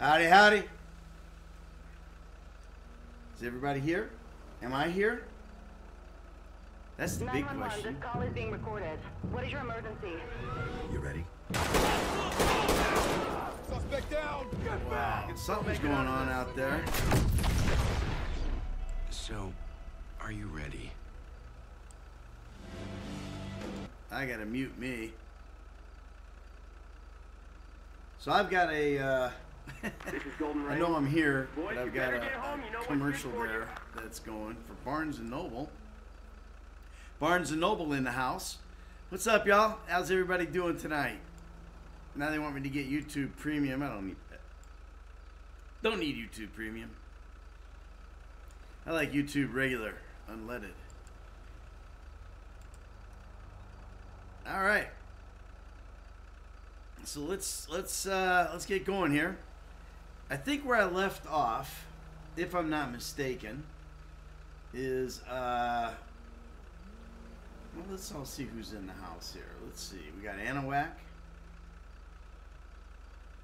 Howdy, howdy. Is everybody here? Am I here? That's the big question. this call is being recorded. What is your emergency? You ready? Suspect down! Get Wow, something's going on out there. So, are you ready? I gotta mute me. So I've got a. Uh, This is Golden I know I'm here, Boys, but I've got a, home. You know commercial there that's going for Barnes and Noble. Barnes and Noble in the house. What's up, y'all? How's everybody doing tonight? Now they want me to get YouTube Premium. I don't need that. Don't need YouTube Premium. I like YouTube regular, unleaded. All right. So let's let's uh, let's get going here. I think where I left off, if I'm not mistaken, is uh. Well, let's all see who's in the house here. Let's see. We got Anahuac.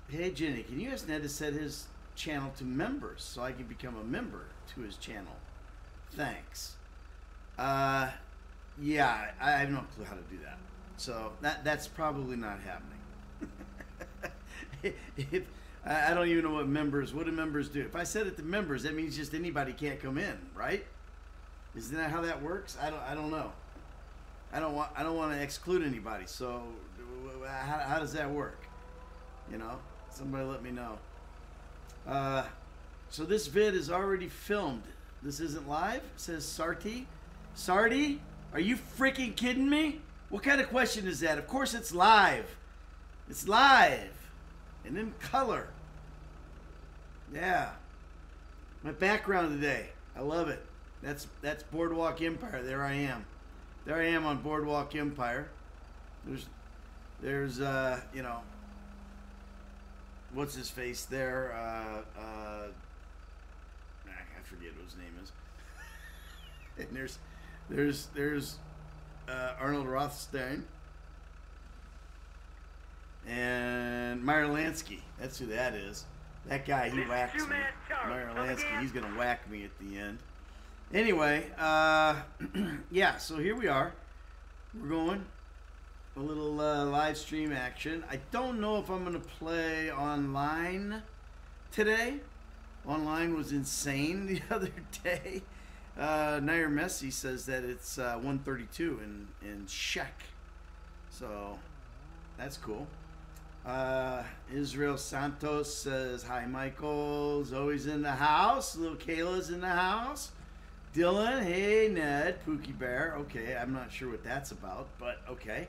Hey Jenny, can you ask Ned to set his channel to members so I can become a member to his channel? Thanks. Uh, yeah, I I have no clue how to do that. So that that's probably not happening. if, I I don't even know what members. What do members do? If I said it to members, that means just anybody can't come in, right? Isn't that how that works? I don't. I don't know. I don't want. I don't want to exclude anybody. So, how, how does that work? You know, somebody let me know. Uh, so this vid is already filmed. This isn't live. Says Sarti. Sardi, are you freaking kidding me? What kind of question is that? Of course it's live. It's live. And in color. Yeah. My background today. I love it. That's that's Boardwalk Empire. There I am. There I am on Boardwalk Empire. There's there's uh, you know, what's his face there? Uh, uh, I forget what his name is. and there's, there's, there's uh, Arnold Rothstein and Meyer Lansky. That's who that is. That guy, he whacks me. Meyer Lansky, he's gonna whack me at the end. Anyway, uh, yeah. So here we are. We're going a little uh, live stream action. I don't know if I'm going to play online today. Online was insane the other day. Uh, Nair Messi says that it's uh, 132 in, in Czech. So that's cool. Uh, Israel Santos says, Hi, Michael. Zoe's in the house. Little Kayla's in the house. Dylan, hey, Ned. Pookie Bear. Okay, I'm not sure what that's about, but okay.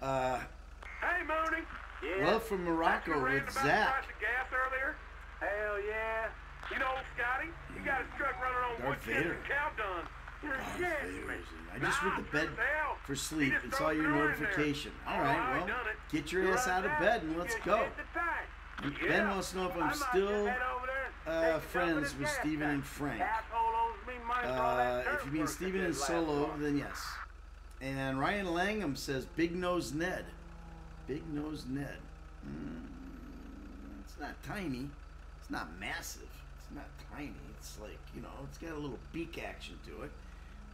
Uh, Hey, Mooney. Yeah. Love from Morocco you with about Zach. Gas earlier? Hell yeah. You know, Scotty, you got his truck running on Darth wood chips and cow dung. I just went to bed for sleep and saw your notification. All right, I well, get your ass out of bed and let's go. Ben wants to know if I'm still uh, friends with Steven and Frank. Uh, if you mean Steven and Solo, then yes. And Ryan Langham says Big Nose Ned. Big Nose Ned. Mm, it's not tiny. It's not massive. It's not tiny. It's like, you know, it's got a little beak action to it.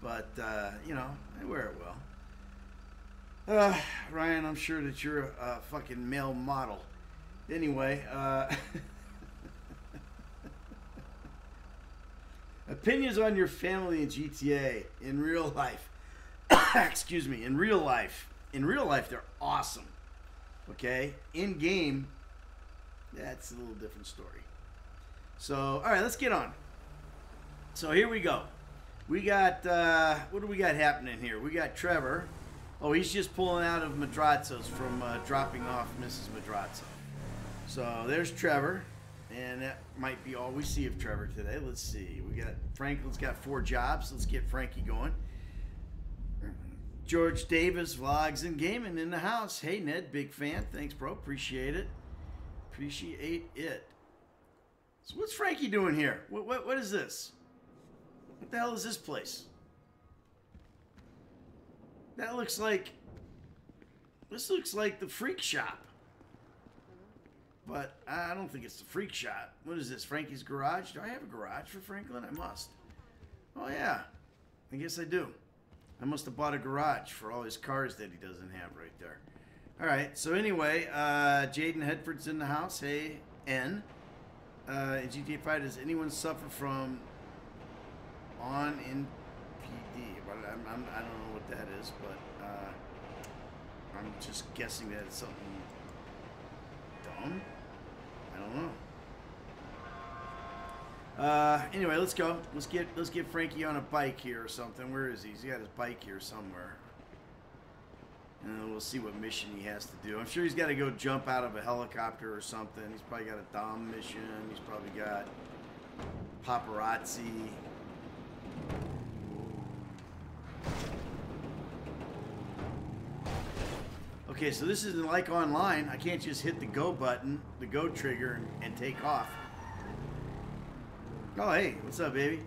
But, uh, you know, I wear it well. Uh, Ryan, I'm sure that you're a, a fucking male model. Anyway, uh, opinions on your family in GTA in real life. Excuse me, in real life. In real life, they're awesome. Okay? In game, that's a little different story. So, all right, let's get on. So here we go. We got uh, what do we got happening here? We got Trevor. Oh, he's just pulling out of Madrazo's from uh, dropping off Mrs. Madrazo. So there's Trevor, and that might be all we see of Trevor today. Let's see. We got Franklin's got four jobs. Let's get Frankie going. George Davis vlogs and gaming in the house. Hey Ned, big fan. Thanks, bro. Appreciate it. Appreciate it. So what's Frankie doing here? What what, what is this? What the hell is this place? That looks like. This looks like the freak shop. but I don't think it's the freak shop. What is this, Frankie's garage? Do I have a garage for Franklin? I must. Oh yeah, I guess I do. I must have bought a garage for all his cars that he doesn't have right there. All right. So anyway, uh, Jaden Hedford's in the house. Hey, N. Uh, in GTA 5, does anyone suffer from on NPD? But I'm, I'm, I don't know what that is, but uh, I'm just guessing that it's something dumb. I don't know. Uh, anyway, let's go. Let's get let's get Frankie on a bike here or something. Where is he? He's got his bike here somewhere. And we'll see what mission he has to do. I'm sure he's got to go jump out of a helicopter or something. He's probably got a Dom mission. He's probably got paparazzi. Okay, so this isn't like online. I can't just hit the go button, the go trigger, and, and take off. Oh, hey, what's up, baby?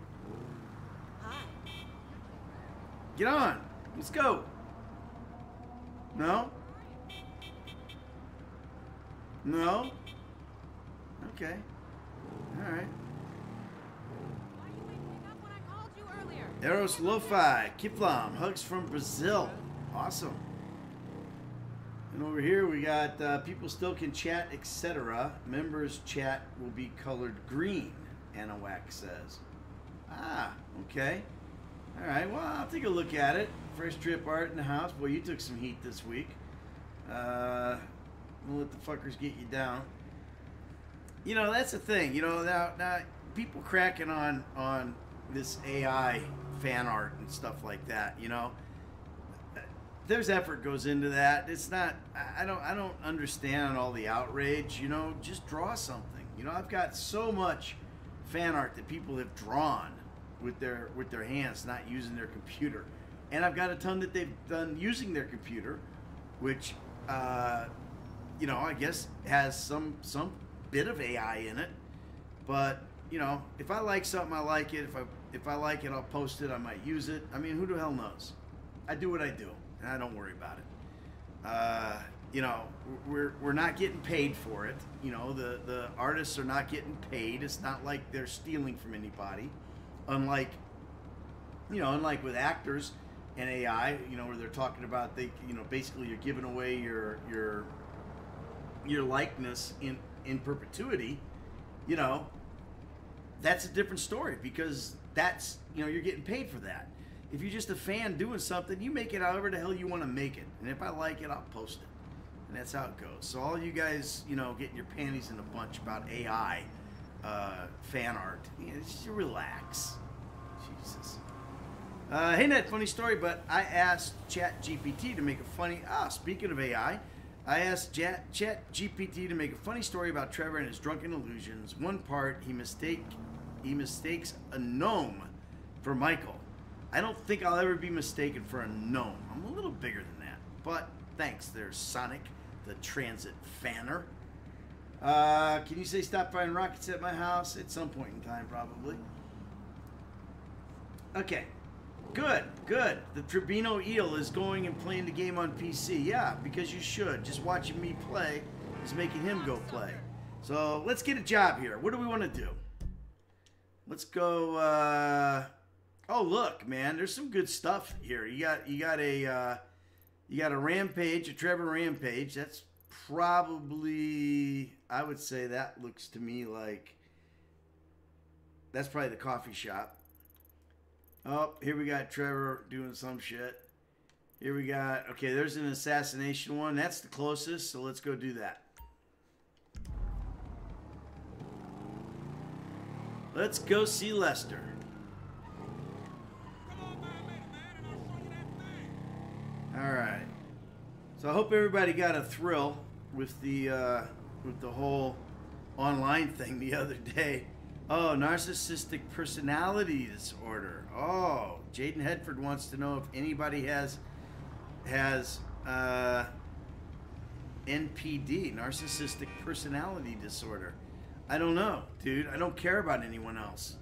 Get on. Let's go. No? No? Okay. All right. Why you ain't pick up when I called you earlier? Eros Lo-Fi, Kiflam, hugs from Brazil. Awesome. And over here we got uh, people still can chat, etc. Members chat will be colored green, Anawak says. Ah, okay. All right, well, I'll take a look at it. First trip art in the house. Boy, you took some heat this week. Uh, we'll let the fuckers get you down. You know, that's the thing. You know, now, now people cracking on on this AI fan art and stuff like that. You know, there's effort goes into that. It's not. I- don't. I don't understand all the outrage. You know, just draw something. You know, I've got so much fan art that people have drawn with their with their hands, not using their computer, and I've got a ton that they've done using their computer, which, uh, you know, I guess has some some bit of AI in it. But you know, if I like something, I like it. If I if I like it, I'll post it. I might use it. I mean, who the hell knows? I do what I do, and I don't worry about it. Uh, you know, we're we're not getting paid for it. You know, the the artists are not getting paid. It's not like they're stealing from anybody. Unlike, you know, unlike with actors and AI, you know, where they're talking about they, you know, basically you're giving away your your your likeness in in perpetuity. You know, that's a different story because that's you know you're getting paid for that. If you're just a fan doing something, you make it however the hell you want to make it, and if I like it, I'll post it, and that's how it goes. So all you guys, you know, getting your panties in a bunch about AI uh, fan art, you know, just relax. Jesus. Uh, hey, Ned, funny story, but I asked Chat GPT to make a funny. Ah, speaking of AI, I asked Chat, Chat GPT to make a funny story about Trevor and his drunken illusions. One part, he mistake he mistakes a gnome for Michael. I don't think I'll ever be mistaken for a gnome. I'm a little bigger than that. But thanks, there's Sonic, the transit fanner. Uh, can you say stop firing rockets at my house at some point in time, probably? Okay. Good, good. The Tribino Eel is going and playing the game on PC. Yeah, because you should. Just watching me play is making him go play. So let's get a job here. What do we want to do? Let's go. Uh, oh, look, man. There's some good stuff here. You got you got a uh, you got a rampage, a Trevor rampage. That's probably I would say that looks to me like that's probably the coffee shop. Oh, here we got Trevor doing some shit. Here we got okay. There's an assassination one. That's the closest. So let's go do that. Let's go see Lester. All right. So I hope everybody got a thrill with the uh, with the whole online thing the other day. Oh, narcissistic personality disorder. Oh, Jaden Hedford wants to know if anybody has has uh, NPD, narcissistic personality disorder. I don't know, dude. I don't care about anyone else.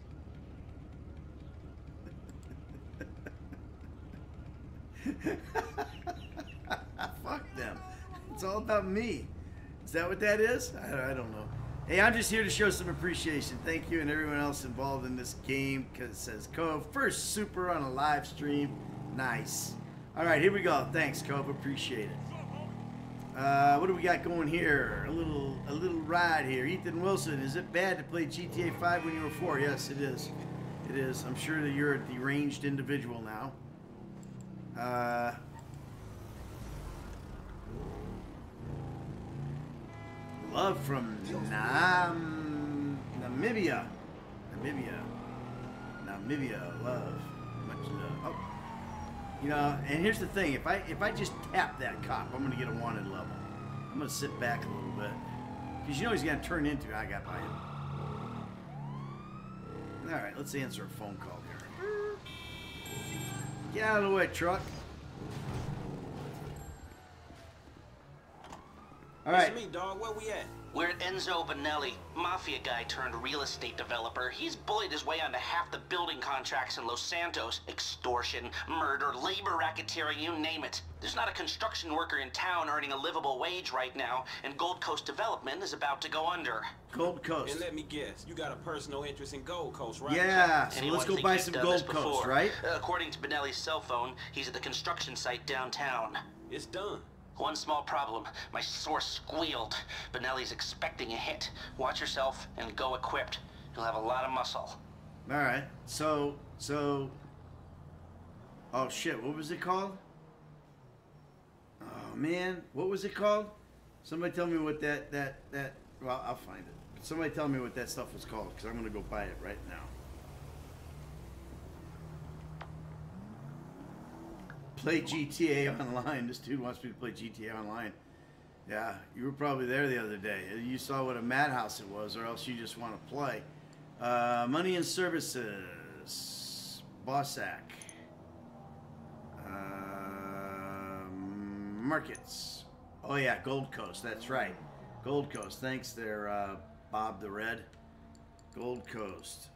Fuck them. It's all about me. Is that what that is? I, I don't know. Hey, I'm just here to show some appreciation. Thank you and everyone else involved in this game because it says Cove. First super on a live stream. Nice. All right, here we go. Thanks, Cove. Appreciate it. Uh, what do we got going here? A little, a little ride here. Ethan Wilson, is it bad to play GTA 5 when you were four? Yes, it is. It is. I'm sure that you're a deranged individual now. Uh, love from Nam, Namibia. Namibia. Namibia. Love. You know, and here's the thing: if I if I just tap that cop, I'm gonna get a wanted level. I'm gonna sit back a little bit because you know he's gonna turn into. I got by him. All right, let's answer a phone call here. Get out of the way, truck. All right. It's me, dog. Where we at? We're at Enzo Bonelli, mafia guy turned real estate developer. He's bullied his way onto half the building contracts in Los Santos. Extortion, murder, labor racketeering, you name it. There's not a construction worker in town earning a livable wage right now, and Gold Coast Development is about to go under. Gold Coast. And let me guess, you got a personal interest in Gold Coast, right? Yeah, so Anyone let's go buy some done this Gold Coast, before? right? Uh, According to Bonelli's cell phone, he's at the construction site downtown. It's done. One small problem. My source squealed. Bonelli's expecting a hit. Watch yourself and go equipped. You'll have a lot of muscle. All right. So, so. Oh shit! What was it called? Oh man, what was it called? Somebody tell me what that that that. Well, I'll find it. Somebody tell me what that stuff was called, because I'm gonna go buy it right now. Play GTA Online. This dude wants me to play GTA Online. Yeah, you were probably there the other day. You saw what a madhouse it was, or else you just want to play. Uh, money and services. BAWSAQ. Um, markets. Oh yeah, Gold Coast. That's right. Gold Coast. Thanks there, uh, Bob the Red. Gold Coast.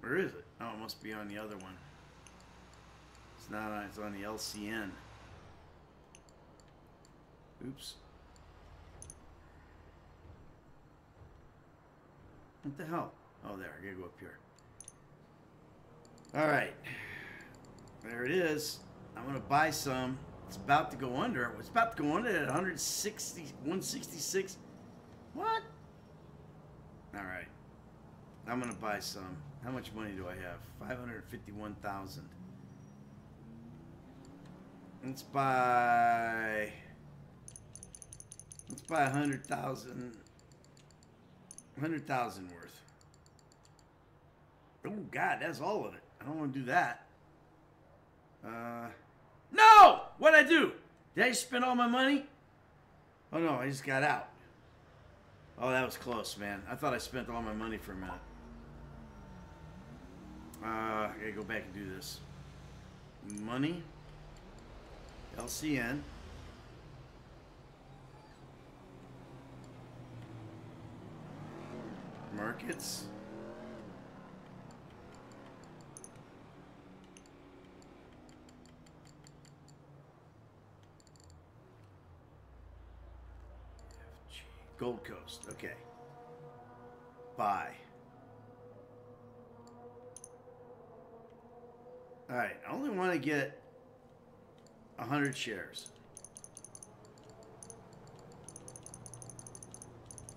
Where is it? Oh, it must be on the other one. It's not on. It's on the LCN. Oops. What the hell? Oh, there. I gotta go up here. All right. There it is. I'm gonna buy some. It's about to go under. It's about to go under at 160, 166. What? All right. I'm gonna buy some. How much money do I have? 551,000. Let's buy. Let's buy a hundred thousand. Hundred thousand worth. Oh God, that's all of it. I don't want to do that. Uh, no! What'd I do? Did I spend all my money? Oh no, I just got out. Oh, that was close, man. I thought I spent all my money for a minute. Uh, I gotta go back and do this. Money. LCN. Markets. Gold Coast. Okay. Buy. All right. I only want to get 100 shares.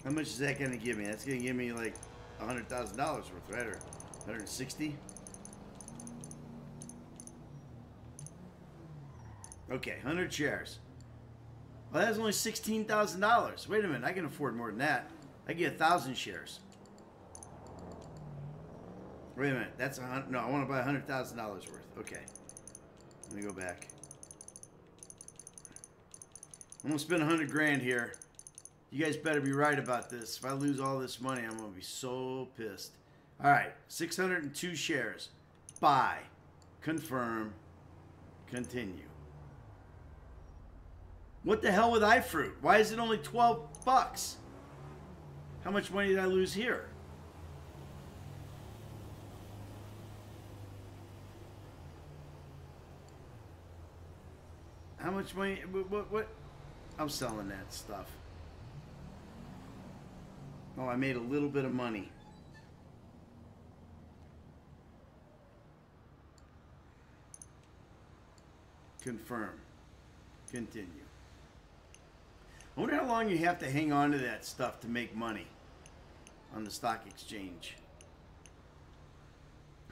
How much is that going to give me? That's going to give me like $100,000 worth, right? Or 160? Okay, 100 shares. Well, that's only $16,000. Wait a minute, I can afford more than that. I get a 1,000 shares. Wait a minute, that's a hundred. No, I want to buy $100,000 worth. Okay. Let me go back. I'm gonna spend a hundred grand here. You guys better be right about this. If I lose all this money, I'm gonna be so pissed. All right, 602 shares. Buy, confirm, continue. What the hell with iFruit? Why is it only 12 bucks? How much money did I lose here? How much money? What? What? I'm selling that stuff. Oh, I made a little bit of money. Confirm. Continue. I wonder how long you have to hang on to that stuff to make money on the stock exchange.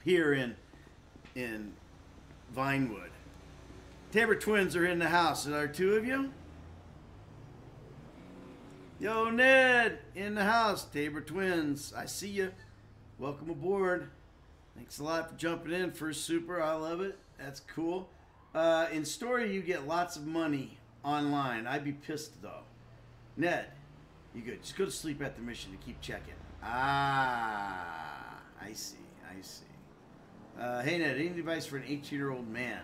Here in in Vinewood. Tabor twins are in the house. Are there two of you? Yo, Ned, in the house. Tabor twins. I see you. Welcome aboard. Thanks a lot for jumping in. First super. I love it. That's cool. Uh, in story, you get lots of money online. I'd be pissed though. Ned, you good? Just go to sleep at the mission to keep checking. Ah, I see. I see. Uh, hey Ned, any advice for an 18 year old man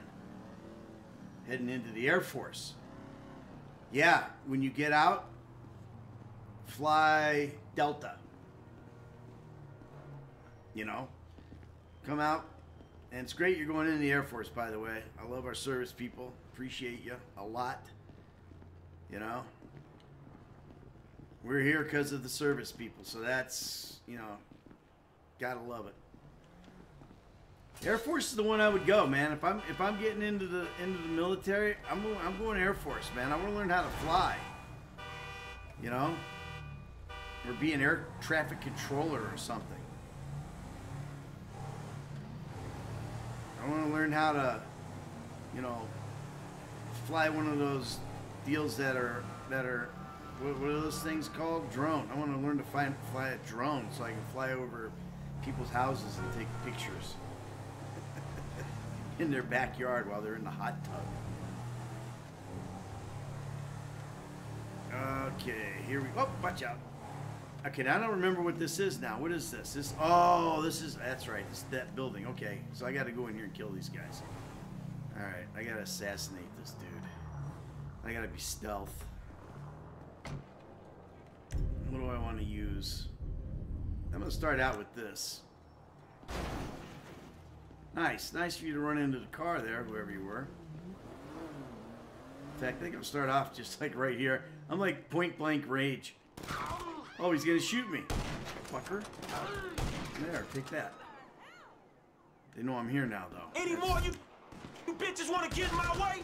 heading into the Air Force? Yeah, when you get out, fly Delta. You know, come out, and it's great you're going in the Air Force, by the way. I love our service people. Appreciate you a lot. You know, we're here because of the service people, so that's you know, gotta love it. Air Force is the one I would go, man. If I'm if I'm getting into the into the military, I'm going, I'm going Air Force, man. I want to learn how to fly. You know, or be an air traffic controller or something. I want to learn how to, you know, fly one of those deals that are that are what, what are those things called? Drone. I want to learn to fly fly a drone so I can fly over people's houses and take pictures in their backyard while they're in the hot tub. Okay, here we Oh, watch out. Okay, now I don't remember what this is now. What is this? This oh, this is that's right. This that building. Okay, so I got to go in here and kill these guys. All right, I got to assassinate this dude. I got to be stealth. What do I want to use? I'm gonna start out with this. Nice, nice for you to run into the car there, whoever you were. In fact, I think I'll start off just like right here. I'm like point blank rage. Oh, he's gonna shoot me. Fucker. There, take that. They know I'm here now, though. Any more you, you bitches want to get in my way?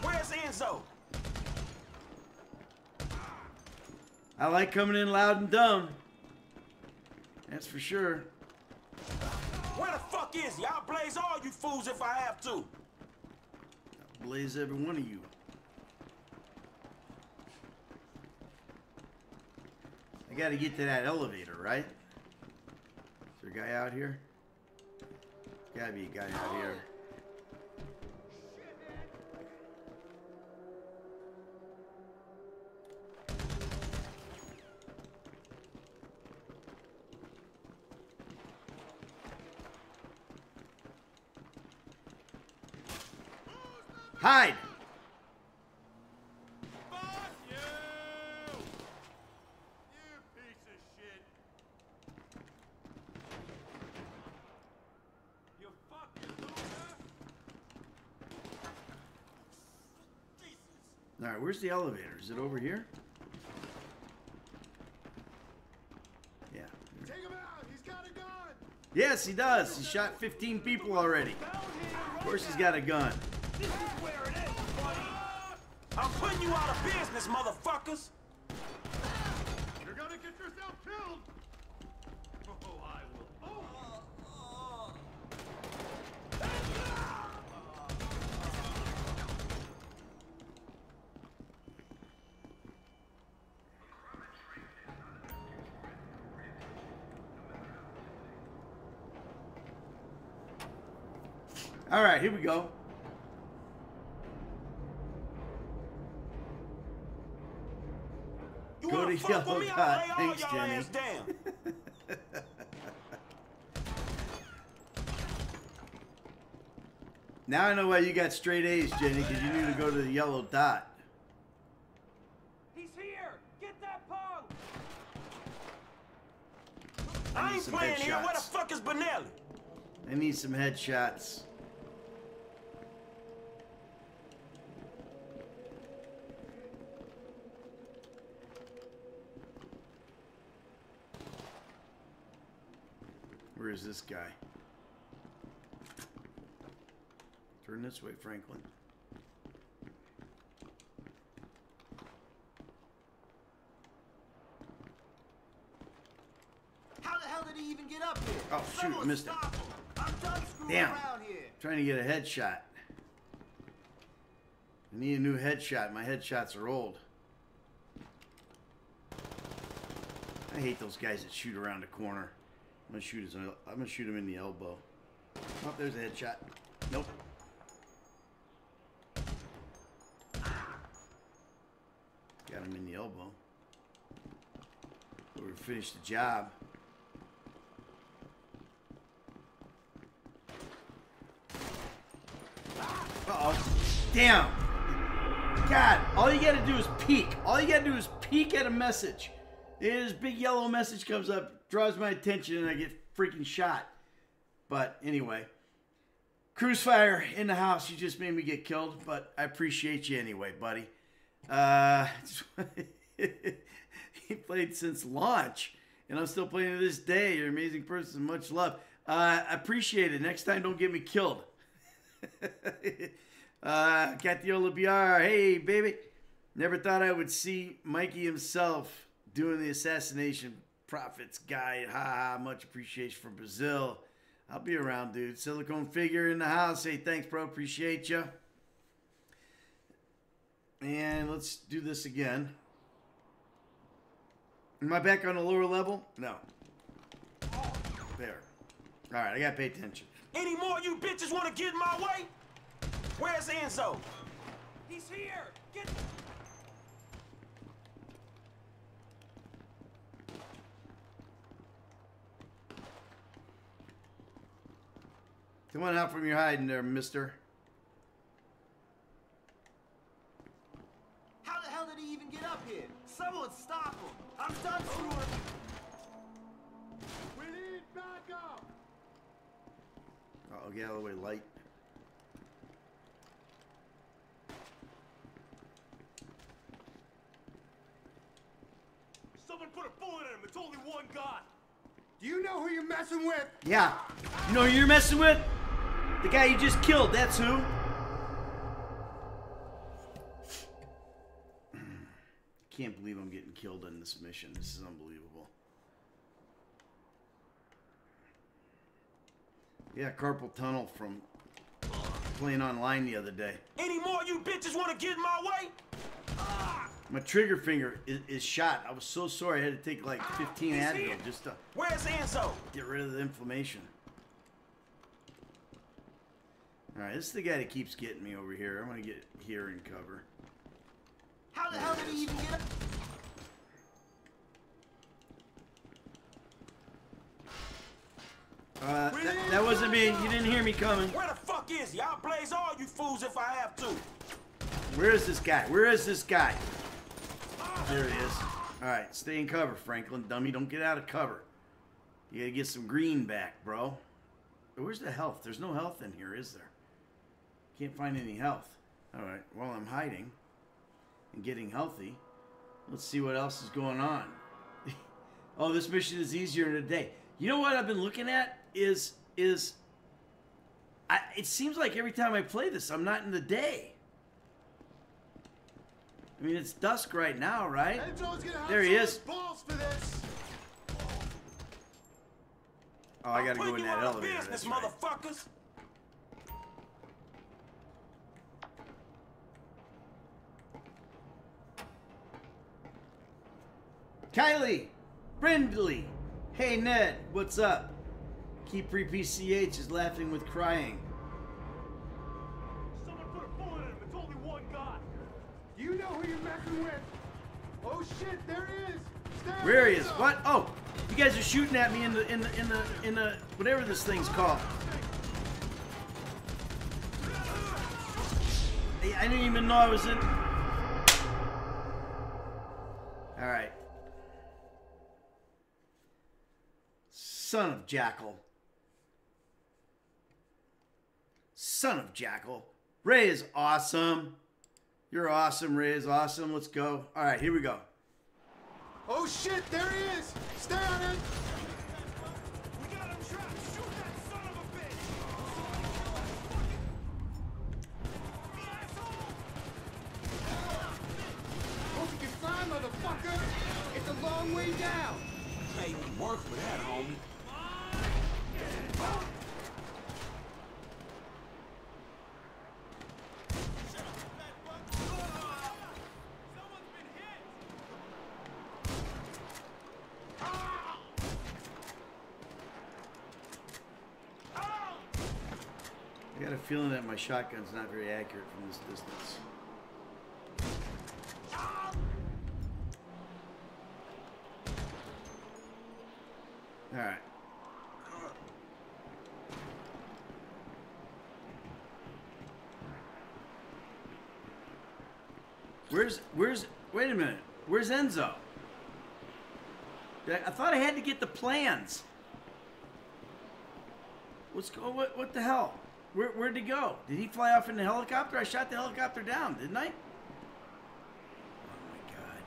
Where's Enzo? I like coming in loud and dumb. That's for sure. Where the fuck is he? I'll blaze all you fools if I have to. Blaze every one of you. I gotta get to that elevator, right? Is there a guy out here? Gotta be a guy out here. Hide! Fuck you! You piece of shit! You fucking loser! Jesus! Alright, where's the elevator? Is it over here? Yeah. Take him out! He's got a gun! Yes, he does. He shot 15 people already. Of course he's got a gun. This is where it is, buddy. I'm putting you out of business, motherfuckers. You're gonna get yourself killed! Alright, here we go. You Go wanna Yellow me? Dot. I'll Thanks, Jenny. Now I know why you got straight A's, Jenny, because you knew to go to the yellow dot. He's here. Get that punk. I I ain't playing here. Where the fuck is Bonelli? I need some headshots. Where's this guy? Turn this way, Franklin. How the hell did he even get up here? Oh, shoot, Someone missed it. him. I'm done Damn. here. Trying to get a headshot. I need a new headshot. My headshots are old. I hate those guys that shoot around the corner. I'm gonna shoot his. I'm gonna shoot him in the elbow. Oh, there's a headshot. Nope. Got him in the elbow. We're gonna finish the job. Uh-oh. Damn. God, all you gotta do is peek. All you gotta do is peek at a message. This big yellow message comes up, draws my attention, and I get freaking shot. But anyway, cruise fire in the house. You just made me get killed, but I appreciate you anyway, buddy. Uh, he played since launch, and I'm still playing to this day. You're an amazing person. Much love. Uh, I appreciate it. Next time, don't get me killed. uh, Catiola BR, hey baby. Never thought I would see Mikey himself doing the assassination profits guide. Ha ha, much appreciation from Brazil. I'll be around, dude. Silicone figure in the house. Hey, thanks, bro. Appreciate you. And let's do this again. Am I back on a lower level? No. There. All right, I gotta pay attention. Any more you bitches want to get in my way? Where's Enzo? He's here. Get. Come on out from your hiding there, mister. How the hell did he even get up here? Someone stop him. I'm done screwing. We need backup! Uh-oh, get out of the way, light. Someone put a bullet in him. It's only one guy. Do you know who you're messing with? Yeah. You know who you're messing with? The guy you just killed, that's who. Can't believe I'm getting killed in this mission. This is unbelievable. Yeah, carpal tunnel from playing online the other day. Any more you bitches want to get in my way? My trigger finger is, is shot. I was so sorry I had to take like ah, 15 He's Advil here. just to Where's Enzo? get rid of the inflammation. All right, this is the guy that keeps getting me over here. I'm gonna get here and cover. How the hell did he even get up? Uh, that, that wasn't me. You didn't hear me coming. Where the fuck is he? I'll blaze all you fools if I have to. Where is this guy? Where is this guy? There he is. All right, stay in cover, Franklin. Dummy, don't get out of cover. You gotta get some green back, bro. Where's the health? There's no health in here, is there? Can't find any health. All right, while I'm hiding and getting healthy, let's see what else is going on. oh, this mission is easier in a day. You know what I've been looking at is is I, it seems like every time I play this, I'm not in the day. I mean, it's dusk right now, right? Enzo's gonna have There he is. balls for this. Oh, I gotta go in that elevator. business, right. motherfuckers. Kylie, Brindley, hey Ned, what's up? Keep pre PCH is laughing with crying. Someone put a bullet in him. It's only one guy. Do you know who you're messing with? Oh shit, there he is. Stay on Where he is? side. What? Oh, you guys are shooting at me in the in the in the in the whatever this thing's oh, called. I didn't even know I was in. All right. Son of Jackal. Son of Jackal. Ray is awesome. You're awesome, Ray is awesome. Let's go. All right, here we go. Oh shit, there he is! Stay on it! Fly, motherfucker! It's a long way down! Hey, work for that, homie. My shotgun's not very accurate from this distance. All right. Where's where's wait a minute? Where's Enzo? I thought I had to get the plans. What's go? What, what the hell? Where, where'd he go? Did he fly off in the helicopter? I shot the helicopter down, didn't I? Oh my god.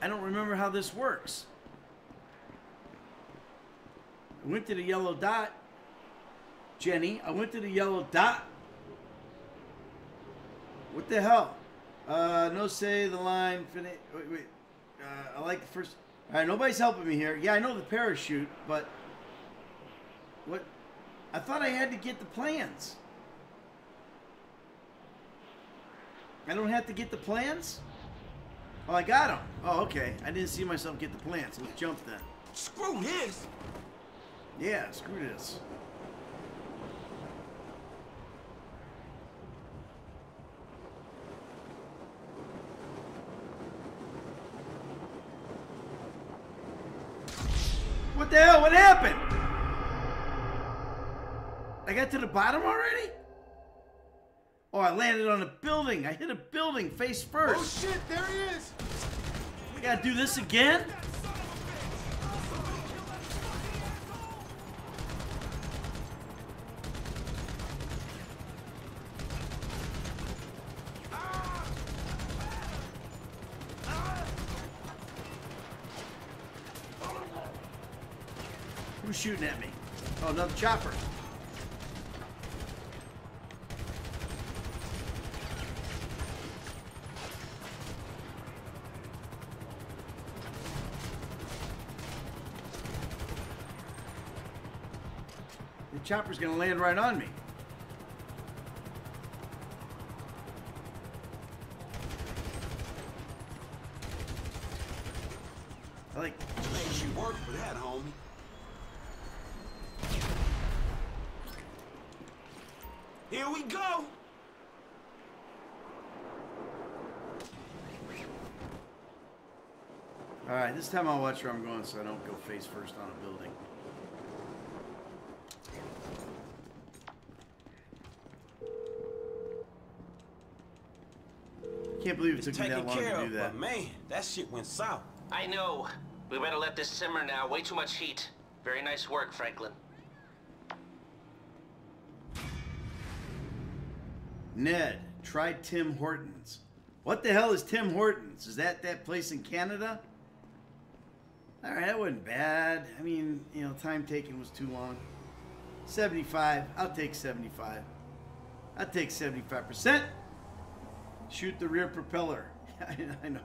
I don't remember how this works. I went to the yellow dot. Jenny, I went to the yellow dot. What the hell? Uh, no say the line. Fini- wait, wait. Uh, I like the first. All right, nobody's helping me here. Yeah, I know the parachute, but what? I thought I had to get the plans. I don't have to get the plans? Oh, I got them. Oh, okay. I didn't see myself get the plans. Let's jump then. Screw this. Yeah, screw this. What the hell? What happened? I got to the bottom already? Oh, I landed on a building. I hit a building face first. Oh shit, there he is. We gotta do this again? Who's shooting at me? Oh, another chopper. Chopper's gonna land right on me. I like Made you work for that, homie. Here we go. All right, this time I'll watch where I'm going so I don't go face first on a building. Can't believe it It's took me taken that long care to of, do that. but man, that shit went south. I know. We better let this simmer now. Way too much heat. Very nice work, Franklin. Ned, try Tim Hortons. What the hell is Tim Hortons? Is that that place in Canada? All right, that wasn't bad. I mean, you know, time taken was too long. 75. I'll take 75. I'll take 75%. Shoot the rear propeller. I know.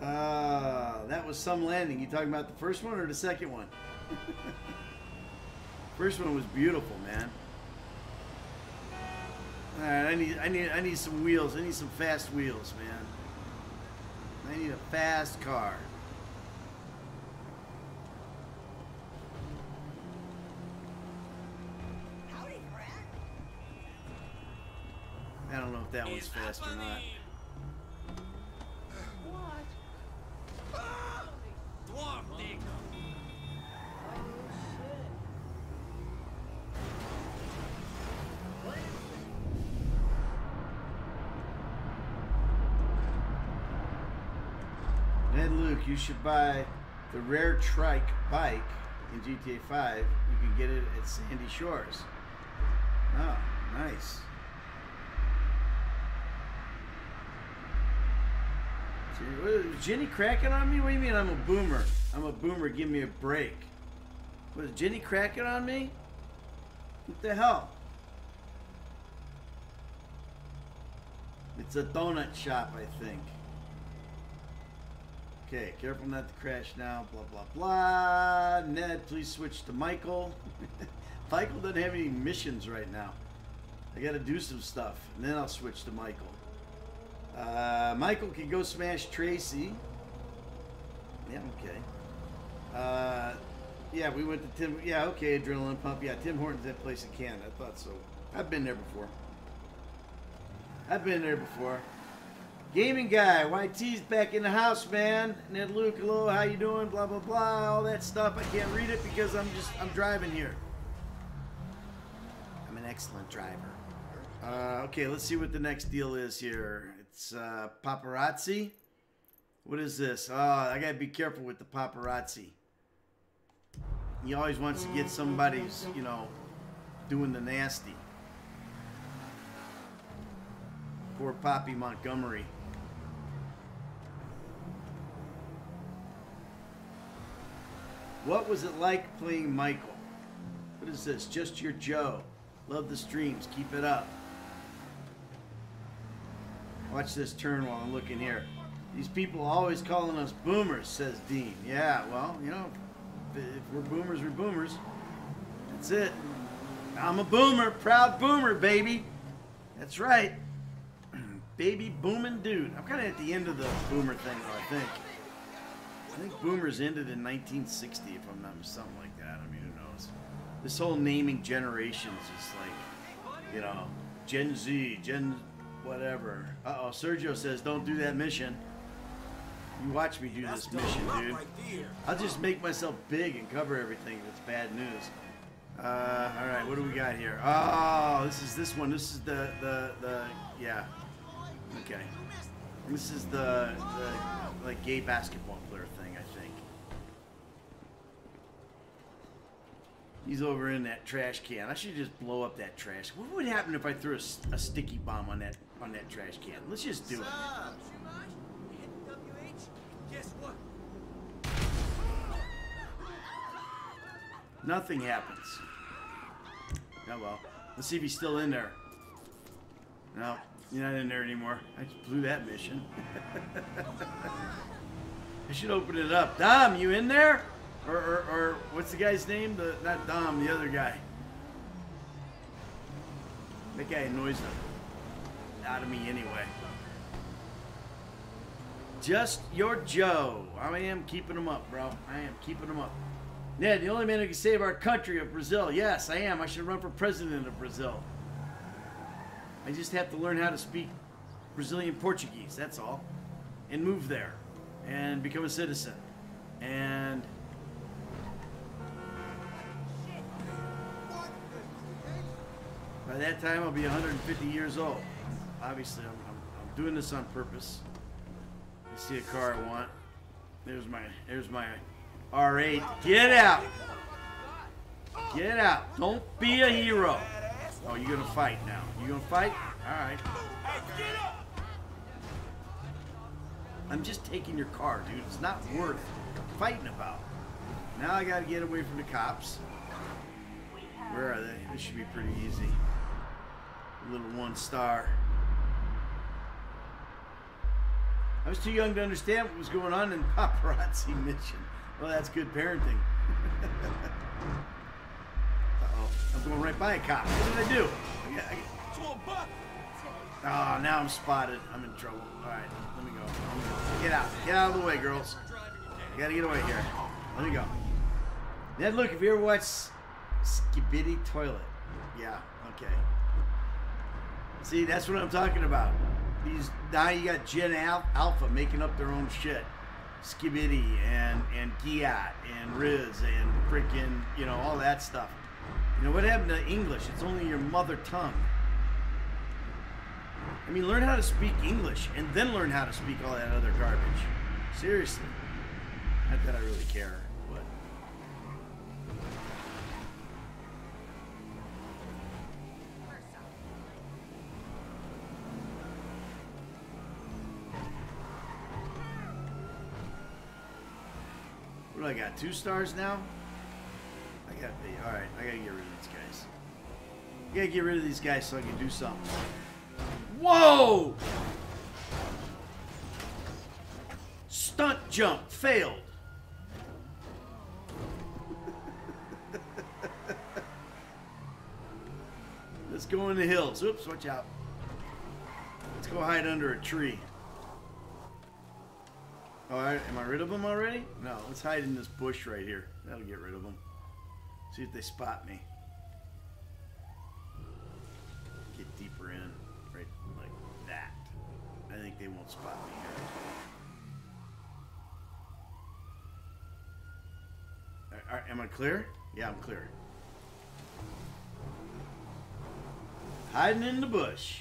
Ah, that was some landing. You talking about the first one or the second one? First one was beautiful, man. All right, I need, I need, I need some wheels. I need some fast wheels, man. I need a fast car. I don't know if that one's fast or not. What? Dwarf Nico. Oh shit. Ned Luke, you should buy the rare trike bike in GTA 5. You can get it at Sandy Shores. Oh, nice. Gee, what- Jenny cracking on me? What do you mean I'm a boomer? I'm a boomer, give me a break. What is Jenny cracking on me? What the hell? It's a donut shop, I think. Okay, careful not to crash now. Blah blah blah. Ned, please switch to Michael. Michael doesn't have any missions right now. I got to do some stuff, and then I'll switch to Michael. Uh, Michael can go smash Tracy. Yeah, okay. Uh, yeah, we went to Tim. Yeah, okay, Adrenaline Pump. Yeah, Tim Hortons, that place in Canada. I thought so. I've been there before. I've been there before. Gaming guy, YT's back in the house, man. Ned Luke, hello, how you doing? Blah blah blah, all that stuff. I can't read it because I'm just I'm driving here. I'm an excellent driver. Uh, okay, let's see what the next deal is here. It's uh, paparazzi. What is this? Oh, I gotta be careful with the paparazzi. He always wants to get somebody's, you know, doing the nasty. Poor Poppy Montgomery. What was it like playing Michael? What is this? Just your Joe. Love the streams. Keep it up. Watch this turn while I'm looking here. These people always calling us boomers, says Dean. Yeah, well, you know, if we're boomers, we're boomers. That's it. I'm a boomer, proud boomer, baby. That's right. baby booming dude. I'm kind of at the end of the boomer thing, though, I think. I think boomers ended in 1960, if I'm not something like that. I mean, who knows? This whole naming generations is like, you know, Gen Z, Gen whatever. Uh oh, Sergio says, don't do that mission. You watch me do this mission, dude. I'll just make myself big and cover everything if it's bad news. Uh, all right, what do we got here? Oh, this is this one. This is the the the yeah. Okay. This is the the like gay basketball player thing, I think. He's over in that trash can. I should just blow up that trash. What would happen if I threw a sticky bomb on that on that trash can? Let's just do it. Guess what? Nothing happens. Oh well. Let's see if he's still in there. No, you're not in there anymore. I just blew that mission. I should open it up. Dom, you in there? Or, or, or what's the guy's name? The not Dom, the other guy. That guy annoys the out of me anyway. Just your Joe. I am keeping him up, bro. I am keeping him up. Ned, the only man who can save our country of Brazil. Yes, I am. I should run for president of Brazil. I just have to learn how to speak Brazilian Portuguese. That's all, and move there, and become a citizen, and by that time I'll be 150 years old. Obviously, I'm, I'm, I'm doing this on purpose. You see a car I want. There's my there's my R8. Get out! Get out! Don't be a hero. Oh, you're gonna fight now. You gonna fight? All right. I'm just taking your car, dude. It's not worth fighting about. Now I gotta get away from the cops. Where are they? This should be pretty easy. Little one star. I was too young to understand what was going on in paparazzi mission. Well, that's good parenting. Uh-oh. I'm going right by a cop. What did I do? I got- I- Oh, now I'm spotted. I'm in trouble. All right, let me go. Let me go. Get out. Get out of the way, girls. I gotta get away here. Let me go. Ned, look, if you ever watch Skibidi Toilet. Yeah, okay. See, that's what I'm talking about. Now you got Gen Al- Alpha making up their own shit. Skibidi and and Giat and Riz and freaking you know all that stuff. You know what happened to English? It's only your mother tongue. I mean, learn how to speak English and then learn how to speak all that other garbage. Seriously. Not that I really care, What do I got? Two stars now? I got the. Alright, I gotta get rid of these guys. I gotta get rid of these guys so I can do something. Whoa! Stunt jump failed. Let's go in the hills. Oops, watch out. Let's go hide under a tree. Oh, all right, am I rid of them already? No, let's hide in this bush right here. That'll get rid of them. See if they spot me. Get deeper in, right like that. I think they won't spot me here. Am I clear? Yeah, I'm clear. Hiding in the bush.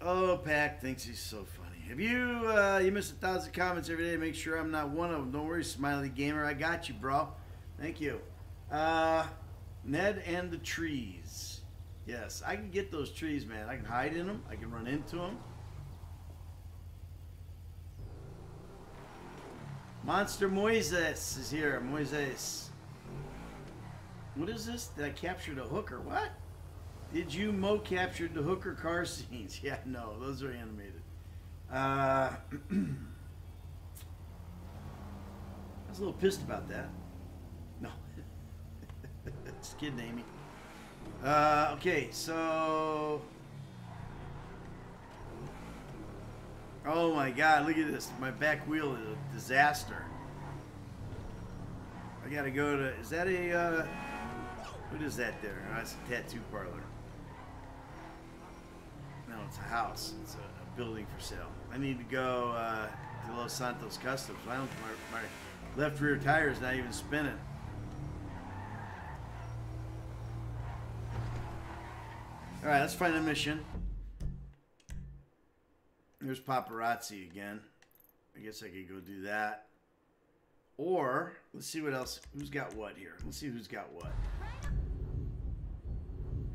Oh, Pack thinks he's so funny. Have you, uh, you miss a thousand comments every day. Make sure I'm not one of them. Don't worry, Smiley Gamer. I got you, bro. Thank you. Uh, Ned and the trees. Yes, I can get those trees, man. I can hide in them. I can run into them. Monster Moises is here. Moises. What is this? Did I capture the hooker? What? Did you mo captured the hooker car scenes? Yeah, no, those are animated. Uh, I was a little pissed about that. No. Just kidding, Amy. Uh, okay, so. Oh my god, look at this. My back wheel is a disaster. I gotta go to. Is that a. Uh, what is that there? Oh, it's a tattoo parlor. No, it's a house. It's a, a building for sale. I need to go uh, to Los Santos Customs. I don't. My, my left rear tire is not even spinning. All right, let's find a mission. There's paparazzi again. I guess I could go do that. Or let's see what else. Who's got what here? Let's see who's got what.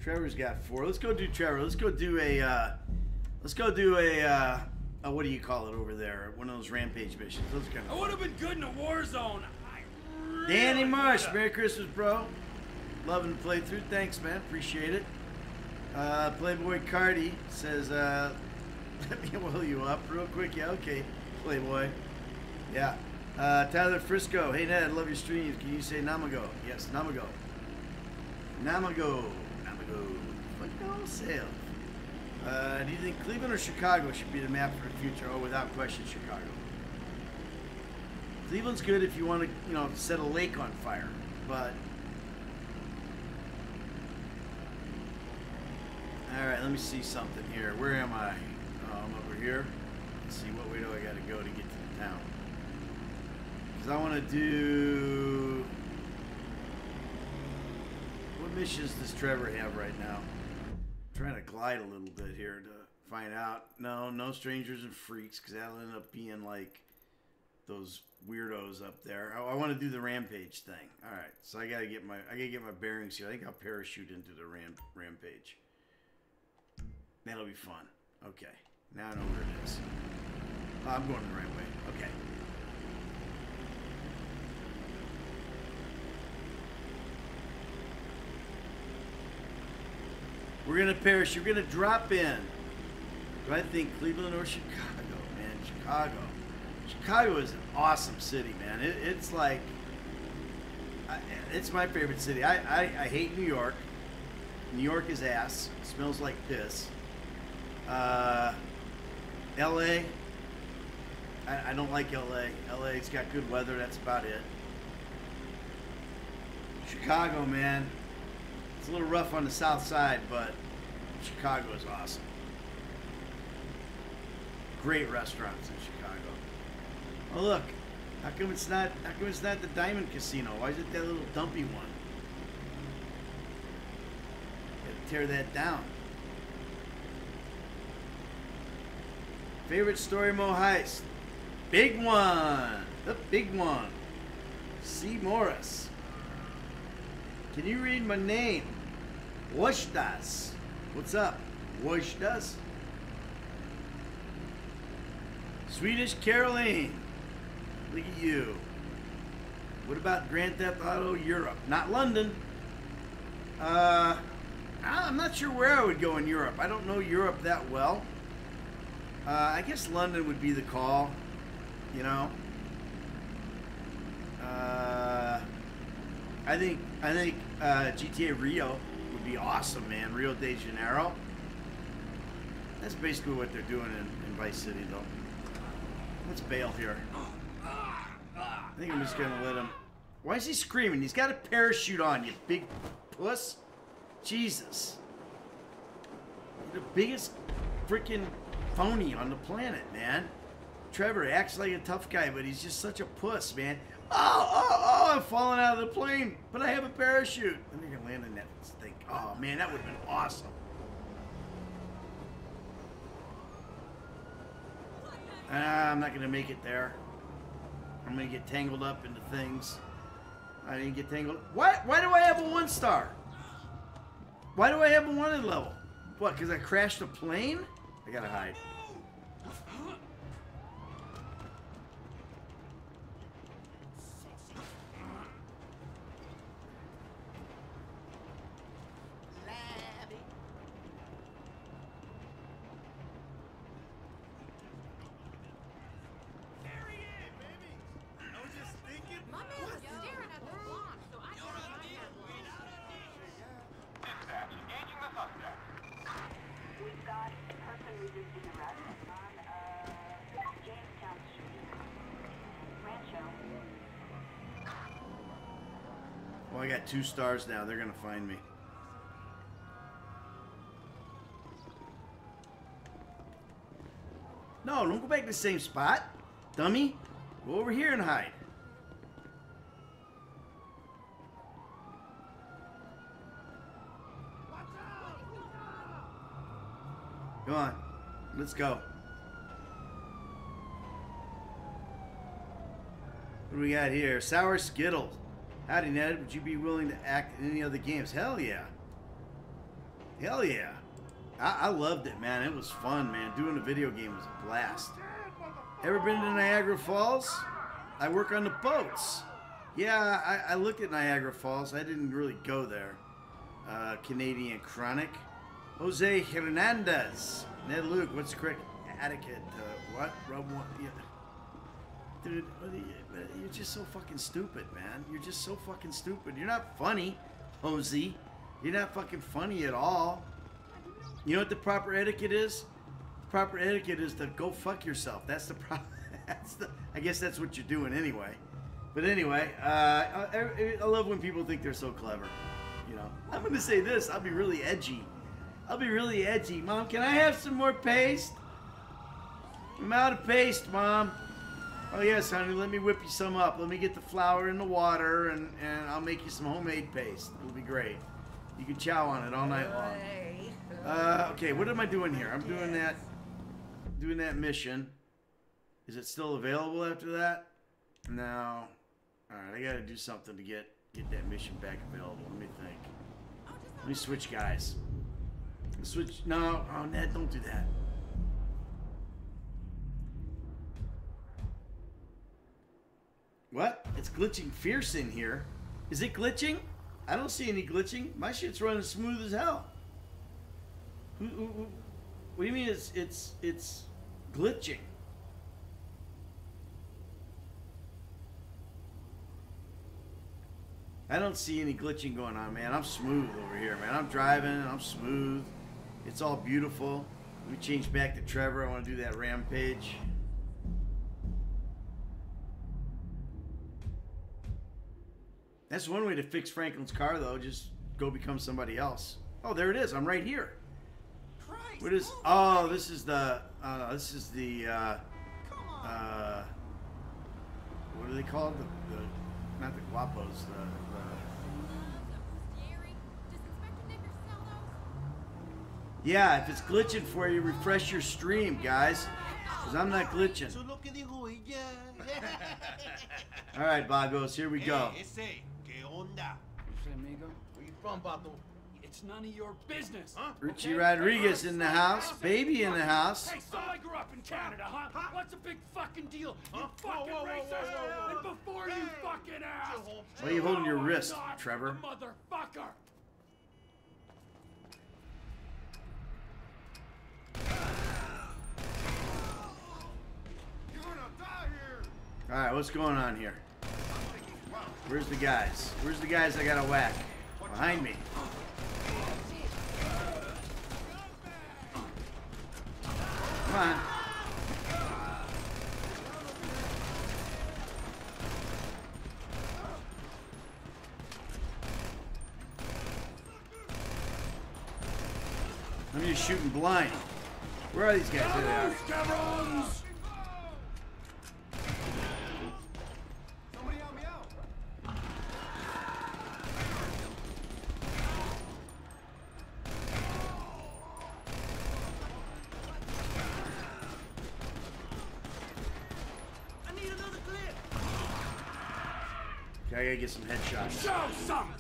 Trevor's got four. Let's go do Trevor. Let's go do a. Uh, let's go do a. Uh, uh, what do you call it over there? One of those rampage missions. Those are kind I of. would have been good in a war zone. I really Danny Marsh. Merry Christmas, bro. Loving the playthrough. Thanks, man. Appreciate it. Uh, Playboy Cardi says, uh, let me will you up real quick. Yeah, okay. Playboy. Yeah. Uh, Tyler Frisco. Hey, Ned, love your streams. Can you say Namago? Yes, Namago. Namago. Fuck your self. Uh, do you think Cleveland or Chicago should be the map for the future? Oh, without question, Chicago. Cleveland's good if you want to, you know, set a lake on fire, but. All right, let me see something here. Where am I? Oh, I'm over here. Let's see what way do I got to go to get to the town? Because I want to do. What missions does Trevor have right now? I'm trying to glide a little bit here to find out. No, no strangers and freaks, because that'll end up being like those weirdos up there. I, I want to do the rampage thing. All right, so I gotta get my I gotta get my bearings here. I think I'll parachute into the ram, rampage. That'll be fun. Okay, now I know where it is. I'm going the right way. Okay. We're gonna parachute. We're gonna drop in. Do I think Cleveland or Chicago? Man, Chicago. Chicago is an awesome city, man. It, it's like, it's my favorite city. I, I, I hate New York. New York is ass. It smells like piss. Uh, L.A. I, I don't like L.A. L.A.'s got good weather. That's about it. Chicago, man. It's a little rough on the south side, but Chicago is awesome. Great restaurants in Chicago. Oh look, how come it's not? How come it's not the Diamond Casino? Why is it that little dumpy one? Tear that down. Favorite story mo heist? Big one. The big one. C. Morris. Can you read my name? Washdas. What's up? Washdas. Swedish Caroline. Look at you. What about Grand Theft Auto Europe? Not London. Uh, I'm not sure where I would go in Europe. I don't know Europe that well. Uh, I guess London would be the call. You know. Uh, I think I think uh, GTA Rio would be awesome, man. Rio de Janeiro. That's basically what they're doing in, in Vice City, though. Let's bail here. I think I'm just gonna let him. Why is he screaming? He's got a parachute on, you big puss. Jesus. You're the biggest freaking phony on the planet, man. Trevor acts like a tough guy, but he's just such a puss, man. Oh, oh, oh, I'm falling out of the plane, but I have a parachute. And you're gonna land in that. Oh, man, that would have been awesome. Ah, I'm not gonna make it there. I'm gonna get tangled up into things. I didn't get tangled. Why? Why do I have a one star? Why do I have a wanted level? What? Because I crashed a plane? I gotta hide. My man was staring at the block, so I got my We've got a person resisting arrest on, uh, Jamestown Street. Rancho. Well, I got two stars now. They're gonna find me. No, don't go back to the same spot, dummy. Go over here and hide. Come on, let's go. What do we got here? Sour Skittles. Howdy, Ned. Would you be willing to act in any other games? Hell yeah. Hell yeah. I, I loved it, man. It was fun, man. Doing a video game was a blast. Ever been to Niagara Falls? I work on the boats. Yeah, I, I looked at Niagara Falls. I didn't really go there. Uh, Canadian Chronic. Jose Hernandez. Ned Luke, what's the correct etiquette? Uh, what? Rub one. Yeah. Dude, you- you're just so fucking stupid, man. You're just so fucking stupid. You're not funny, Hosey. You're not fucking funny at all. You know what the proper etiquette is? Proper etiquette is to go fuck yourself. That's the pro. That's the. I guess that's what you're doing anyway. But anyway, uh, I- I love when people think they're so clever. You know, I'm gonna say this. I'll be really edgy. I'll be really edgy. Mom, can I have some more paste? I'm out of paste, Mom. Oh yes, honey. Let me whip you some up. Let me get the flour in the water, and and I'll make you some homemade paste. It'll be great. You can chow on it all night long. Uh, okay, what am I doing here? I'm doing that, doing that mission. Is it still available after that? No. All right, I got to do something to get get that mission back available. Let me think. Let me switch guys. Switch. No, oh Ned, don't do that. What? It's glitching fierce in here. Is it glitching? I don't see any glitching. My shit's running smooth as hell. What do you mean it's it's it's glitching? I don't see any glitching going on, man. I'm smooth over here, man. I'm driving. I'm smooth. It's all beautiful. Let me change back to Trevor. I want to do that rampage. That's one way to fix Franklin's car, though. Just go become somebody else. Oh, there it is. I'm right here. What is? Oh, this is the. Uh, this is the. Uh, uh, what are they called? The, the not the guapos. The, the Gary, does Inspector Knickers sell those? yeah. If it's glitching for you, refresh your stream, guys. Cause I'm not glitching. Eso es lo que dijo ella. All right, Vagos. Here we go onda? Where you from, Pato? It's none of your business. Huh? Richie okay. Rodriguez in the house. Baby in the house. Hey, so I grew up in Canada, huh? huh? What's a big fucking deal? You fucking whoa, whoa, racist! Whoa, and before hey. you fucking ask... Why are you holding your wrist, Trevor? Motherfucker! All right, what's going on here? Where's the guys? Where's the guys I gotta whack? Behind me. Come on. I'm just shooting blind. Where are these guys? They are. Cabrons! Somebody help me out. I need another clip. Okay, I gotta get some headshots. Show some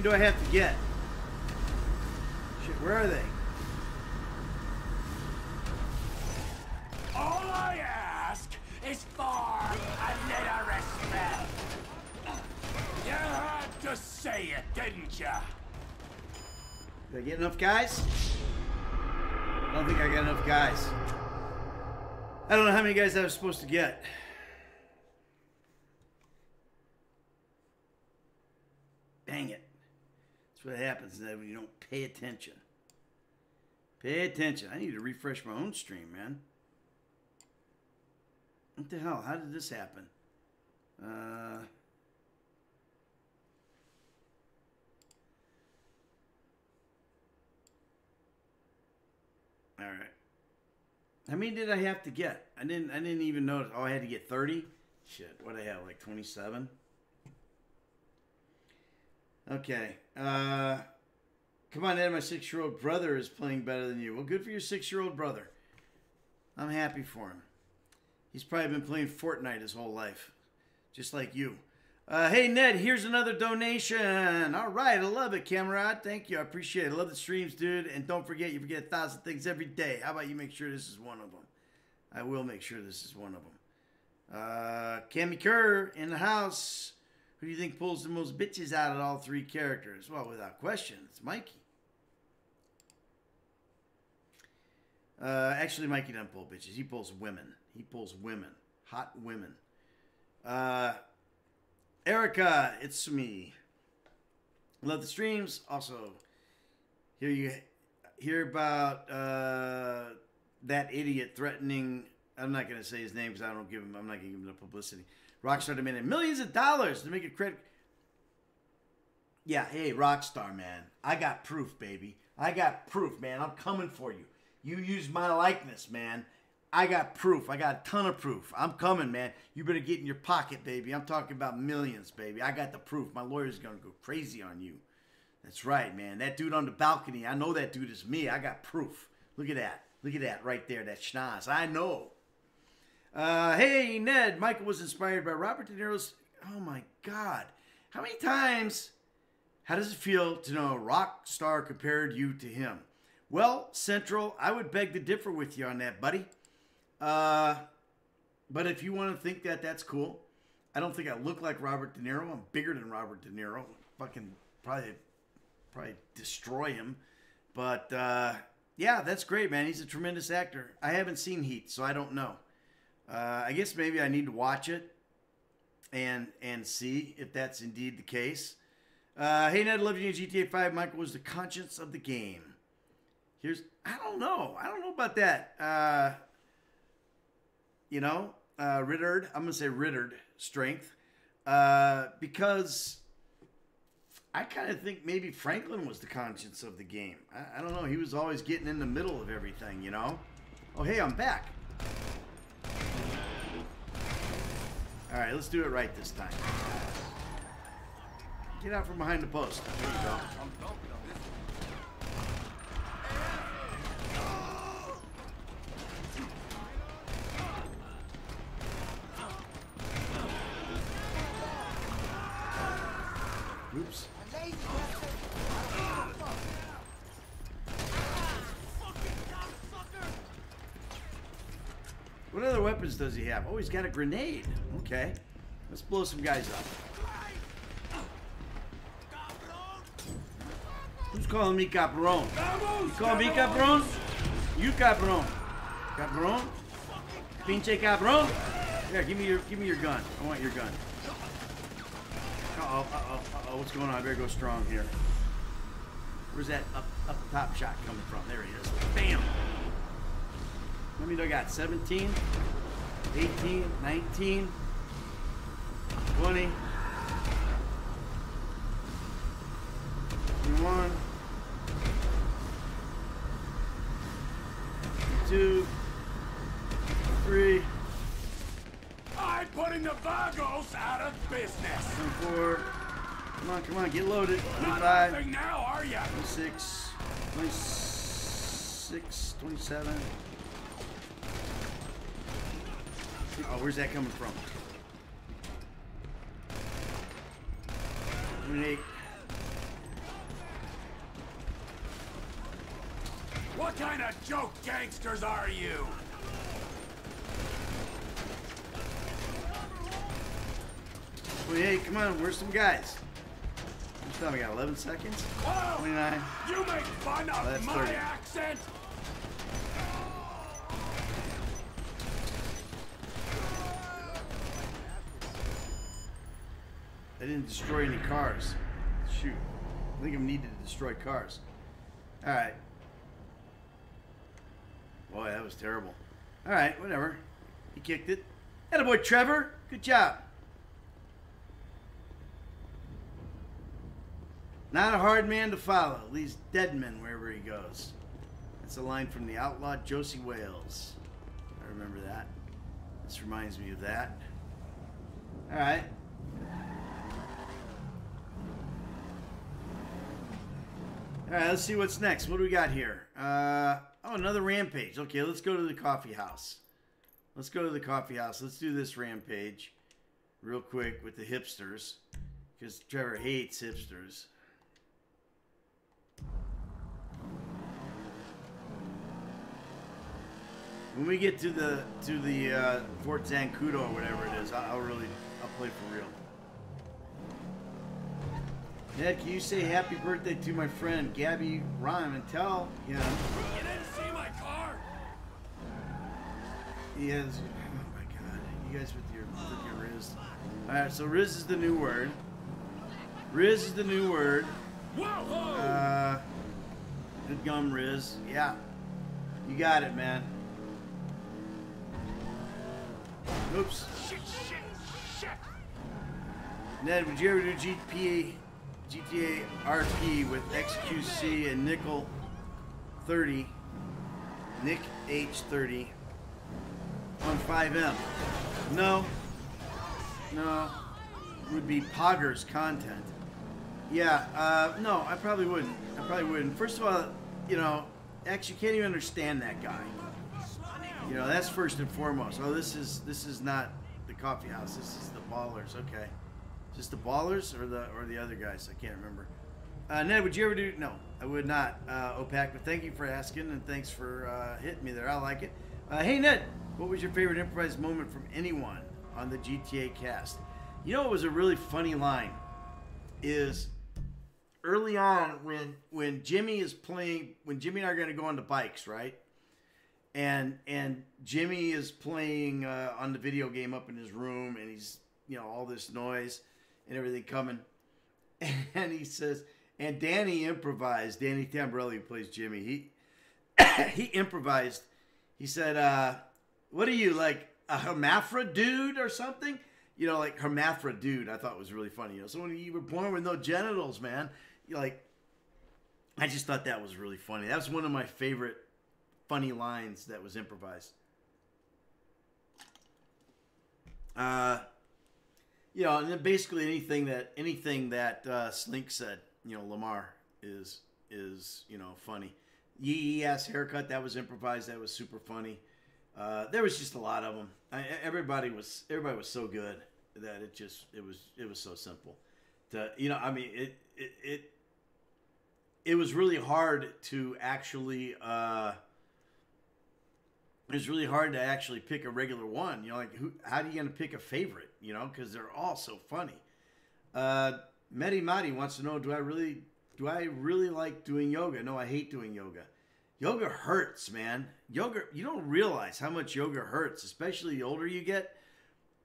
many do I have to get? Shit, where are they? All I ask is for a little respect. You had to say it, didn't you? Did I get enough guys? I don't think I got enough guys. I don't know how many guys I was supposed to get. Dang it. That's what happens when you don't pay attention. Pay attention. I need to refresh my own stream, man. What the hell? How did this happen? Uh. All right. How many did I have to get? I didn't. I didn't even notice. Oh, I had to get thirty. Shit. What I have? Like twenty-seven. Okay. Uh, come on, Ed. My six-year-old brother is playing better than you. Well, good for your six-year-old brother. I'm happy for him. He's probably been playing Fortnite his whole life, just like you. Uh, hey Ned, here's another donation. All right, I love it, Camerad. Thank you, I appreciate it. I love the streams, dude. And don't forget, you forget a thousand things every day. How about you make sure this is one of them? I will make sure this is one of them. Uh, Cammy Kerr in the house. Who do you think pulls the most bitches out of all three characters? Well, without question, it's Mikey. Uh, actually, Mikey doesn't pull bitches. He pulls women. He pulls women. Hot women. Uh, Erica, it's me. Love the streams. Also, hear you hear about uh, that idiot threatening. I'm not gonna say his name because I don't give him. I'm not gonna give him the publicity. Rockstar demanded millions of dollars to make a credit. Yeah, hey, Rockstar man, I got proof, baby. I got proof, man. I'm coming for you. You use my likeness, man. I got proof. I got a ton of proof. I'm coming, man. You better get in your pocket, baby. I'm talking about millions, baby. I got the proof. My lawyer's gonna go crazy on you. That's right, man. That dude on the balcony, I know that dude is me. I got proof. Look at that. Look at that right there. That schnoz. I know. Uh, hey, Ned. Michael was inspired by Robert De Niro's. Oh my God. How many times? How does it feel to know a rock star compared you to him? Well, Central, I would beg to differ with you on that, buddy. Uh, but if you want to think that, that's cool. I don't think I look like Robert De Niro. I'm bigger than Robert De Niro. Fucking probably, probably destroy him. But uh, yeah, that's great, man. He's a tremendous actor. I haven't seen Heat, so I don't know. Uh, I guess maybe I need to watch it and and see if that's indeed the case. Uh, hey Ned, love you GTA 5. Michael was the conscience of the game. Here's I don't know. I don't know about that. Uh, you know, uh, Rittard. I'm gonna say Rittard strength uh, because I kind of think maybe Franklin was the conscience of the game. I, I don't know. He was always getting in the middle of everything, you know? Oh, hey, I'm back. All right, let's do it right this time. Get out from behind the post. There you go. Oops. What other weapons does he have? Oh, he's got a grenade. Okay. Let's blow some guys up. Who's calling me cabron? You call me cabron? You cabron. Cabron? Pinche cabron? Yeah, give me your give me your gun. I want your gun. Uh-oh, uh-oh, uh-oh. What's going on? I better go strong here. Where's that up, up top shot coming from? There he is. Bam! How many do I got? 17, 18, 19, 20, 21, 22, 23, Putting the Vagos out of business. 24. Come on, come on, get loaded. Not 25, now, are ya? 26, 26, 27. Oh, where's that coming from? 28. What kind of joke gangsters are you? Twenty-eight. Come on, where's some guys? How much time we got? 11 seconds? Whoa! 29. You make fun of that's my 30. accent? They didn't destroy any cars. Shoot. I think I'm needed to destroy cars. Alright. Boy, that was terrible. Alright, whatever. He kicked it. Boy, Trevor. Good job. Not a hard man to follow. Leaves dead men wherever he goes. That's a line from the outlaw Josey Wales. I remember that. This reminds me of that. Alright. All right, let's see what's next. What do we got here? Uh, oh, another rampage. Okay, let's go to the coffee house. Let's go to the coffee house. Let's do this rampage real quick with the hipsters because Trevor hates hipsters. When we get to the to the uh, Fort Zancudo or whatever it is, I'll, really I'll play for real. Ned, can you say happy birthday to my friend Gabby Rhyme and tell him You didn't see my car? he has. Oh my God, you guys with your with your Riz. All right, so Riz is the new word. Riz is the new word. Uh, good gum, Riz. Yeah, you got it, man. Oops. shit, shit, shit! Ned, would you ever do GTA, GTA RP with XQC and Nickel 30, Nick H30 on FiveM? No. No. It would be Poggers content. Yeah, uh, no, I probably wouldn't. I probably wouldn't. First of all, you know, X, you can't even understand that guy. You know, that's first and foremost. Oh, this is this is not the coffee house. This is the ballers. Okay. Just the ballers or the or the other guys? I can't remember. Uh, Ned, would you ever do? No, I would not. Uh, OPAC, but thank you for asking and thanks for uh, hitting me there. I like it. Uh, hey Ned, what was your favorite improvised moment from anyone on the GTA cast? You know, it was a really funny line. Is early on when when Jimmy is playing when Jimmy and I are going to go on the bikes, right? And and Jimmy is playing uh, on the video game up in his room, and he's you know all this noise and everything coming, and he says, and Danny improvised. Danny Tamborelli plays Jimmy. He he improvised. He said, uh, "What are you like a hermaphrodite or something?" you know, like Hermaphra dude, I thought was really funny. You know, so when you were born with no genitals, man, you like, I just thought that was really funny. That was one of my favorite funny lines that was improvised. Uh, you know, and then basically anything that anything that uh, Slink said, you know, Lamar is is you know funny. Yee ass haircut that was improvised. That was super funny. Uh, there was just a lot of them. I, everybody was everybody was so good that it just it was it was so simple. To you know, I mean it it it, it was really hard to actually. Uh, it was really hard to actually pick a regular one. You know, like who? How are you going to pick a favorite? You know, because they're all so funny. Uh, Madi wants to know: Do I really, do I really like doing yoga? No, I hate doing yoga. Yoga hurts, man. Yoga, you don't realize how much yoga hurts, especially the older you get.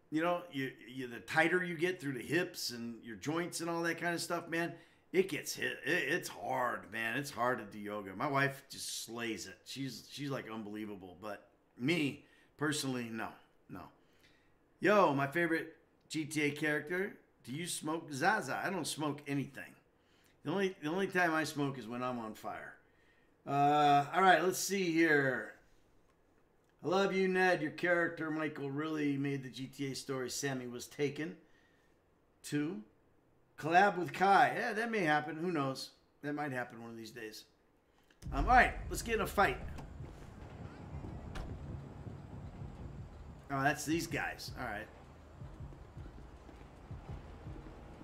You know, you, you the tighter you get through the hips and your joints and all that kind of stuff, man. It gets hit. It, it's hard, man. It's hard to do yoga. My wife just slays it. She's she's like unbelievable, but me personally, no, no. Yo, my favorite GTA character. Do you smoke Zaza? I don't smoke anything. The only the only time I smoke is when I'm on fire. Uh, all right, let's see here. I love you, Ned. Your character, Michael, really made the GTA story. Sammy was taken. Two. Collab with Kai. Yeah, that may happen. Who knows? That might happen one of these days. Um, all right, let's get in a fight. Oh, that's these guys. All right.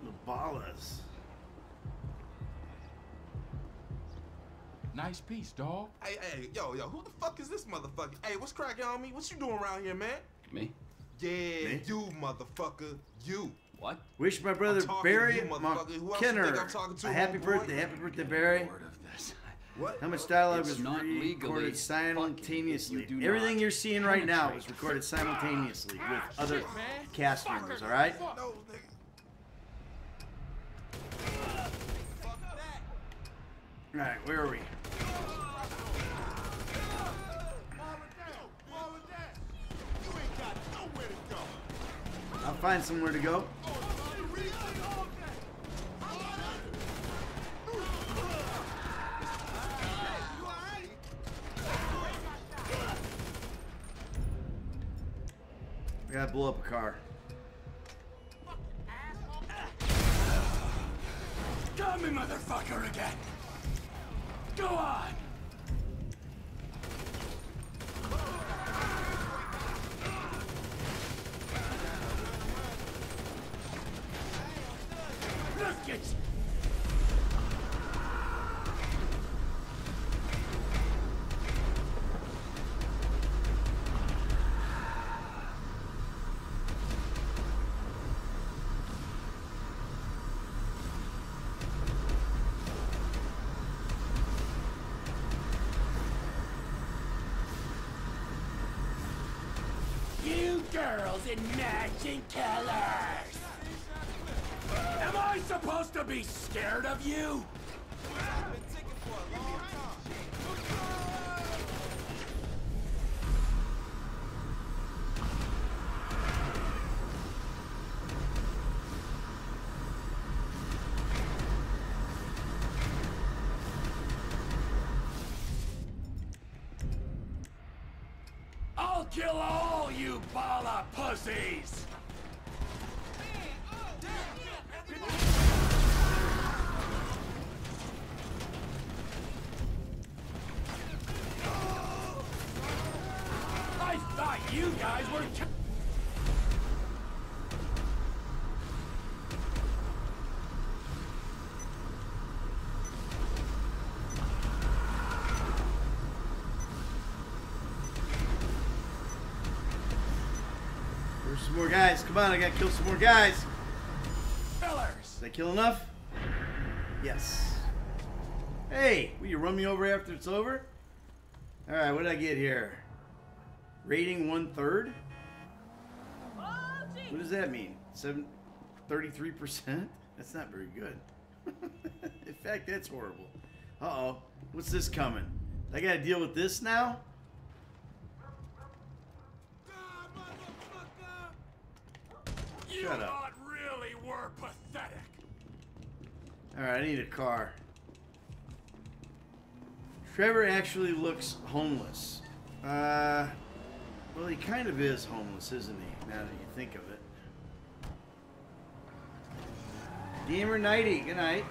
The ballas. Nice piece, dog. Hey, hey, yo, yo, who the fuck is this motherfucker? Hey, what's cracking on me? What you doing around here, man? Me? Yeah, Me? you motherfucker, you. What? Wish my brother Barry to you, motherfucker. Who you Kenner I'm talking to, a happy birthday. Happy birthday, Barry. Bored of this. What? How much dialogue It's was not legally recorded fucking simultaneously? you do Everything not you're seeing right now penetrate. was recorded simultaneously with other shit, man. cast members, all right? No, nigga. Fuck that. All right, where are we? You ain't got nowhere to go. I'll find somewhere to go. I gotta blow up a car. Got me, motherfucker, again. Go on. Look at matching colors. Am I supposed to be scared of you? I'll kill all you balla pussies! Guys. Come on, I gotta kill some more guys. Killers! Did I kill enough? Yes. Hey, will you run me over after it's over? All right, what did I get here? Rating one third. What does that mean? Seven, 33 percent? That's not very good. In fact, that's horrible. Uh oh, what's this coming? I gotta deal with this now. Shut you up. really were pathetic. All right, I need a car. Trevor actually looks homeless. Uh, well, he kind of is homeless, isn't he? Now that you think of it. Gamer Nighty, good night.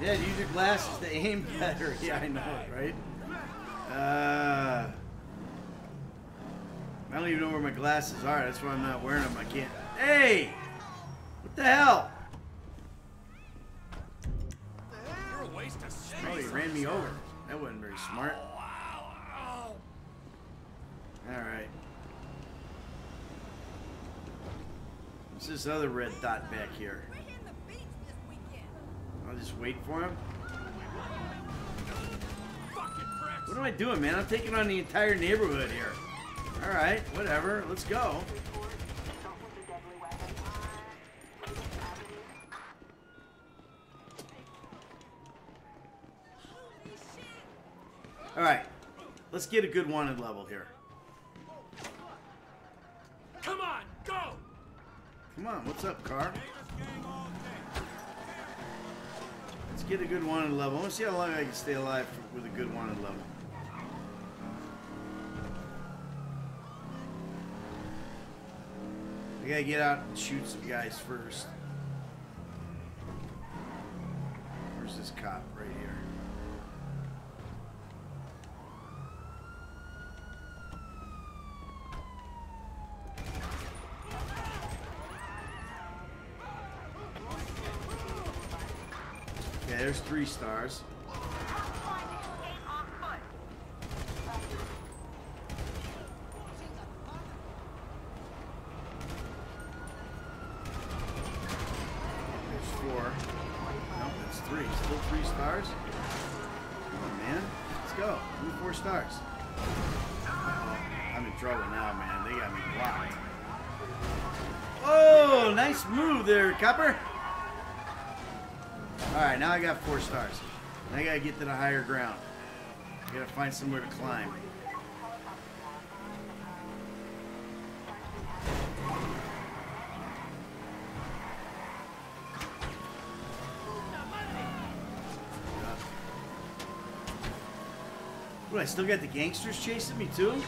Yeah, use your glasses to aim better. Yeah, I know, right? Uh, I don't even know where my glasses are. That's why I'm not wearing them. I can't. Hey! What the hell? You're a waste of space. Oh, he ran me over. That wasn't very smart. Ow, All right. What's this other red dot back here? We're hitting the beach this weekend. I'll just wait for him. ow. Fucking pricks. What am I doing, man? I'm taking on the entire neighborhood here. All right, whatever. Let's go. Report, assault with a deadly weapon on Avenue. Holy shit! All right. Let's get a good wanted level here. Come on, go. Come on, what's up, car? Let's get a good wanted level. I want to see how long I can stay alive with a good wanted level. I gotta get out and shoot some guys first. Oh, nice move there, Copper. Alright, now I got four stars. Now I gotta get to the higher ground. I gotta find somewhere to climb. What, I still got the gangsters chasing me too?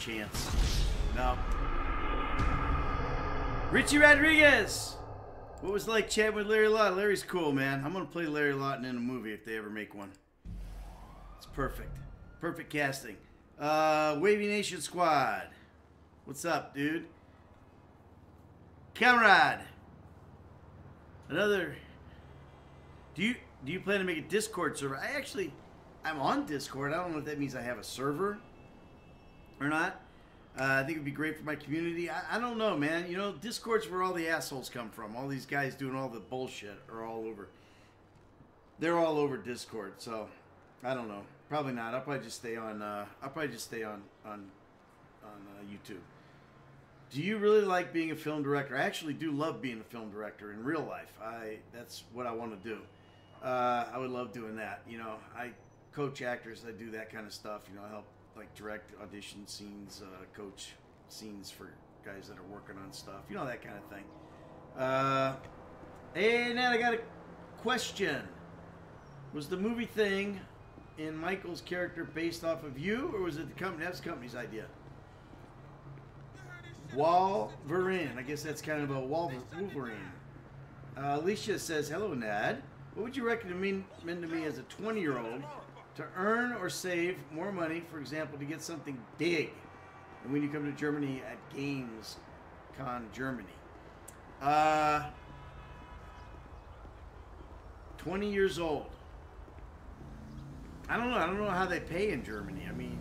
Chance. No. Richie Rodriguez! What was like chatting with Larry Lott? Larry's cool, man. I'm gonna play Larry Lawton in a movie if they ever make one. It's perfect. Perfect casting. Uh, Wavy Nation Squad. What's up, dude? Comrade. Another. Do you do you plan to make a Discord server? I actually, I'm on Discord. I don't know if that means I have a server or not. Uh, I think it'd be great for my community. I, I don't know, man. You know, Discord's where all the assholes come from. All these guys doing all the bullshit are all over. They're all over Discord. So, I don't know. Probably not. I'll probably just stay on. Uh, I'll probably just stay on on on uh, YouTube. Do you really like being a film director? I actually do love being a film director in real life. I that's what I want to do. Uh, I would love doing that. You know, I coach actors. I do that kind of stuff. You know, I help like direct audition scenes, uh, coach scenes for guys that are working on stuff. You know that kind of thing. Uh, hey, Nat, I got a question. Was the movie thing in Michael's character based off of you, or was it the company? The company's idea. Wolverine. I guess that's kind of a Wolver- Wolverine. Uh, Alicia says, "Hello, Nad. What would you recommend to me as a 20-year-old to earn or save more money? For example, to get something big, and when you come to Germany at Games Con Germany." Uh, 20 years old. I don't know. I don't know how they pay in Germany. I mean,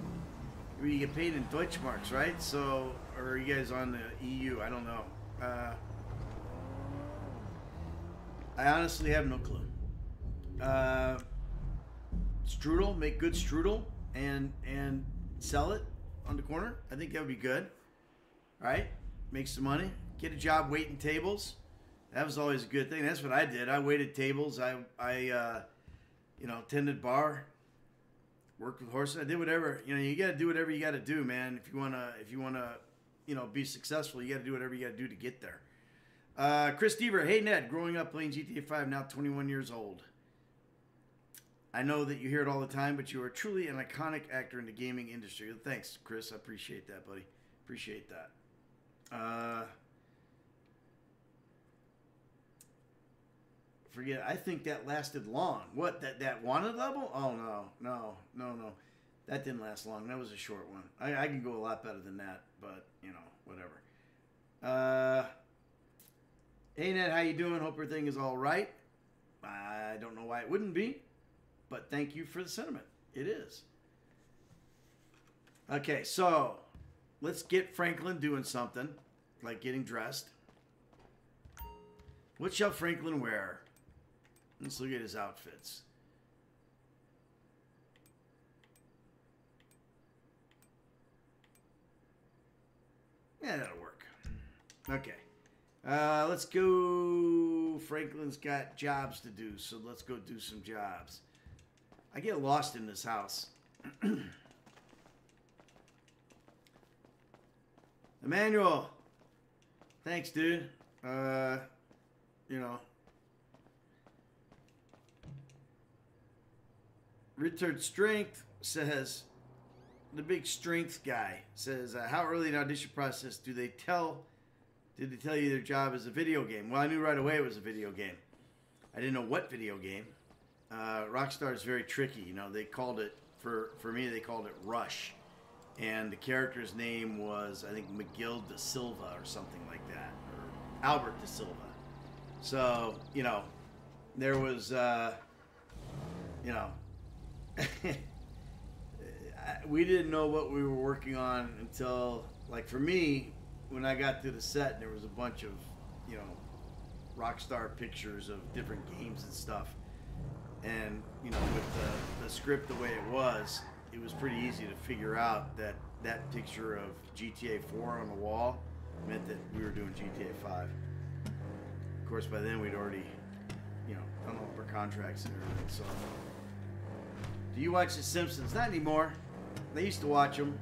you get paid in Deutschmarks, right? So, or are you guys on the EU? I don't know. Uh, I honestly have no clue. Uh, strudel, make good strudel and and sell it on the corner. I think that would be good, right? make some money, get a job waiting tables. That was always a good thing. That's what I did. I waited tables. I I uh, you know tended bar, worked with horses. I did whatever. You know, you got to do whatever you got to do, man. If you wanna if you wanna you know be successful, you got to do whatever you got to do to get there. Uh, Chris Deaver, hey Ned, growing up playing GTA 5, now 21 years old. I know that you hear it all the time, but you are truly an iconic actor in the gaming industry. Thanks, Chris. I appreciate that, buddy. Appreciate that. Uh, forget. I think that lasted long. What that that wanted level? Oh no, no, no, no. That didn't last long. That was a short one. I, I can go a lot better than that, but you know, whatever. Uh, hey Ned, how you doing? Hope everything is all right. I don't know why it wouldn't be, but thank you for the sentiment. It is. Okay, so let's get Franklin doing something, like getting dressed. What shall Franklin wear? Let's look at his outfits. Yeah, that'll work. Okay. Uh, let's go. Franklin's got jobs to do, so let's go do some jobs. I get lost in this house. Emmanuel. Thanks, dude. Uh, you know. Richard Strength says, the big strength guy says, uh, how early in audition process do they tell, did they tell you their job is a video game? Well, I knew right away it was a video game. I didn't know what video game. Uh, Rockstar is very tricky. You know, they called it, for, for me, they called it Rush. And the character's name was, I think, McGill de Silva or something like that, or Albert de Silva. So, you know, there was, uh, you know, we didn't know what we were working on until, like, for me, when I got to the set, and there was a bunch of, you know, Rockstar pictures of different games and stuff. And, you know, with the, the script the way it was, it was pretty easy to figure out that that picture of GTA 4 on the wall meant that we were doing GTA 5. Of course, by then we'd already, you know, done all our contracts and everything. So, do you watch The Simpsons? Not anymore. I used to watch them,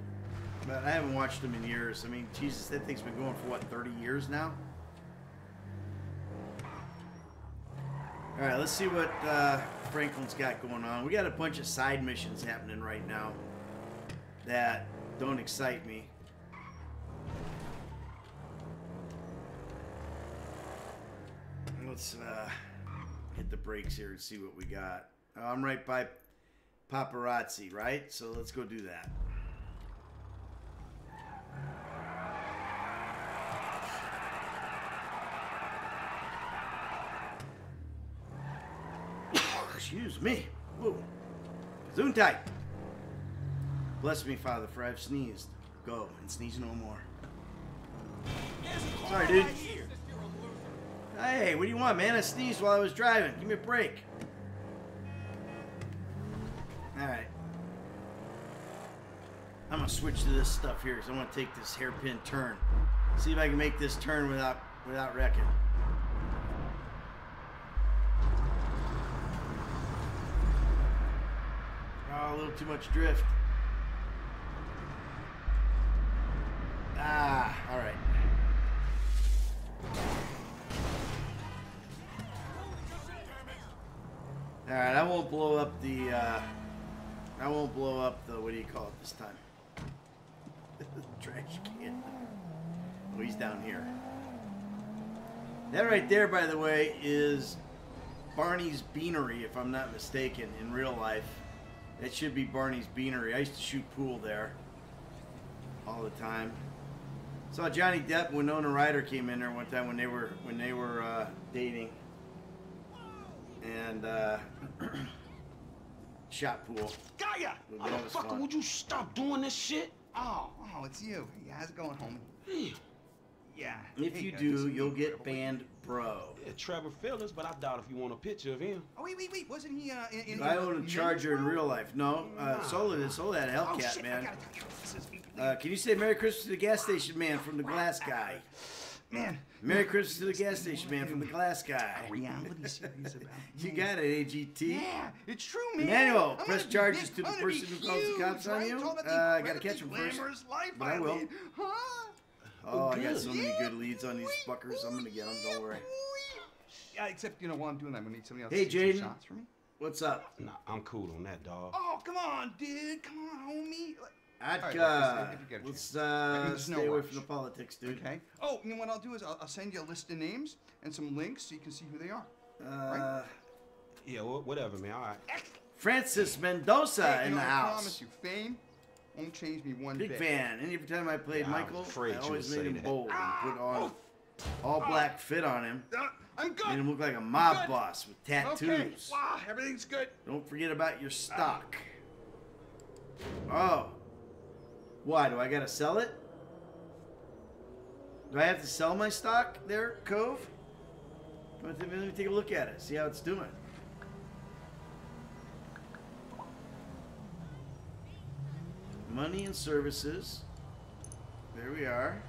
but I haven't watched them in years. I mean, Jesus, that thing's been going for what, 30 years now? All right, let's see what uh, Franklin's got going on. We got a bunch of side missions happening right now that don't excite me. Let's uh, hit the brakes here and see what we got. I'm right by paparazzi, right? So let's go do that. Excuse me. Whoa. Gesundheit. Bless me, Father, for I've sneezed. Go and sneeze no more. Sorry, dude. Hey, what do you want, man? I sneezed while I was driving. Give me a break. Alright. I'm gonna switch to this stuff here because I want to take this hairpin turn. See if I can make this turn without without wrecking. Oh, a little too much drift. Ah, all right. All right, I won't blow up the. Uh, I won't blow up the. What do you call it this time? Trash can. Oh, he's down here. That right there, by the way, is Barney's Beanery, if I'm not mistaken, in real life. That should be Barney's Beanery. I used to shoot pool there all the time. Saw Johnny Depp when Winona Ryder came in there one time when they were when they were uh, dating, and uh, shot pool. Gaia! That was Motherfucker, fun. would you stop doing this shit? Oh, oh, it's you. Yeah, how's it going, homie? Yeah. If Hey, you guys, do, you'll get banned, bro. Yeah, Trevor Phillips, but I doubt if you want a picture of him. Oh, wait, wait, wait. Wasn't he uh, in, in I own a Charger in real life. No, uh, Nah. Solo did. Solo had a Oh, Hellcat, shit, man. gotta tell you, this is- Uh, can you say Merry Christmas to the gas station man from the glass guy? Man. Merry Christmas to the gas station man from the glass guy. Reality series about You me. got it, AGT. Yeah, it's true, man. Emmanuel, I'm press charges big, to the I'm person who calls the cops huge, on you. Talking about the Uh, I gotta catch him first, glamorous life but I will. Huh? Oh, I got so many good leads on these fuckers. I'm gonna get them. Don't worry. Yeah, except you know while I'm doing that, I'm gonna need somebody else Hey, to shoot Jaden. shots for me. What's up? Nah, I'm cool on that, dog. Oh, come on, dude. Come on, homie. Like- Atka, All right, if you get a let's chance. I mean, uh, stay away rush. from the politics, dude. Okay. Oh, you know what I'll do is I'll, I'll send you a list of names and some links so you can see who they are. Uh, Yeah, wha- whatever, man. All right. Francis Mendoza Hey, you in know, the I house. promise you, fame won't change me one Big bit. fan. And every time I played Yeah, Michael, afraid I always made say him that. bold and put on all black fit on him. Uh, I'm good. Made him look like a mob boss with tattoos. Okay. Wow, everything's good. Don't forget about your stock. Oh. Why? Do I gotta sell it? Do I have to sell my stock there, Cove? Let me take a look at it, see how it's doing. Money and services. There we are.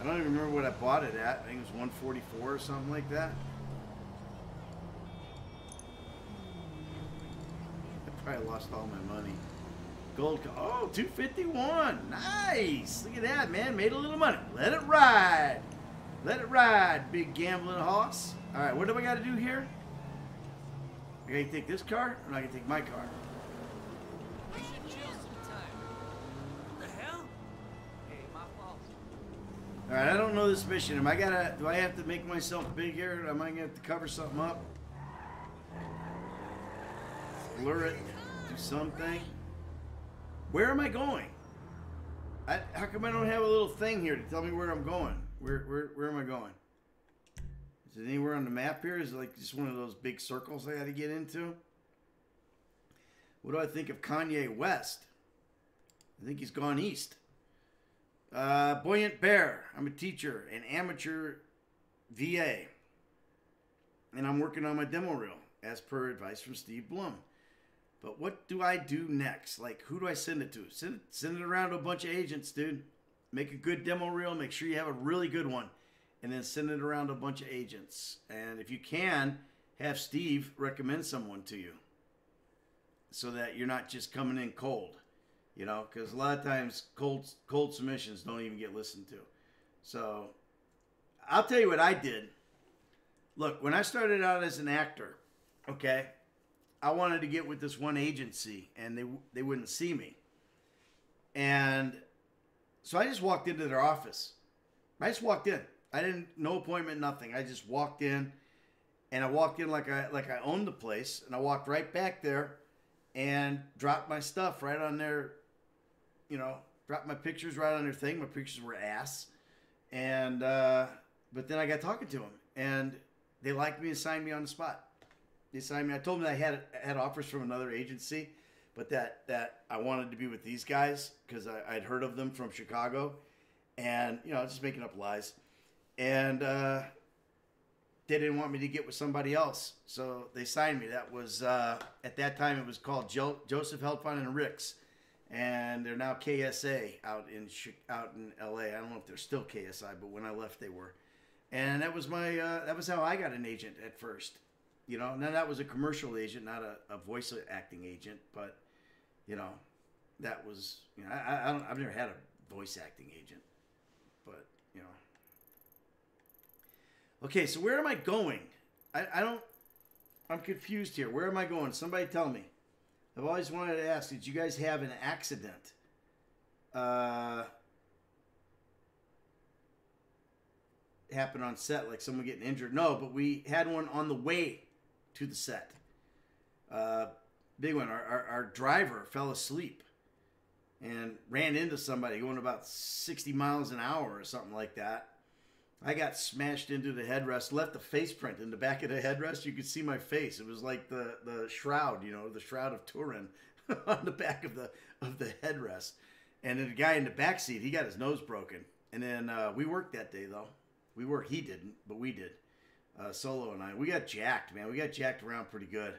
I don't even remember what I bought it at. I think it was 144 or something like that. I probably lost all my money. Gold, oh, 251. Nice. Look at that, man. Made a little money. Let it ride. Let it ride, big gambling hoss. All right, what do I got to do here? I got to take this car, or I to take my car? All right, I don't know this mission. Am I gotta? Do I have to make myself big here? Am I gonna have to cover something up? Lure it, do something. Where am I going? I, how come I don't have a little thing here to tell me where I'm going? Where where where am I going? Is it anywhere on the map here? Is it like just one of those big circles I got to get into? What do I think of Kanye West? I think he's gone east. Uh, Buoyant Bear. I'm a teacher, an amateur VA. And I'm working on my demo reel, as per advice from Steve Blum. But what do I do next? Like, who do I send it to? Send send it around to a bunch of agents, dude. Make a good demo reel. Make sure you have a really good one. And then send it around to a bunch of agents. And if you can, have Steve recommend someone to you so that you're not just coming in cold you know, because a lot of times cold cold submissions don't even get listened to. So I'll tell you what I did. Look, when I started out as an actor, okay, I wanted to get with this one agency, and they they wouldn't see me, and so I just walked into their office. I just walked in. I didn't no appointment, nothing. I just walked in, and I walked in like I like I owned the place, and I walked right back there, and dropped my stuff right on their you know, dropped my pictures right on their thing. My pictures were ass. And, uh, but then I got talking to them and they liked me and signed me on the spot. They signed me. I told them I had, had offers from another agency, but that, that I wanted to be with these guys because I'd heard of them from Chicago and, you know, just making up lies. And, uh, they didn't want me to get with somebody else. So they signed me. That was, uh, at that time, it was called jo- Joseph Helpfine and Ricks and they're now KSA out in out in LA. I don't know if they're still KSI, but when I left, they were. And that was my uh, that was how I got an agent at first. You know, now that was a commercial agent, not a, a voice acting agent, but you know, that was you know I, I don't I've never had a voice acting agent, but you know. Okay, so where am I going? I, I don't. I'm confused here. Where am I going? Somebody tell me. I've always wanted to ask, did you guys have an accident? Uh, happen on set, like someone getting injured? No, but we had one on the way to the set. Uh, big one. Our, our, our driver fell asleep and ran into somebody going about 60 miles an hour or something like that. I got smashed into the headrest, left a face print in the back of the headrest. You could see my face. It was like the, the shroud, you know, the shroud of Turin on the back of the of the headrest. And then the guy in the back seat, he got his nose broken. And then uh, we worked that day though. We worked. He didn't, but we did. Uh, Solo and I, we got jacked, man. We got jacked around pretty good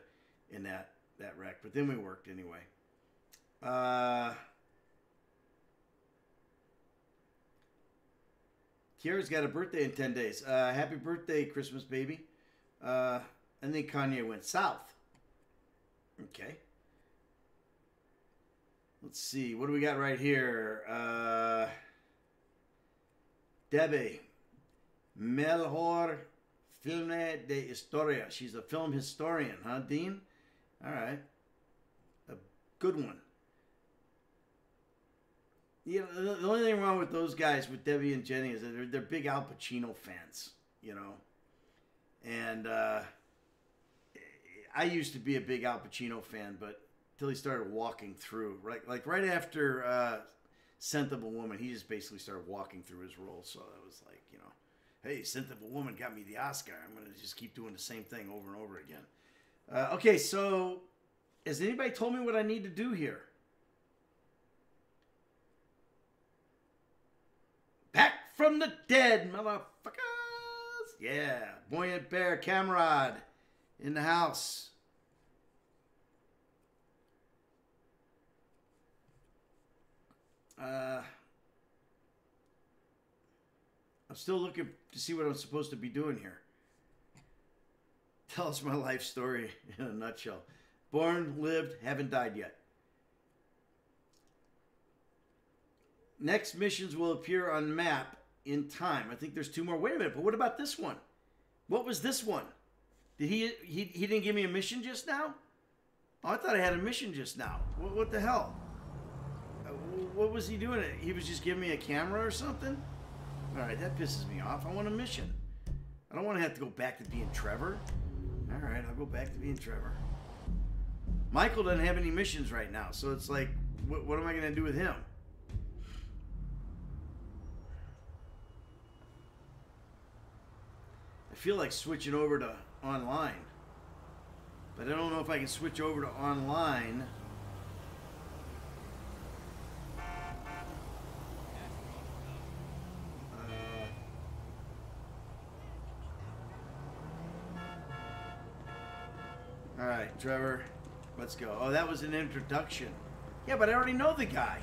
in that that wreck. But then we worked anyway. Uh, Kiara's got a birthday in 10 days. Uh, happy birthday, Christmas baby. Uh, and then Kanye went south. Okay. Let's see. What do we got right here? Uh, Debbie. Melhor filme de historia. She's a film historian, huh, Dean? All right. A good one. Know, the- only thing wrong with those guys, with Debbie and Jenny, is that they're, they're big Al Pacino fans, you know? And uh, I used to be a big Al Pacino fan, but until he started walking through, right, like right after uh, Scent of a Woman, he just basically started walking through his role. So I was like, you know, hey, Scent of a Woman got me the Oscar. I'm gonna just keep doing the same thing over and over again. Uh, okay, so has anybody told me what I need to do here? Back from the dead, motherfuckers! Yeah, Buoyant Bear Camarade in the house. Uh, I'm still looking to see what I'm supposed to be doing here. Tell us my life story in a nutshell. Born, lived, haven't died yet. Next missions will appear on map in time. I think there's two more. Wait a minute, but what about this one? What was this one? Did he he, he didn't give me a mission just now? Oh, I thought I had a mission just now. What, what the hell? Uh, What was he doing? He was just giving me a camera or something? All right, that pisses me off. I want a mission. I don't want to have to go back to being Trevor. All right, I'll go back to being Trevor. Michael doesn't have any missions right now, so it's like, what, what am I going to do with him? Feel like switching over to online, but I don't know if I can switch over to online. Uh, all right, Trevor, let's go. Oh, that was an introduction. Yeah, but I already know the guy.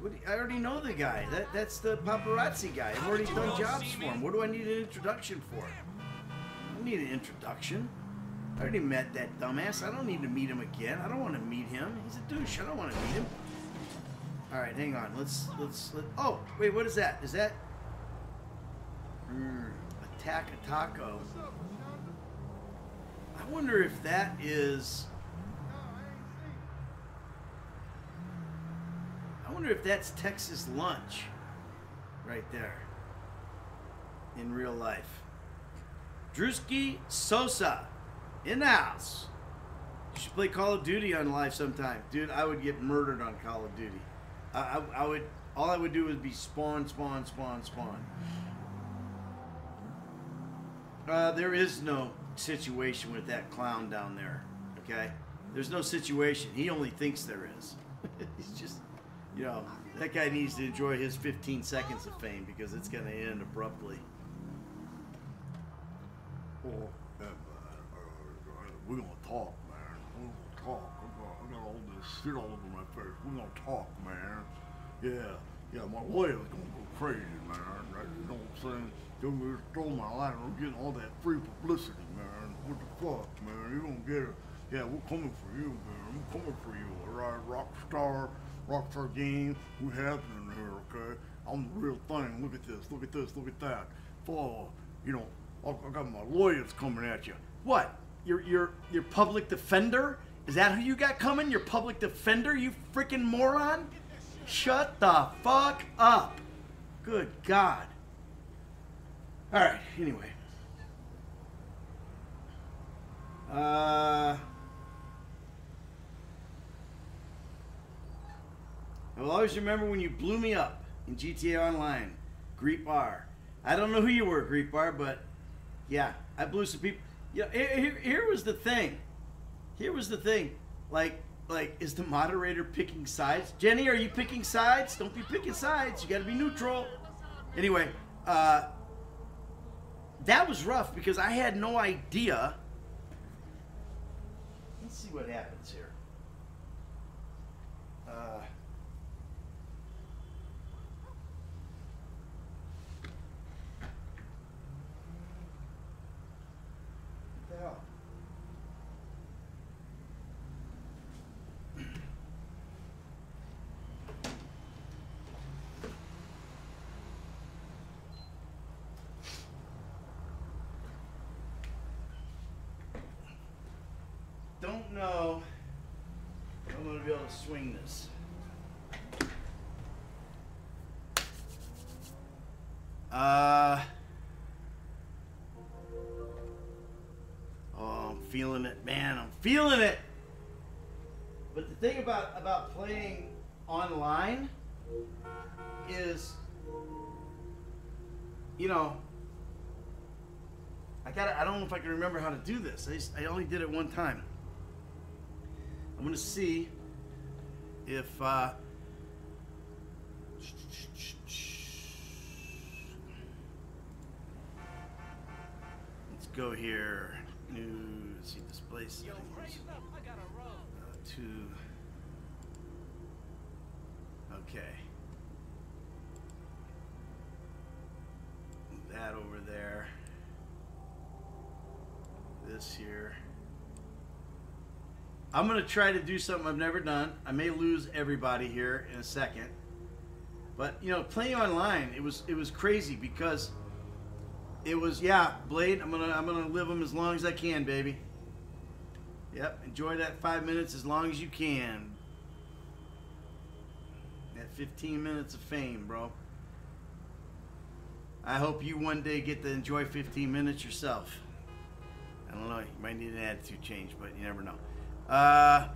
What I already know the guy. That that's the paparazzi guy. I've already done jobs for him. What do I need an introduction for? I don't need an introduction. I already met that dumbass. I don't need to meet him again. I don't want to meet him. He's a douche. I don't want to meet him. All right, hang on. Let's let's. Let, oh, wait. What is that? Is that? Mm, attack a taco. I wonder if that is. Wonder if that's Texas lunch right there in real life. Drewski Sosa in the house. You should play Call of Duty on live sometime. Dude, I would get murdered on Call of Duty. I, I, I would, all I would do would be spawn, spawn, spawn, spawn. Uh, there is no situation with that clown down there, okay? There's no situation. He only thinks there is. He's just, you know, that guy needs to enjoy his 15 seconds of fame because it's going to end abruptly. Uh, we're gonna talk, man. We're gonna talk. I got, all this shit all over my face. We're gonna talk, man. Yeah, yeah. My lawyer's gonna go crazy, man. You know what I'm saying? They're gonna throw my life. I'm getting all that free publicity, man. What the fuck, man? You're gonna get it. Yeah, we're coming for you, man. I'm coming for you. All right, Rockstar, Rockstar Game. We're happening here, okay? I'm the real thing. Look at this. Look at this. Look at that. For you know, I got my lawyers coming at you. What? Your your your public defender? Is that who you got coming? Your public defender? You freaking moron! Shut the fuck up! Good God. All right. Anyway. Uh. I will always remember when you blew me up in GTA Online, Greet Bar. I don't know who you were, Greet Bar, but yeah, I blew some people. Yeah, here, here, here was the thing. Here was the thing. Like, like, is the moderator picking sides? Jenny, are you picking sides? Don't be picking sides. You got to be neutral. Anyway, uh, that was rough because I had no idea. Let's see what happens here. Uh, don't know if I'm gonna be able to swing this. Uh. Oh, I'm feeling it, man. I'm feeling it. But the thing about about playing online is, you know, I got. I don't know if I can remember how to do this. I, just, I only did it one time. I'm gonna see if. Uh, let's go here. New. Let's see display settings. Uh, two. Okay. That over there. This here. I'm gonna try to do something I've never done. I may lose everybody here in a second, but you know, playing online, it was it was crazy because it was yeah, Blade. I'm gonna I'm gonna live them as long as I can, baby. Yep, enjoy that five minutes as long as you can. That 15 minutes of fame, bro. I hope you one day get to enjoy 15 minutes yourself. I don't know. You might need an attitude change, but you never know. Uh.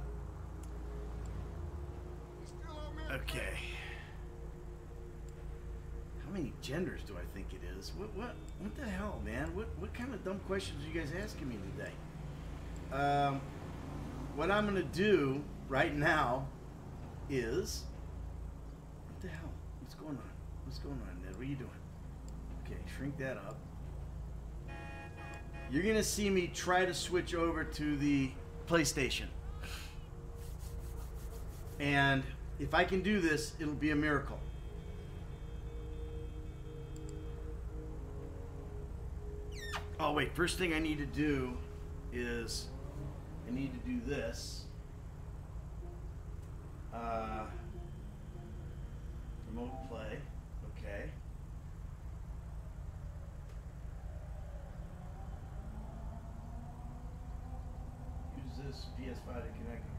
Okay. How many genders do I think it is? What what what the hell, man? What what kind of dumb questions are you guys asking me today? Um, what I'm gonna do right now is what the hell? What's going on? What's going on, Ned? What are you doing? Okay, shrink that up. You're gonna see me try to switch over to the PlayStation. And if I can do this, it'll be a miracle. Oh wait, first thing I need to do is I need to do this. Uh, remote play. Okay. Use this PS5 to connect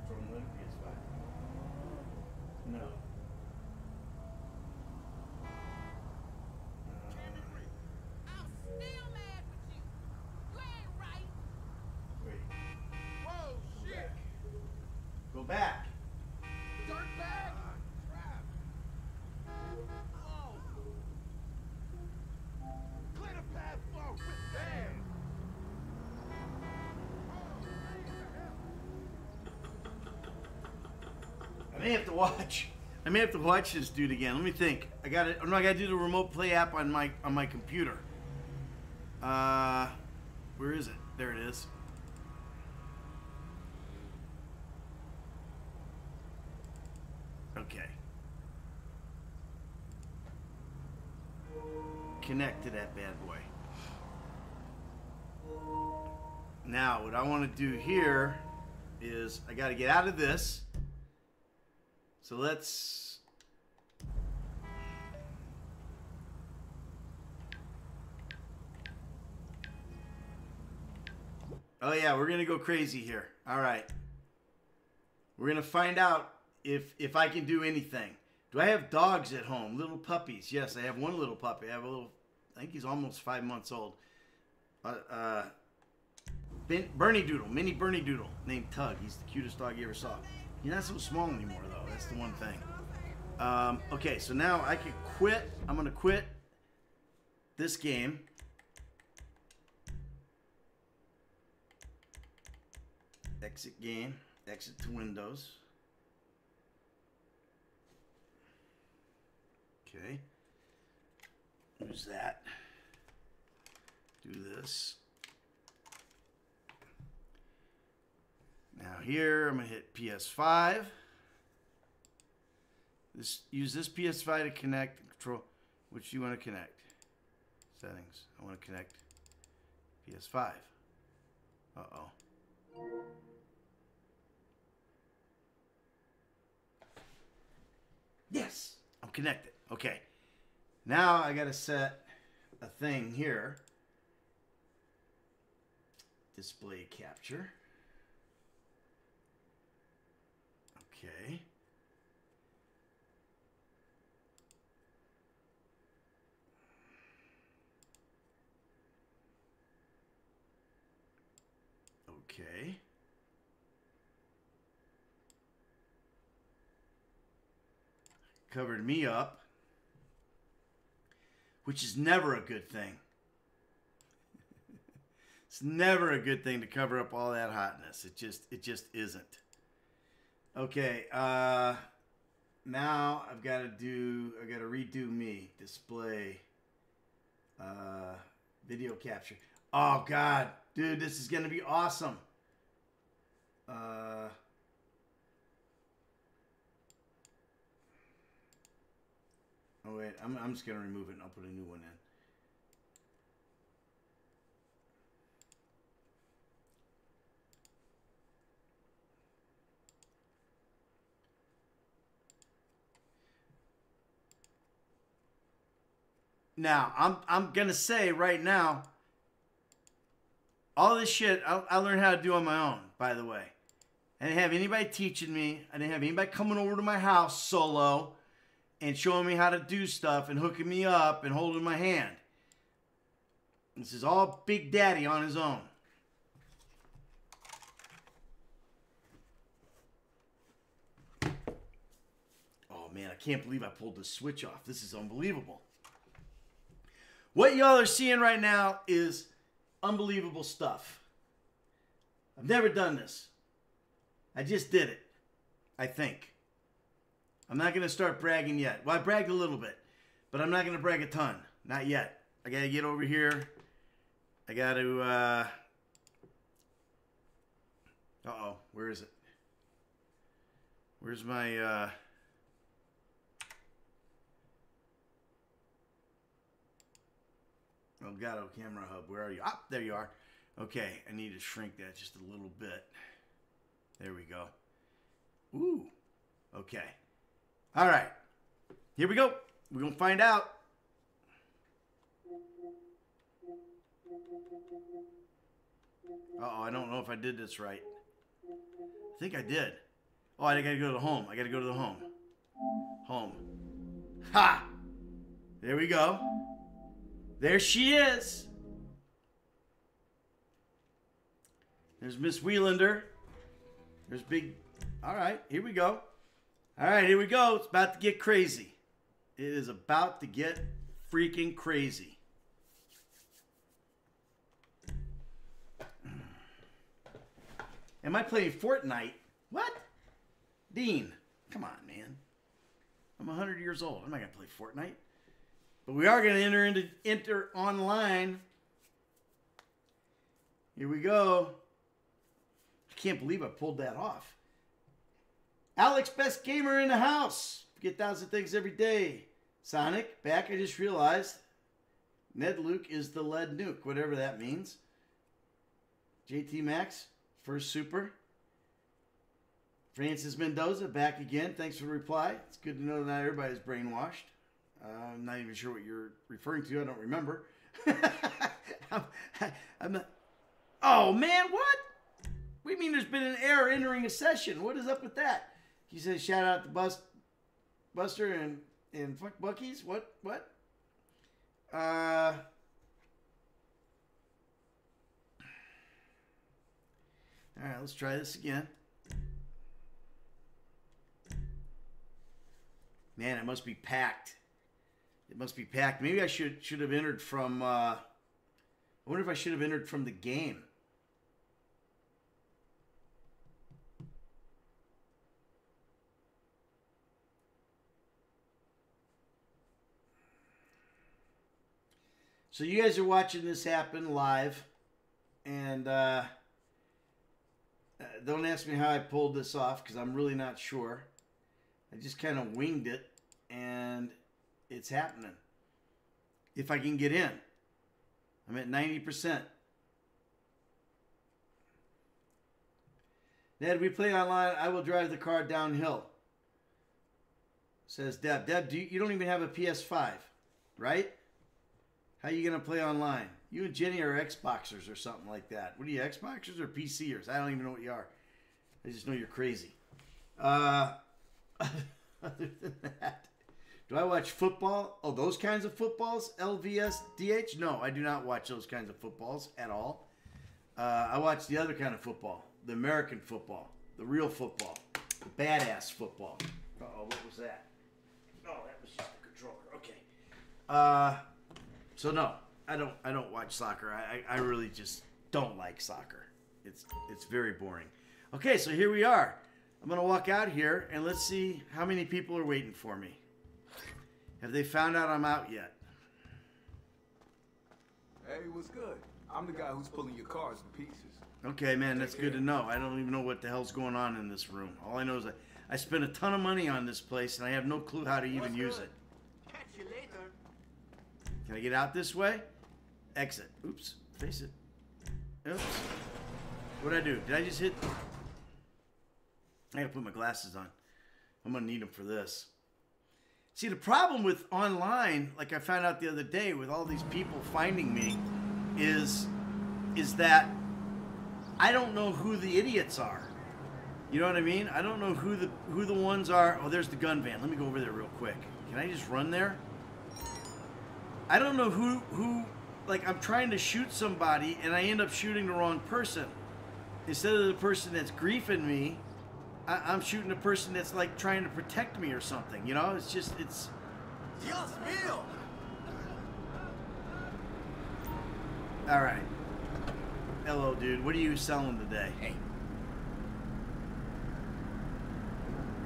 may have to watch. I may have to watch this dude again. Let me think. I got it. No, I got to do the remote play app on my on my computer. Uh, where is it? There it is. Okay. Connect to that bad boy. Now, what I want to do here is I got to get out of this. So let's. Oh yeah, we're gonna go crazy here. All right. We're gonna find out if if I can do anything. Do I have dogs at home? Little puppies? Yes, I have one little puppy. I have a little. I think he's almost five months old. Uh, uh ben, Bernedoodle, mini Bernedoodle, named Tug. He's the cutest dog you ever saw. He's not so small anymore, though. That's the one thing. Um, okay, so now I can quit. I'm going to quit this game. Exit game. Exit to Windows. Okay. Use that. Do this. Now here, I'm gonna hit PS5. This use this PS5 to connect and control which you want to connect. Settings. I want to connect PS5. Uh oh. Yes, I'm connected. Okay. Now I gotta set a thing here. Display capture. Okay. Okay. Covered me up, which is never a good thing. it's never a good thing to cover up all that hotness. It just it just isn't. Okay, uh now I've got to do I got to redo me display uh video capture. Oh god, dude, this is going to be awesome. Uh Oh wait, I'm I'm just going to remove it and I'll put a new one in. Now, I'm I'm gonna say right now, all this shit I, I learned how to do on my own. By the way, I didn't have anybody teaching me. I didn't have anybody coming over to my house solo and showing me how to do stuff and hooking me up and holding my hand. This is all Big Daddy on his own. Oh man, I can't believe I pulled the switch off. This is unbelievable. What y'all are seeing right now is unbelievable stuff. I've never done this. I just did it. I think. I'm not going to start bragging yet. Well, I bragged a little bit, but I'm not going to brag a ton. Not yet. I got to get over here. I got to, uh... Uh-oh. Where is it? Where's my, uh... Elgato camera hub. Where are you? Ah, there you are. Okay, I need to shrink that just a little bit. There we go. Ooh. Okay. All right. Here we go. We're going to find out. Uh-oh, I don't know if I did this right. I think I did. Oh, I gotta go to the home. I gotta go to the home. Home. Ha! There we go. There she is. There's Miss Wheelander. There's Big. All right, here we go. All right, here we go. It's about to get crazy. It is about to get freaking crazy. Am I playing Fortnite? What? Dean, come on, man. I'm 100 years old. I'm not going to play Fortnite. But we are going to enter into enter online. Here we go. I can't believe I pulled that off. Alex, best gamer in the house. Get thousand things every day. Sonic, back. I just realized Ned Luke is the lead nuke, whatever that means. JT Max, first super. Francis Mendoza, back again. Thanks for the reply. It's good to know that not everybody's brainwashed. I'm not even sure what you're referring to. I don't remember. I'm, I'm not. Oh man, what? We mean there's been an error entering a session? What is up with that? He says shout out to Bust, Buster and and fuck Bucky's. What what? Uh. All right, let's try this again. Man, it must be packed. It must be packed. Maybe I should should have entered from. Uh, I wonder if I should have entered from the game. So you guys are watching this happen live, and uh, uh don't ask me how I pulled this off because I'm really not sure. I just kind of winged it, and it's happening. If I can get in, I'm at 90%. Ned, we play online. I will drive the car downhill. Says Deb. Deb, do you, you don't even have a PS5, right? How are you gonna play online? You and Jenny are Xboxers or something like that. What are you, Xboxers or PCers? I don't even know what you are. I just know you're crazy. Uh, other than that, do I watch football? Oh, those kinds of footballs? LVS, DH? No, I do not watch those kinds of footballs at all. Uh, I watch the other kind of football, the American football, the real football, the badass football. Oh, what was that? Oh, that was just the controller. Okay. Uh, so no, I don't. I don't watch soccer. I, I, I really just don't like soccer. It's it's very boring. Okay, so here we are. I'm gonna walk out here and let's see how many people are waiting for me. Have they found out I'm out yet? Hey, what's good? I'm the guy who's pulling your cars to pieces. Okay, man, that's good to know. I don't even know what the hell's going on in this room. All I know is that I spent a ton of money on this place and I have no clue how to even use it. Catch you later. Can I get out this way? Exit. Oops. Face it. Oops. What'd I do? Did I just hit? I gotta put my glasses on. I'm gonna need them for this. See, the problem with online, like I found out the other day, with all these people finding me, is, is that I don't know who the idiots are. You know what I mean? I don't know who the who the ones are. Oh, there's the gun van. Let me go over there real quick. Can I just run there? I don't know who who like I'm trying to shoot somebody and I end up shooting the wrong person. Instead of the person that's griefing me, I, I'm shooting a person that's like trying to protect me or something. You know, it's just it's. Dios mío. All right. Hello, dude. What are you selling today? Hey.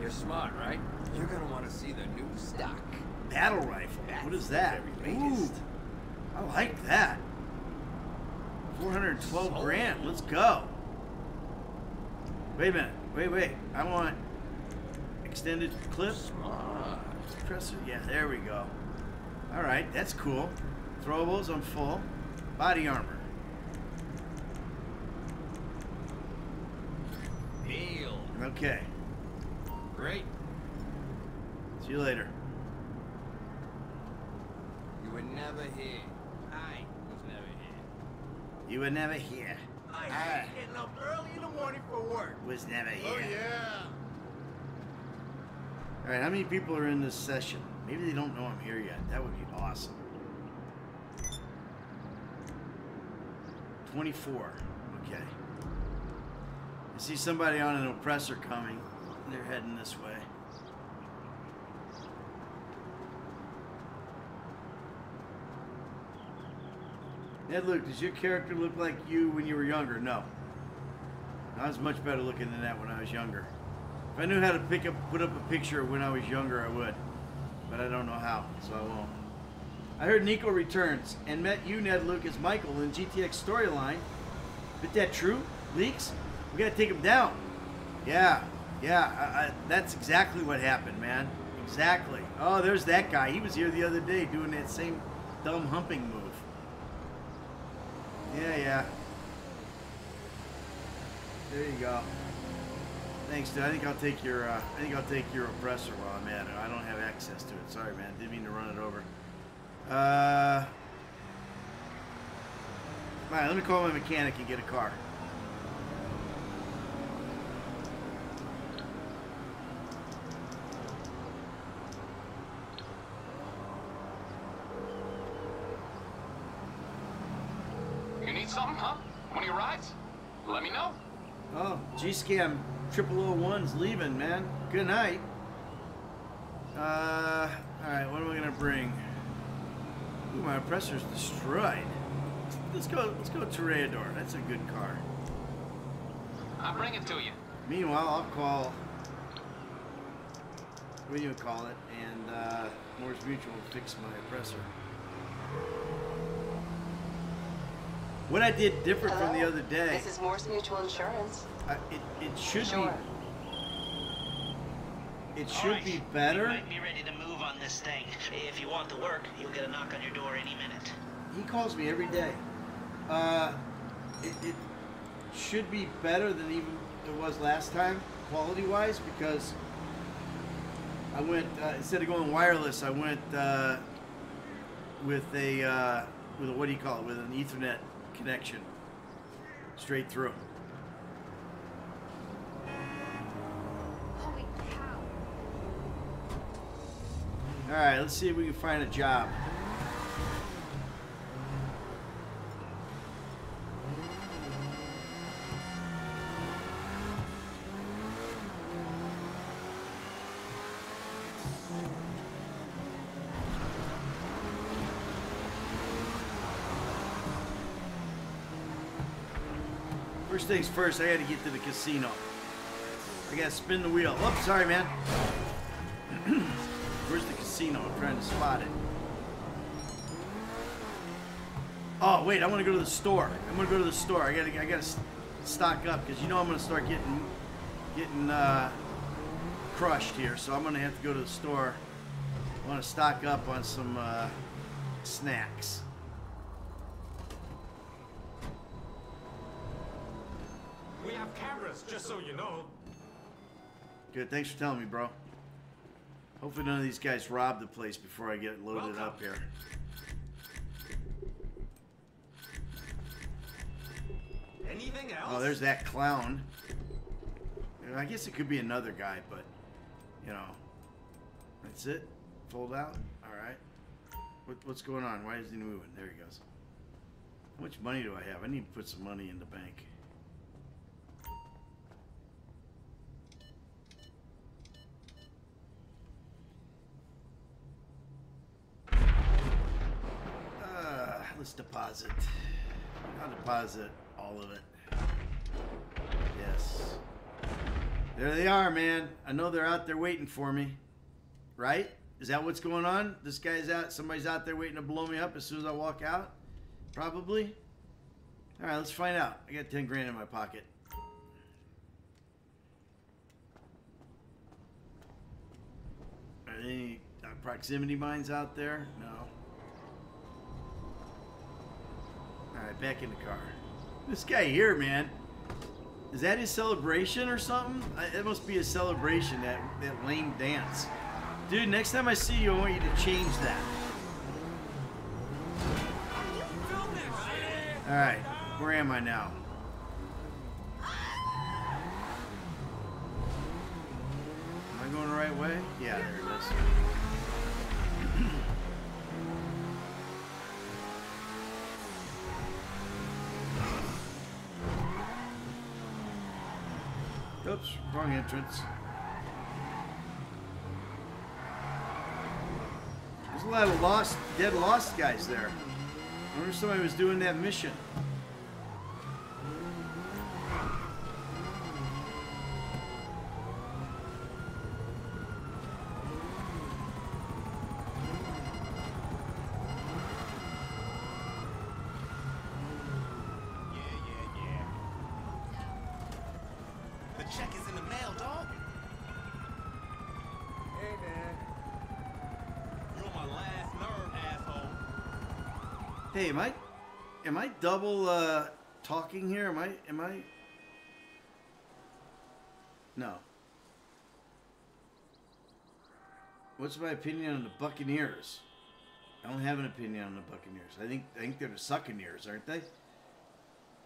You're smart, right? You're gonna want to see the new stock. Battle rifle. What is that? Ooh, I like that. 412 grand. Let's go. Wait a minute. Wait, wait. I want extended clip. Suppressor. Yeah, there we go. All right, that's cool. Throwables, I'm full. Body armor. Deal. Okay. Great. See you later. You were never here. I was never here. You were never here. I hate getting up early in the morning for work. was never here. Oh yeah. All right, how many people are in this session? Maybe they don't know I'm here yet. That would be awesome. 24. Okay. I see somebody on an oppressor coming. They're heading this way. Ned Luke, does your character look like you when you were younger? No. I was much better looking than that when I was younger. If I knew how to pick up, put up a picture when I was younger, I would. But I don't know how, so I won't. I heard Nico returns and met you, Ned Luke, as Michael in GTX storyline. Is that true? Leaks? We gotta take him down. Yeah, yeah, I, I, that's exactly what happened, man. Exactly. Oh, there's that guy. He was here the other day doing that same dumb humping move. Yeah, yeah. There you go. Thanks, dude. I think I'll take your. Uh, I think I'll take your oppressor while I'm at it. I don't have access to it. Sorry, man. Didn't mean to run it over. Uh. All right, let me call my mechanic and get a car. You need something, huh? One of your rides? Let me know. Oh, G-Scam 0001's leaving, man. Good night. Uh, alright, what am I gonna bring? Ooh, my oppressor's destroyed. Let's go, let's go Toreador. That's a good car. I'll bring it to you. Meanwhile, I'll call, what do you call it? And, uh, Mors Mutual will fix my oppressor. What I did different from the other day, This is Mors Mutual Insurance. I, it, it should Sure. be, it should be better. Might be ready to move on this thing. If you want the work, you'll get a knock on your door any minute. He calls me every day. Uh, it, it should be better than even it was last time, quality-wise, because I went uh, instead of going wireless, I went uh, with a uh, with a what do you call it? With an Ethernet connection straight through. Holy cow. All right, let's see if we can find a job. Things first, I gotta get to the casino. I gotta spin the wheel. Oh, sorry, man. Where's the casino? I'm trying to spot it. Oh, wait, I want to go to the store. I'm gonna go to the store. I gotta, I gotta stock up because you know I'm gonna start getting, getting uh, crushed here. So I'm gonna have to go to the store. I want to stock up on some uh, snacks. We have cameras, just so you know. Good. Thanks for telling me, bro. Hopefully none of these guys rob the place before I get loaded up here. Anything else? Oh, there's that clown. I guess it could be another guy, but you know, that's it. Fold out. All right. What, what's going on? Why is he moving? There he goes. How much money do I have? I need to put some money in the bank. Uh, let's deposit. I'll deposit all of it. Yes. There they are, man. I know they're out there waiting for me. Right? Is that what's going on? This guy's out. Somebody's out there waiting to blow me up as soon as I walk out? Probably. All right, let's find out. I got 10 grand in my pocket. Any uh, proximity mines out there? No. All right, back in the car. This guy here, man. Is that his celebration or something? I, it must be a celebration, that, that lame dance. Dude, next time I see you, I want you to change that. Alright, where am I now? Am I going the right way? Yeah, there it is. Oops, wrong entrance. There's a lot of lost, dead lost guys there. I wonder if somebody was doing that mission. The check is in the mail, dog. Hey, man. You're my last nerve, asshole. Hey, am I, am I double uh, talking here? Am I, am I? No. What's my opinion on the Buccaneers? I don't have an opinion on the Buccaneers. I think I think they're the Succaneers, aren't they?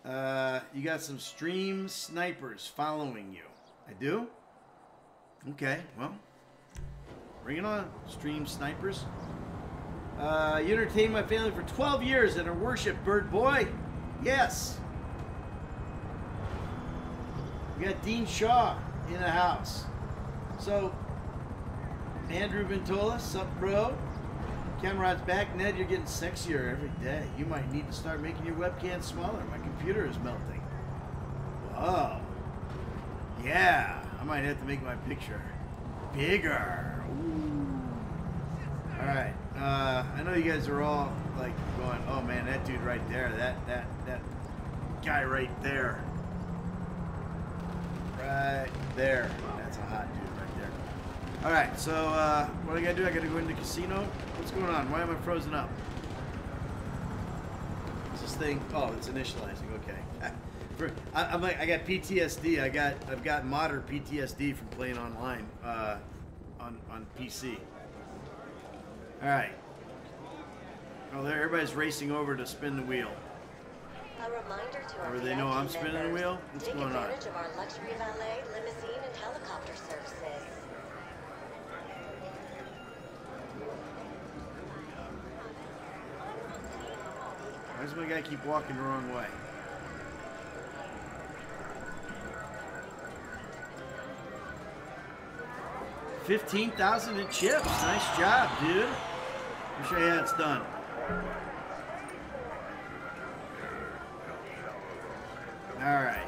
Uh, you got some stream snipers following you. I do. Okay, well, bring it on, stream snipers. Uh, you entertained my family for 12 years and are worship, Bird Boy. Yes. We got Dean Shaw in the house. So, Andrew Ventola, sup, bro? Cameron's back. Ned, you're getting sexier every day. You might need to start making your webcam smaller. My computer is melting. Whoa. Yeah, I might have to make my picture bigger. Ooh. All right. Uh, I know you guys are all like going, "Oh man, that dude right there, that that that guy right there, right there, that's a hot dude right there." All right. So uh, what I gotta do? I gotta go into casino. What's going on? Why am I frozen up? Is this thing? Oh, it's initializing. Okay. For, I, I'm like, I got PTSD. I got, I've got modern PTSD from playing online uh, on on PC. All right. Oh, there, everybody's racing over to spin the wheel. A reminder to our or they know I'm members, spinning the wheel. What's take going advantage on? of our luxury valet, limousine, and helicopter services. Why does my guy keep walking the wrong way? Fifteen thousand in chips. Nice job, dude. Wish I had it's done. All right.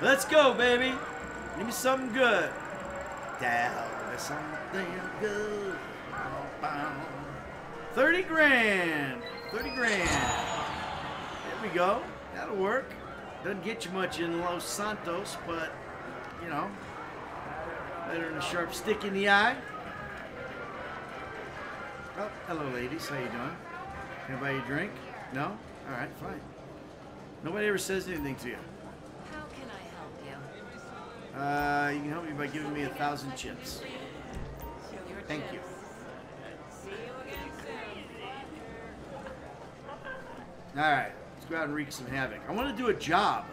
Let's go, baby. Give me something good. Tell me something good. 30 grand. 30 grand. There we go. That'll work. Doesn't get you much in Los Santos, but, you know, better than a sharp stick in the eye. Oh, hello, ladies. How you doing? Can I buy you a drink? No? All right, fine. Nobody ever says anything to you. How can I help you? Uh, you can help me by giving me a thousand chips. Thank you. All right, let's go out and wreak some havoc. I want to do a job.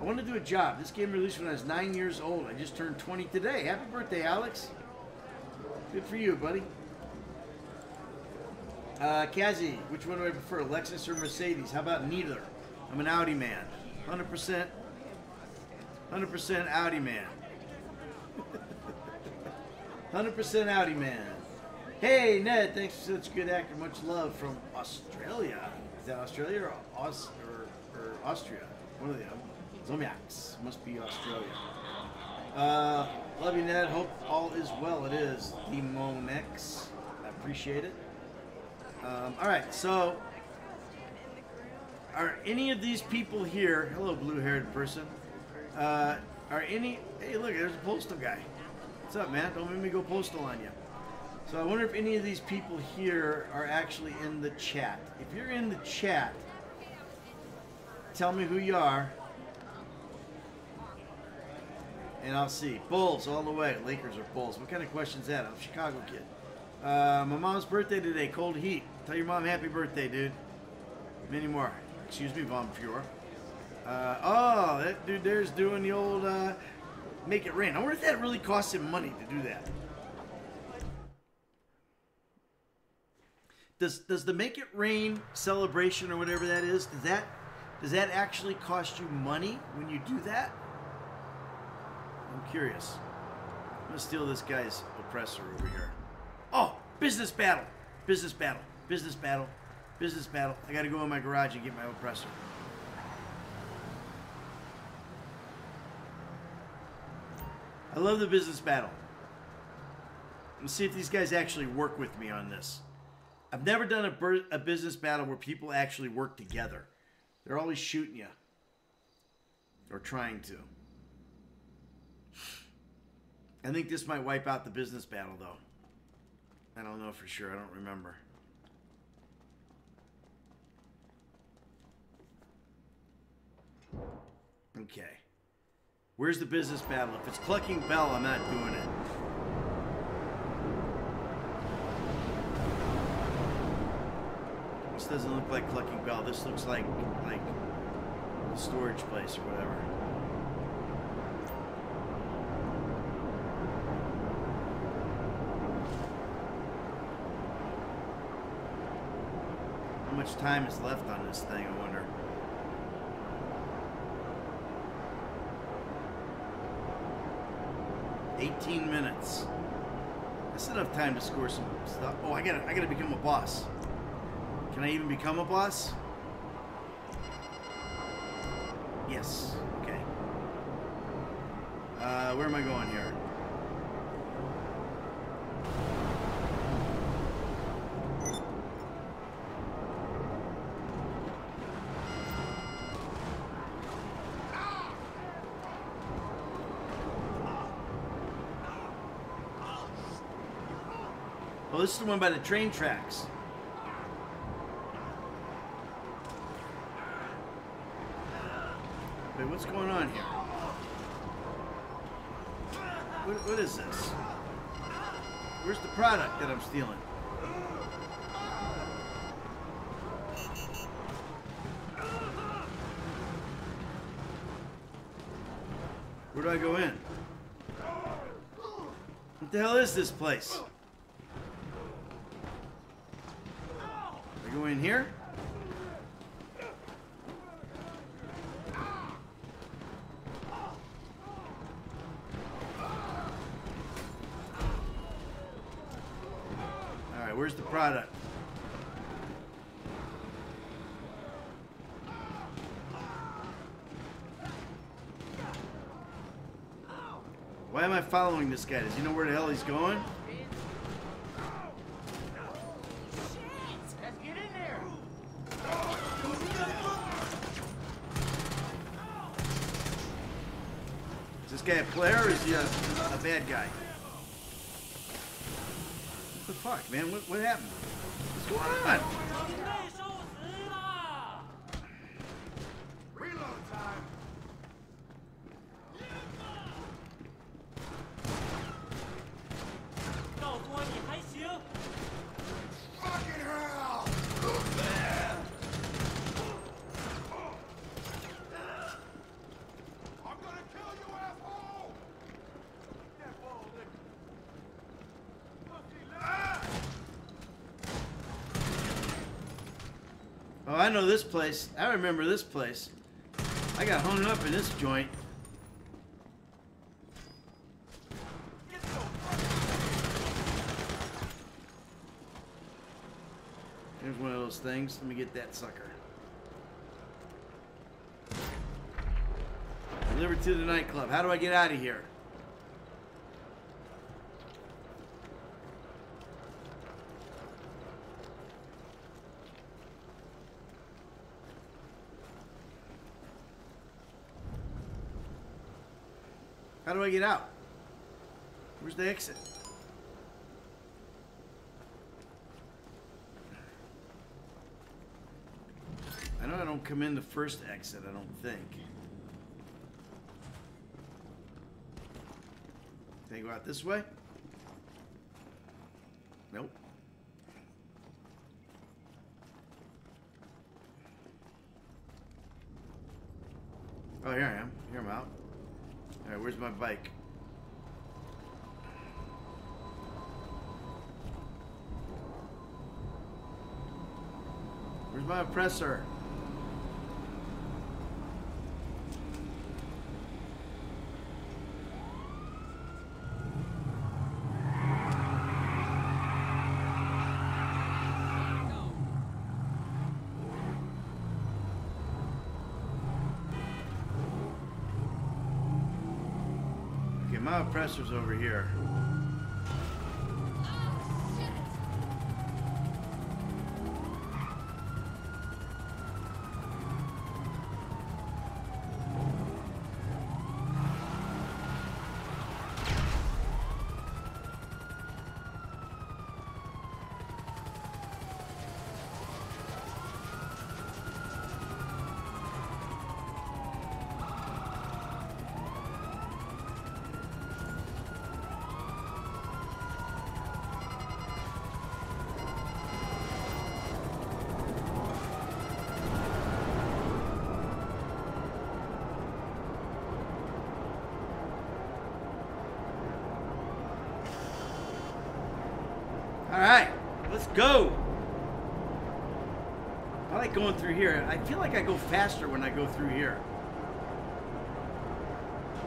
I want to do a job. This game released when I was nine years old. I just turned 20 today. Happy birthday, Alex. Good for you, buddy. Uh, which one do I prefer, Lexus or Mercedes? How about neither? I'm an Audi man. 100%. 100% Audi man. 100% Audi man. Hey, Ned, thanks for such good actor. Much love from Australia. That Australia or, Aus- or, or Austria? One of the other. Zomiax. Must be Australia. Uh, love you, Ned. Hope all is well. It is. Demonex. I appreciate it. Um, all right, so are any of these people here? Hello, blue-haired person. Uh, are any? Hey, look, there's a postal guy. What's up, man? Don't make me go postal on you. So I wonder if any of these people here are actually in the chat. If you're in the chat, tell me who you are, and I'll see. Bulls all the way. Lakers or Bulls. What kind of question's that? I'm a Chicago kid. Uh, my mom's birthday today. Cold heat. Tell your mom happy birthday, dude. Many more. Excuse me, Von Fuhrer. Uh, oh, that dude there's doing the old uh, make it rain. I wonder if that really costs him money to do that. Does does the make it rain celebration or whatever that is? Does that does that actually cost you money when you do that? I'm curious. I'm gonna steal this guy's oppressor over here. Oh, business battle, business battle, business battle, business battle. I gotta go in my garage and get my oppressor. I love the business battle. Let's see if these guys actually work with me on this. I've never done a, bur- a business battle where people actually work together. They're always shooting you. Or trying to. I think this might wipe out the business battle, though. I don't know for sure. I don't remember. Okay. Where's the business battle? If it's Clucking Bell, I'm not doing it. Doesn't look like Clucking Bell. This looks like like a storage place or whatever. How much time is left on this thing, I wonder. Eighteen minutes. That's enough time to score some stuff. Oh, I gotta, I gotta become a boss. Can I even become a boss? Yes. Okay. Uh, where am I going here? Oh, this is the one by the train tracks. What's going on here? What, what is this? Where's the product that I'm stealing? Where do I go in? What the hell is this place? I go in here? Why am I following this guy? Does he know where the hell he's going? Is this guy a player or is he a, a bad guy? What the fuck, man? What, what happened? What's going on? Reload time. Fucking hell! I'm gonna kill you, asshole! That ball, Nick. Oh, I know this place. I remember this place. I got hung up in this joint. Here's one of those things. Let me get that sucker. Delivered to the nightclub. How do I get out of here? I get out? Where's the exit? I know I don't come in the first exit, I don't think. I go out this way? Nope. Oh, here I am. Here I'm out. Alright, where's my bike? Where's my oppressor? Okay, my oppressor's over here. Here. I feel like I go faster when I go through here.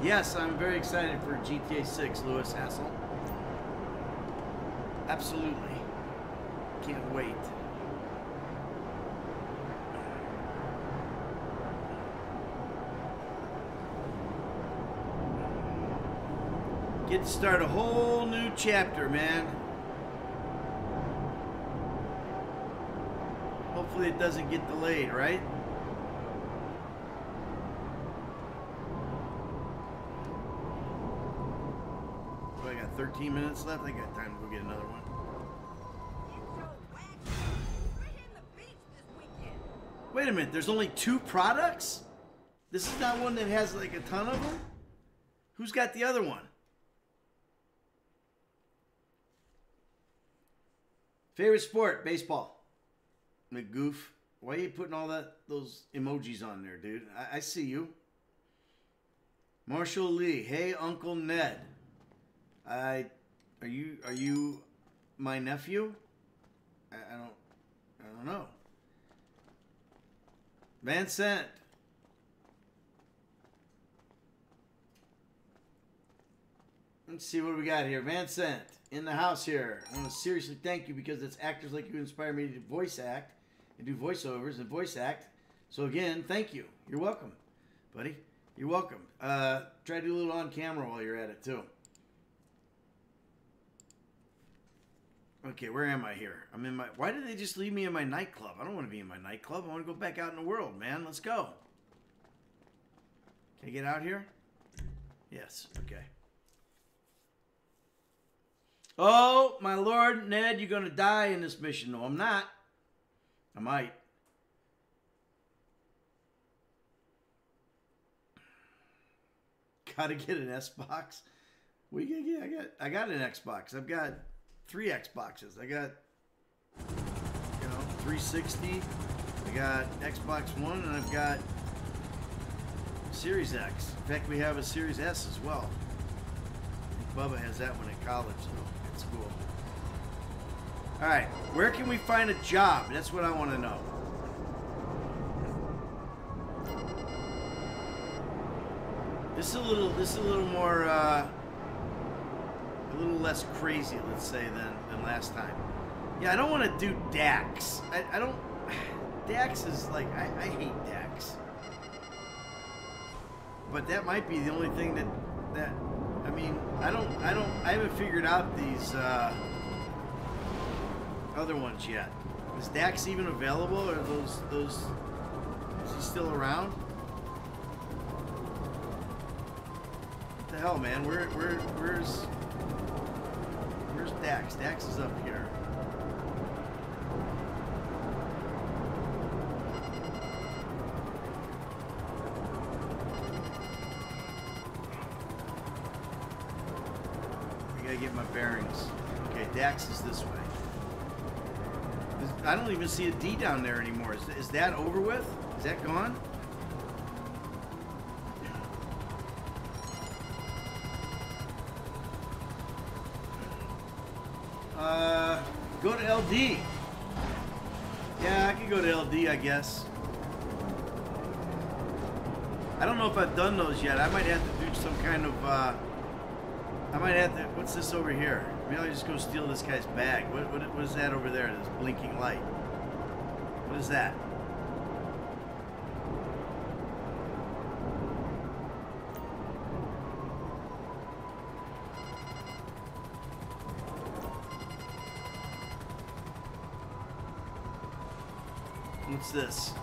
Yes, I'm very excited for GTA 6, Lewis Hassel. Absolutely. Can't wait. Get to start a whole new chapter, man. Hopefully it doesn't get delayed, right? I got 13 minutes left. I got time to go get another one. Wait a minute, there's only two products? This is not one that has like a ton of them? Who's got the other one? Favorite sport, baseball. McGoof. Why are you putting all that those emojis on there, dude? I, I see you. Marshall Lee. Hey, Uncle Ned. I are you are you my nephew? I, I don't I don't know. Vincent. Let's see what we got here. Vincent in the house here. I want to seriously thank you because it's actors like you inspire me to voice act and do voiceovers and voice act. So again, thank you. You're welcome, buddy. You're welcome. Uh, try to do a little on camera while you're at it too. Okay, where am I here? I'm in my. Why did they just leave me in my nightclub? I don't want to be in my nightclub. I want to go back out in the world, man. Let's go. Can I get out here? Yes. Okay. Oh, my lord, Ned, you're going to die in this mission. No, I'm not. I might. Gotta get an S box. We can get. I got. I got an Xbox. I've got three Xboxes. I got. You know, 360. I got Xbox One, and I've got Series X. In fact, we have a Series S as well. Bubba has that one in college, so it's cool. All right, where can we find a job? That's what I want to know. This is a little. This is a little more. Uh, a little less crazy, let's say, than than last time. Yeah, I don't want to do Dax. I, I don't. Dax is like I, I hate Dax. But that might be the only thing that that I mean I don't I don't I haven't figured out these uh, other ones yet. Is Dax even available? Or those those is he still around? What the hell, man? Where where where's where's Dax? Dax is up here. I don't even see a D down there anymore. Is, is that over with? Is that gone? Uh, go to LD. Yeah, I could go to LD, I guess. I don't know if I've done those yet. I might have to do some kind of, uh, I might have to, what's this over here? Maybe I'll just go steal this guy's bag. What, what, what is that over there, this blinking light? What is that? What's this?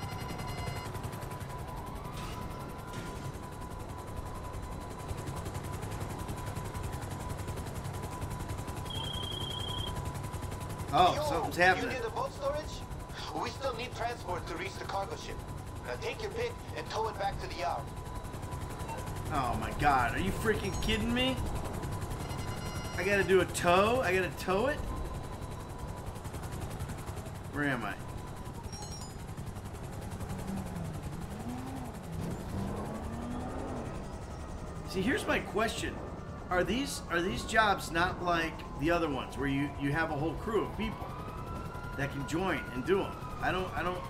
Oh, Yo, something's happening. You near the boat storage? We still need transport to reach the cargo ship. Now take your pick and tow it back to the yard. Oh my god, are you freaking kidding me? I gotta do a tow? I gotta tow it? Where am I? See, here's my question. Are these are these jobs not like the other ones where you you have a whole crew of people that can join and do them? I don't I don't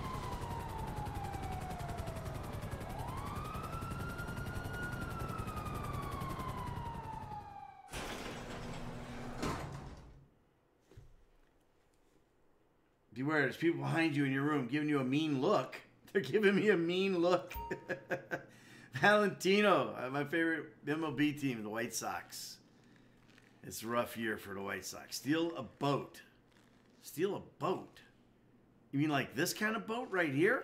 Beware, there's people behind you in your room giving you a mean look. They're giving me a mean look. Valentino, uh, my favorite MLB team, the White Sox. It's a rough year for the White Sox. Steal a boat. Steal a boat? You mean like this kind of boat right here?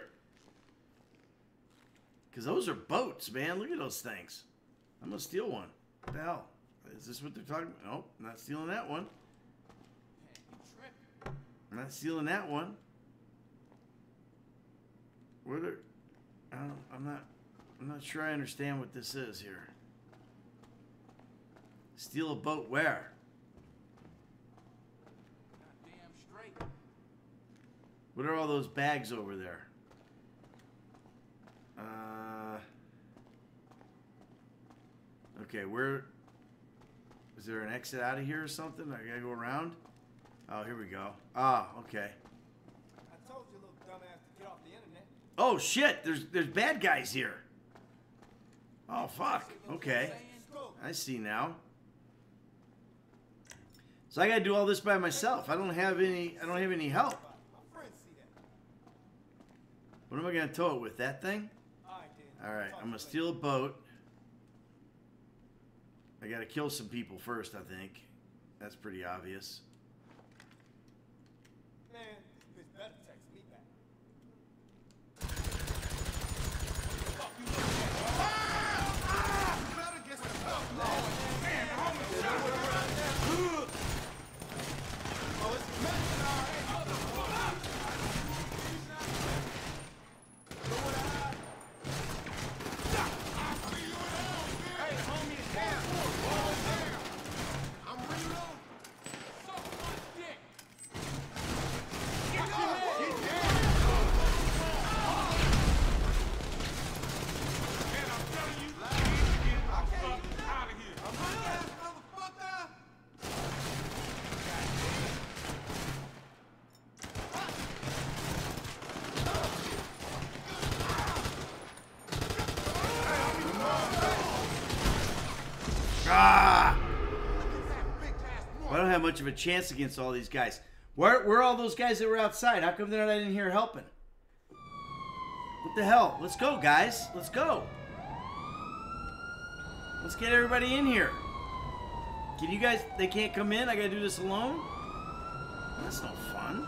Because those are boats, man. Look at those things. I'm going to steal one. What the hell? Is this what they're talking about? Nope, not stealing that one. I'm not stealing that one. Where are, I don't, I'm not, I'm not sure I understand what this is here. Steal a boat where? What are all those bags over there? Uh, Okay, where is there an exit out of here or something? I gotta go around. Oh, here we go. Ah, okay. I told you, little dumbass, to get off the internet. Oh shit! There's there's bad guys here. Oh fuck. Okay. I see now. So I gotta do all this by myself. I don't have any. I don't have any help. What am I gonna tow it with? That thing? All right. I'm gonna steal a boat. I gotta kill some people first. I think. That's pretty obvious. Man, this bitch better text me back. Ah! Well, I don't have much of a chance against all these guys. Where, where are all those guys that were outside? How come they're not in here helping? What the hell? Let's go, guys. Let's go. Let's get everybody in here. Can you guys? They can't come in. I gotta do this alone. That's no fun.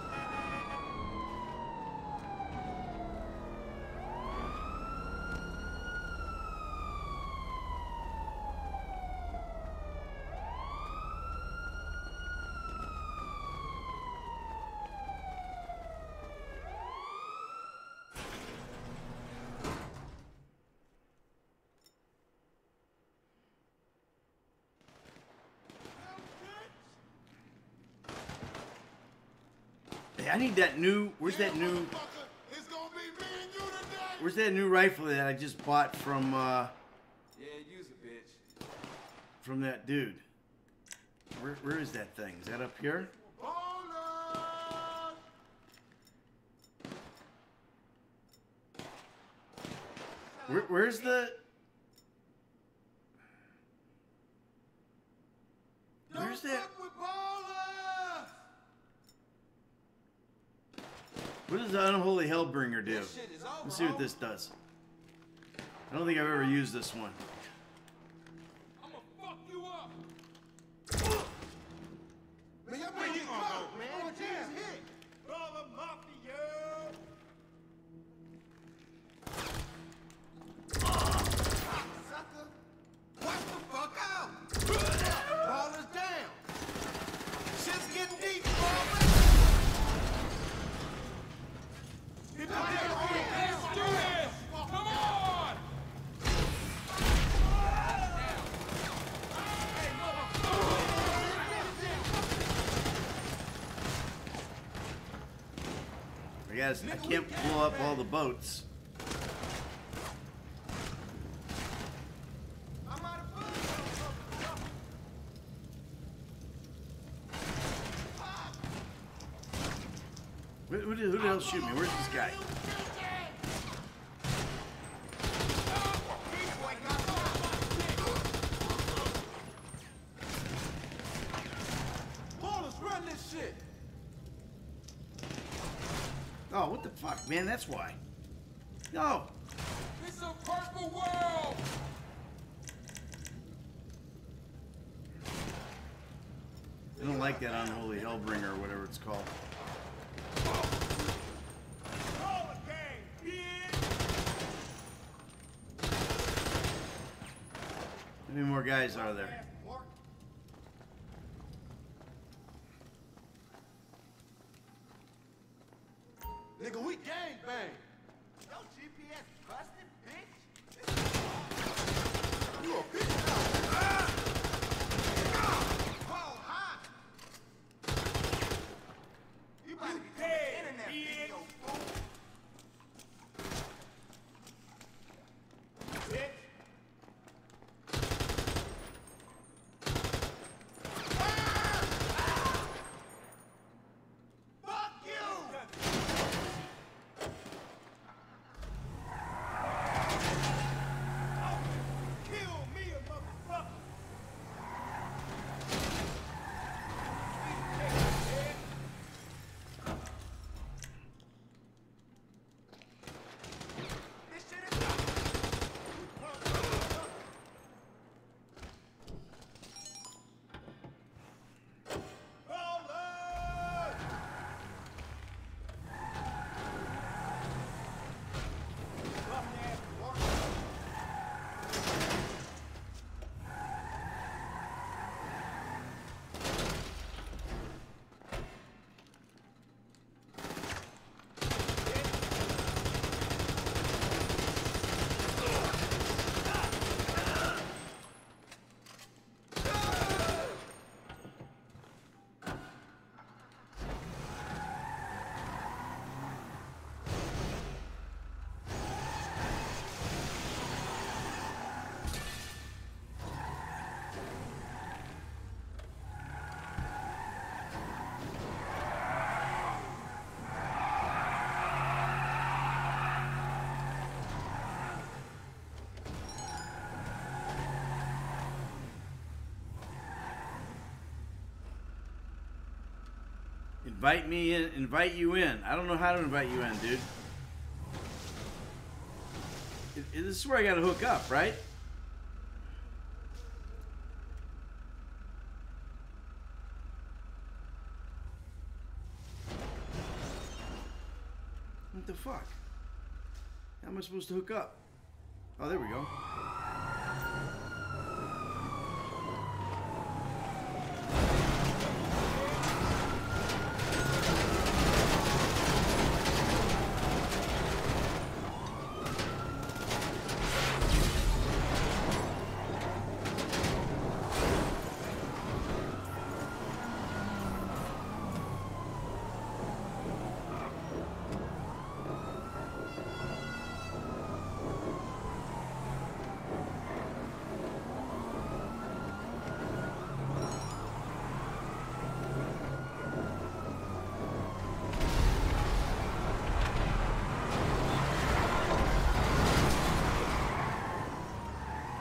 I need that new. Where's that new? Where's that new rifle that I just bought from uh, Yeah, use a bitch. from that dude? Where, where is that thing? Is that up here? Where, where's the? Where's that? What does the unholy hellbringer do? Let's see what this does. I don't think I've ever used this one. I guess I can't blow up all the boats. Who, who, who the hell shoot me? Where's this guy? Ballers, run this shit. Oh, what the fuck, man? That's why. No. It's a purple world. I don't like that unholy hellbringer or whatever it's called. How many more guys are there? Invite me in. Invite you in. I don't know how to invite you in, dude. It- it- This is where I gotta hook up, right? What the fuck? How am I supposed to hook up? Oh, there we go.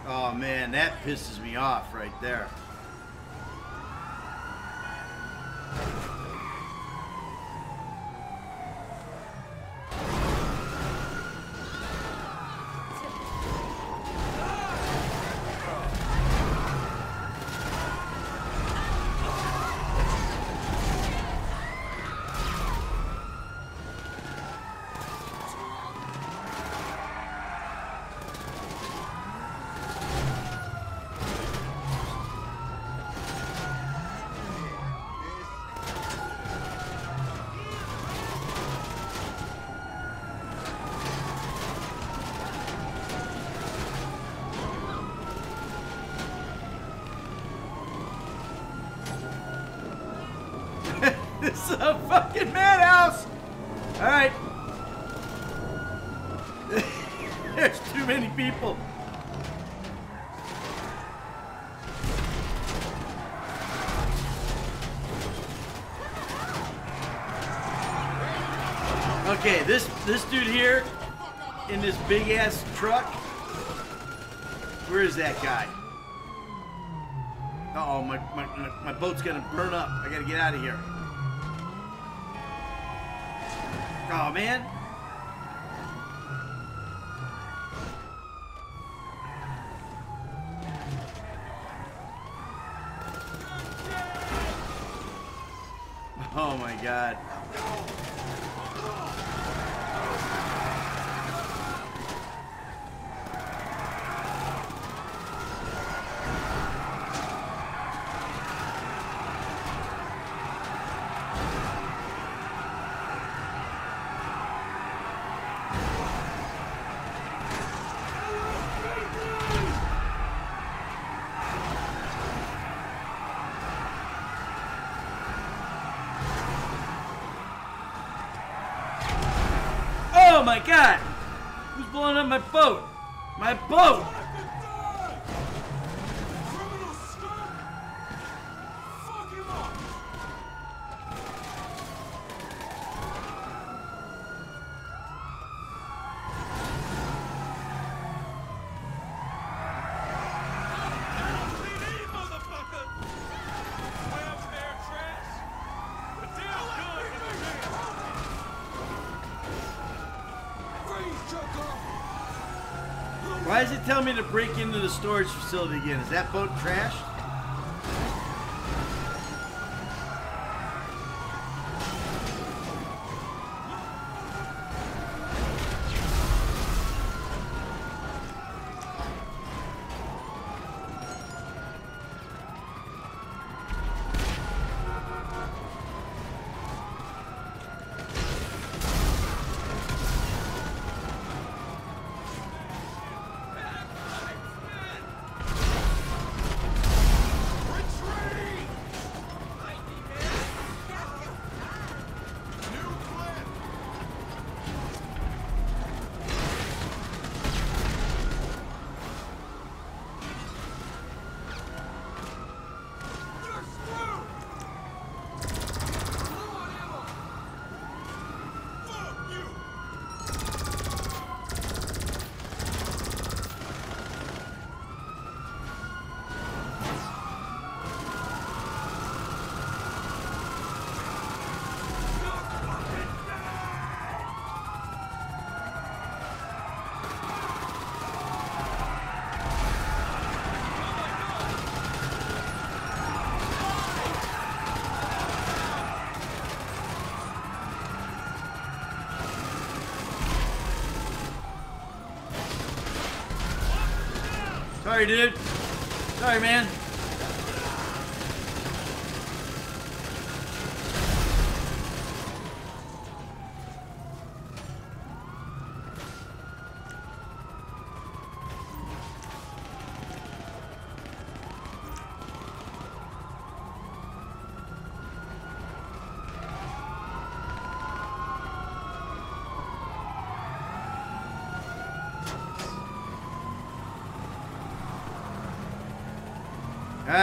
Oh man, that pisses me off right there. Is a fucking madhouse. All right. There's too many people. Okay, this this dude here in this big ass truck. Where is that guy? Uh oh, my, my, my, my boat's gonna burn up. I gotta get out of here. Oh man. Oh my god. Oh my god! My boat? My boat! Why does it tell me to break into the storage facility again? Is that boat trashed? Sorry, dude. Sorry, man.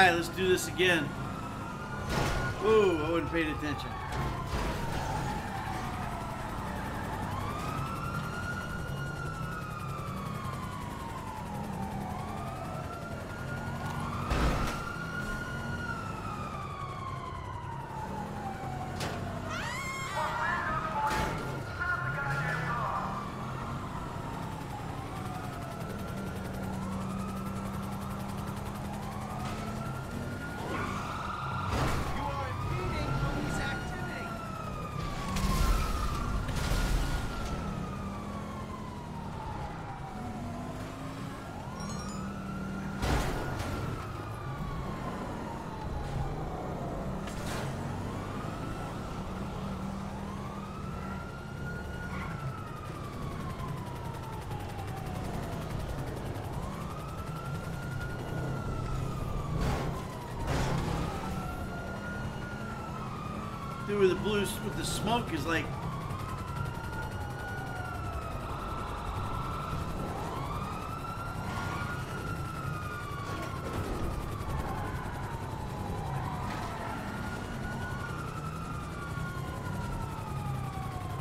All right, let's do this again. Ooh, I wasn't paying attention. With the blue, with the smoke is like.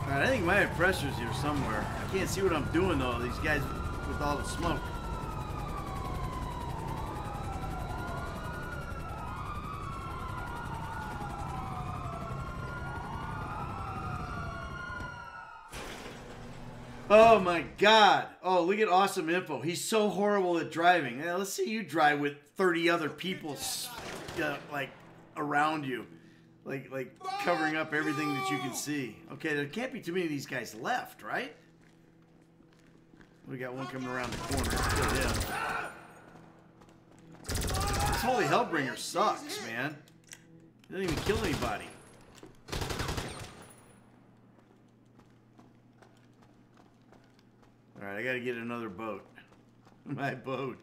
I think my oppressor's here somewhere. I can't see what I'm doing though, these guys with all the smoke. Oh my god. Oh, look at awesome info. He's so horrible at driving. Let's see you drive with 30 other people uh, like around you. Like like covering up everything that you can see. Okay, there can't be too many of these guys left, right? We got one coming around the corner. This holy hellbringer sucks, man. He doesn't even kill anybody. Alright, I gotta get another boat. My boat.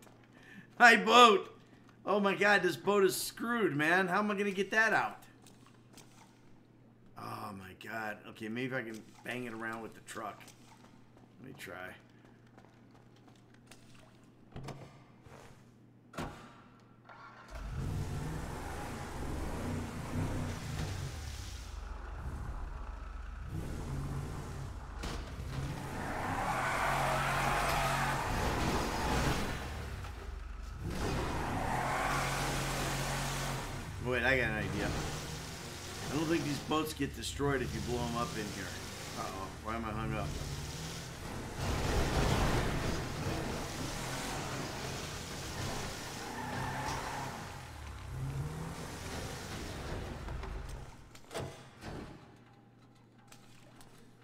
My boat! Oh my god, this boat is screwed, man. How am I gonna get that out? Oh my god. Okay, maybe I can bang it around with the truck. Let me try. Wait, I got an idea. I don't think these boats get destroyed if you blow them up in here. Uh-oh, why am I hung up?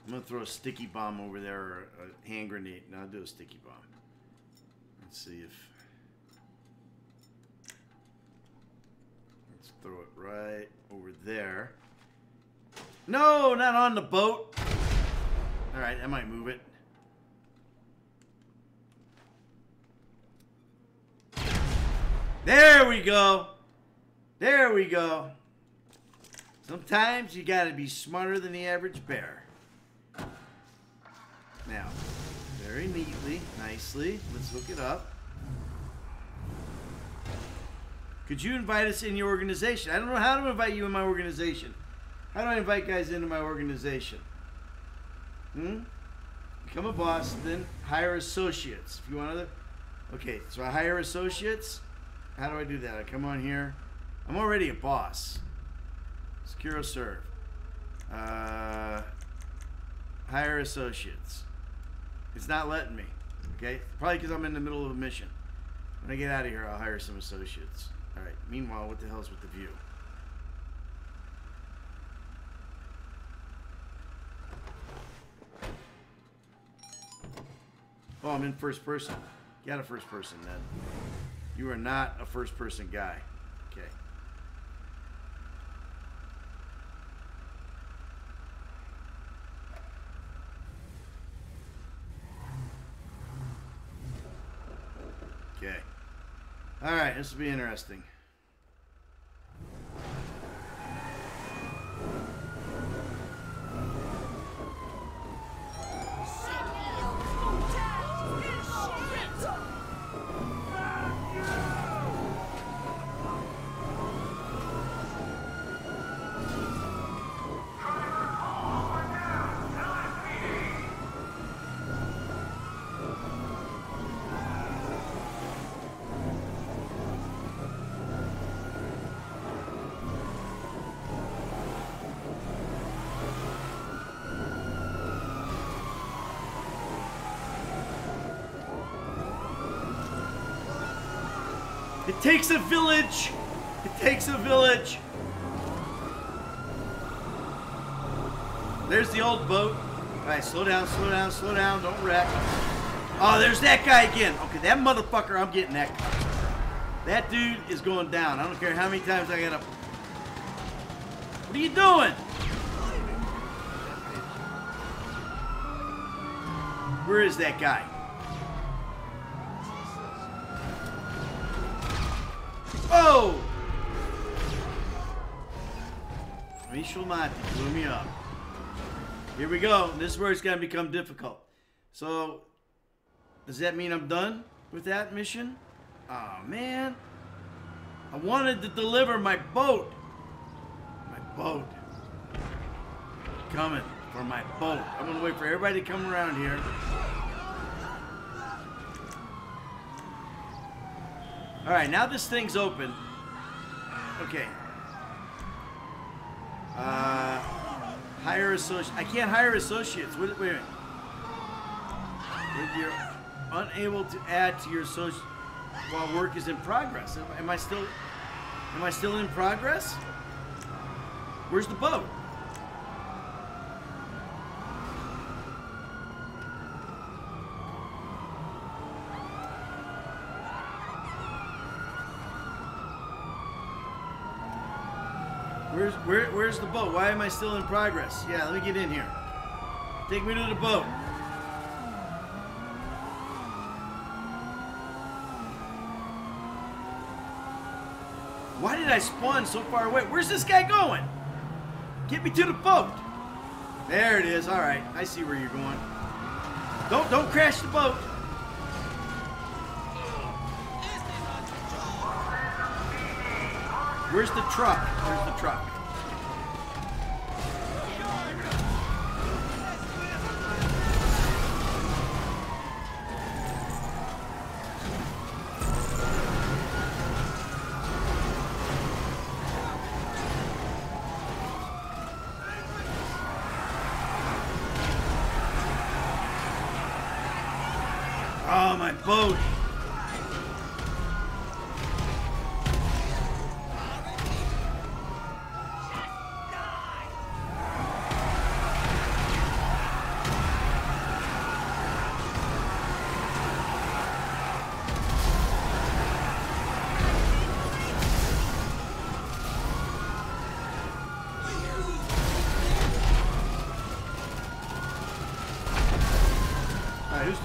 I'm gonna throw a sticky bomb over there or a hand grenade. No, I'll do a sticky bomb. Let's see if Let's throw it right over there. No, not on the boat. All right, I might move it. There we go. There we go. Sometimes you gotta be smarter than the average bear. Now, very neatly, nicely, let's look it up. Could you invite us in your organization? I don't know how to invite you in my organization. How do I invite guys into my organization? Hmm? Become a boss, then hire associates. If you want other. Okay, so I hire associates. How do I do that? I come on here. I'm already a boss. SecuroServ. Uh, hire associates. It's not letting me. Okay? Probably because I'm in the middle of a mission. When I get out of here, I'll hire some associates. Alright, meanwhile, what the hell's with the view? Oh, I'm in first person. Get a first person then. You are not a first person guy. Okay. Okay. All right, this will be interesting. It takes a village. It takes a village. There's the old boat. All right, slow down, slow down, slow down. Don't wreck. Oh, there's that guy again. Okay, that motherfucker, I'm getting that. That dude is going down. I don't care how many times I gotta. What are you doing? Where is that guy? Michel Monti blew me up. Here we go. This is where it's going to become difficult. So, does that mean I'm done with that mission? Oh, man. I wanted to deliver my boat. My boat. Coming for my boat. I'm going to wait for everybody to come around here. All right, now this thing's open. Okay. Uh, hire associate. I can't hire associates. Wait, wait a minute. If you're unable to add to your associate while work is in progress, am, I still? Am I still in progress? Where's the boat? Where's where, where's the boat? Why am I still in progress? Yeah, let me get in here. Take me to the boat. Why did I spawn so far away? Where's this guy going? Get me to the boat. There it is. All right, I see where you're going. Don't don't crash the boat. Where's the truck? Where's the truck?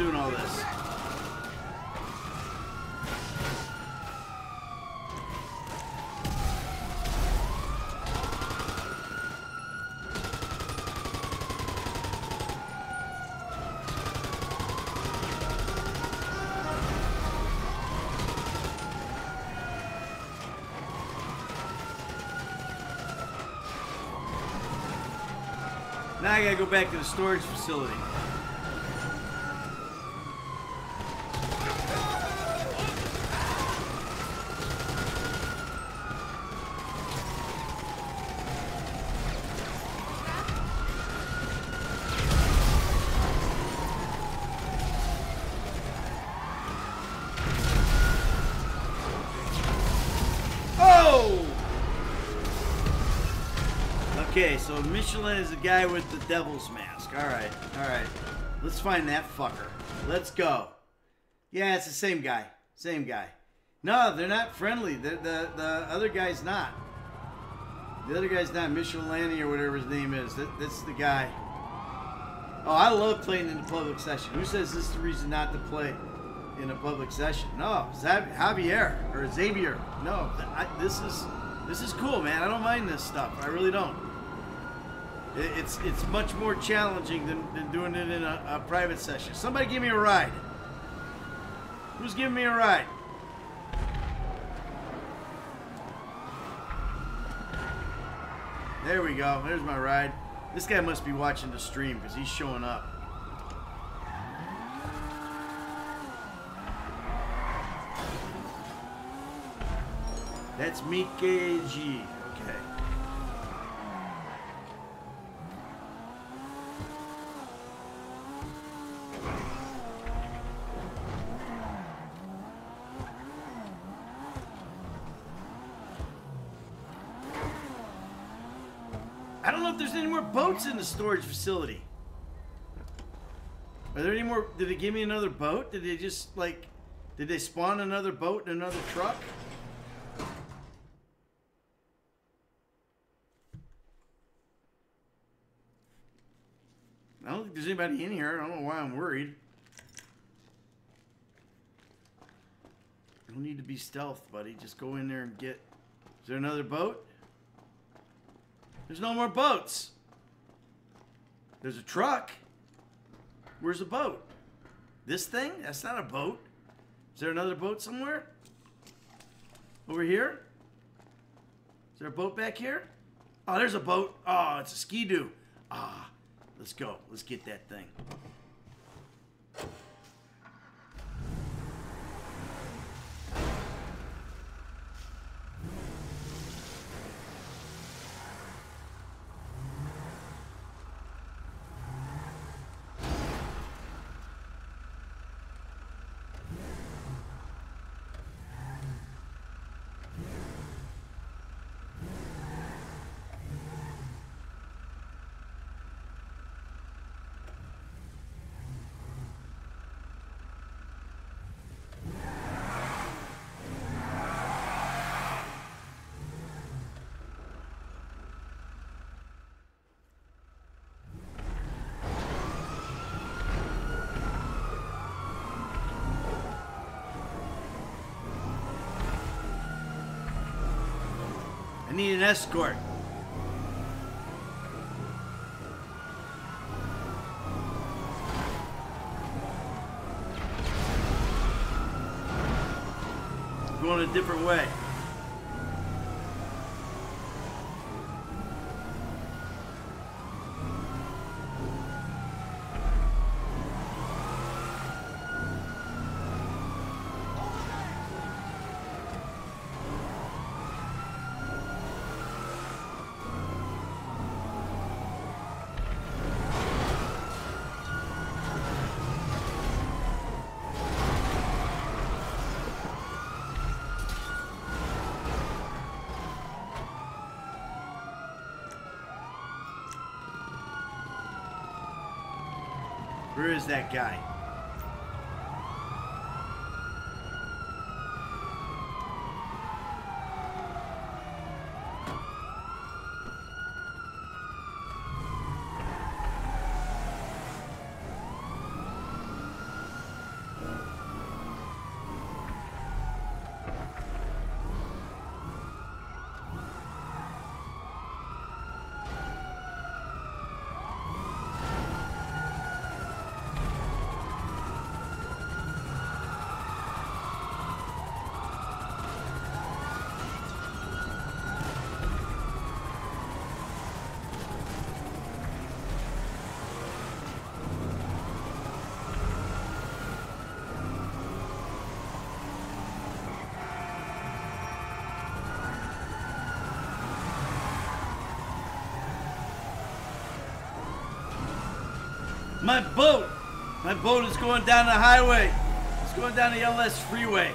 Doing all this? Now I gotta go back to the storage facility. Michelin is the guy with the devil's mask. All right, all right. Let's find that fucker. Let's go. Yeah, it's the same guy. Same guy. No, they're not friendly. The the the other guy's not. The other guy's not Mitchell Lanny or whatever his name is. That, that's the guy. Oh, I love playing in the public session. Who says this is the reason not to play in a public session? No, Javier or Xavier. No, I, this is this is cool, man. I don't mind this stuff. I really don't. It, it's it's much more challenging than, than doing it in a, a private session. Somebody give me a ride. Who's giving me a ride? There we go. There's my ride. This guy must be watching the stream because he's showing up. That's Mike G. Okay. I don't know if there's any more boats in the storage facility. Are there any more? Did they give me another boat? Did they just like? Did they spawn another boat and another truck? I don't think there's anybody in here. I don't know why I'm worried. You don't need to be stealth, buddy. Just go in there and get. Is there another boat? There's no more boats. There's a truck. Where's the boat? This thing? That's not a boat. Is there another boat somewhere? Over here? Is there a boat back here? Oh, there's a boat. Oh, it's a ski-doo. Ah, let's go. Let's get that thing. Need an escort. Going a different way. Where is that guy? My boat! My boat is going down the highway. It's going down the LS freeway.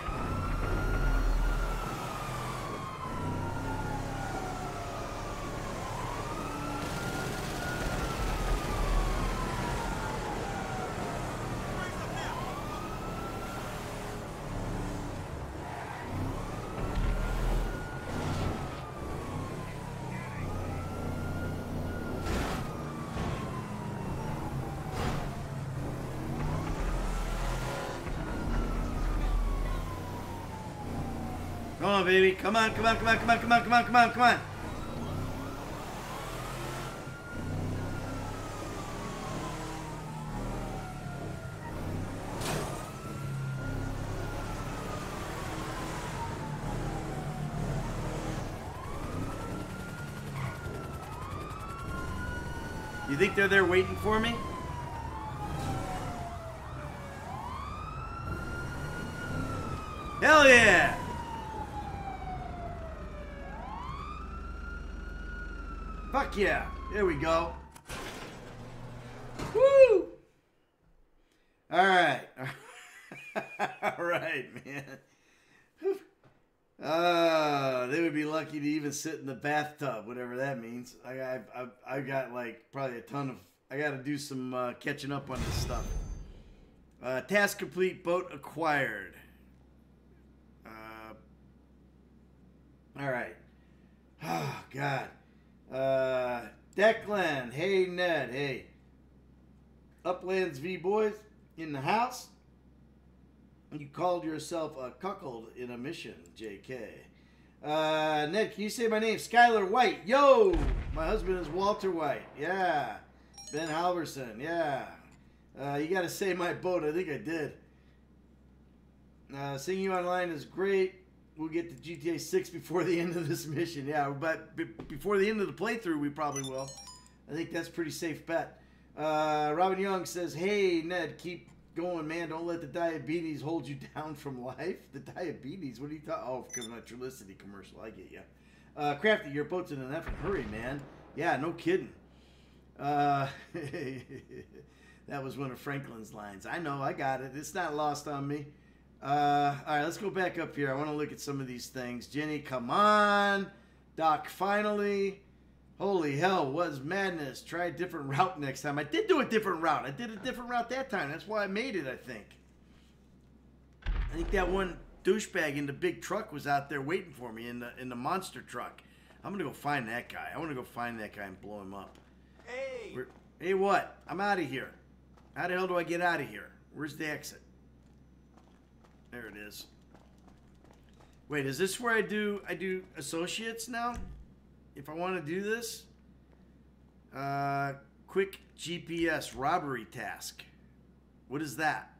Come on, baby. Come on, come on, come on, come on, come on, come on, come on, come on. You think they're there waiting for me? Hell yeah! Fuck yeah! There we go. Woo! All right. All right, man. Uh, they would be lucky to even sit in the bathtub, whatever that means. I I I, I got like probably a ton of. I got to do some uh, catching up on this stuff. Uh, task complete. Boat acquired. Uh, all right. Oh God. Uh, Declan. Hey Ned. Hey. Uplands V boys in the house. You called yourself a cuckold in a mission, JK. Uh, Ned, can you say my name? Skylar White. Yo! My husband is Walter White. Yeah. Ben Halverson. Yeah. Uh, you got to say my boat. I think I did. Uh, seeing you online is great. We'll get to GTA 6 before the end of this mission. Yeah, but before the end of the playthrough, we probably will. I think that's pretty safe bet. Uh, Robin Young says, Hey, Ned, keep going, man. Don't let the diabetes hold you down from life. The diabetes? What are you talking? Oh, my Trulicity commercial. I get you. Uh, Crafty, your boat's in an effing hurry, man. Yeah, no kidding. Uh, that was one of Franklin's lines. I know, I got it. It's not lost on me. Uh, all right, let's go back up here. I want to look at some of these things. Jenny, come on. Doc, finally. Holy hell, was madness. Try a different route next time. I did do a different route. I did a different route that time. That's why I made it, I think. I think that one douchebag in the big truck was out there waiting for me in the in the monster truck. I'm gonna go find that guy. I want to go find that guy and blow him up. Hey! Hey, what? I'm out of here. How the hell do I get out of here? Where's the exit? There it is. Wait, is this where I do I do associates now? If I want to do this, uh, quick GPS robbery task. What is that?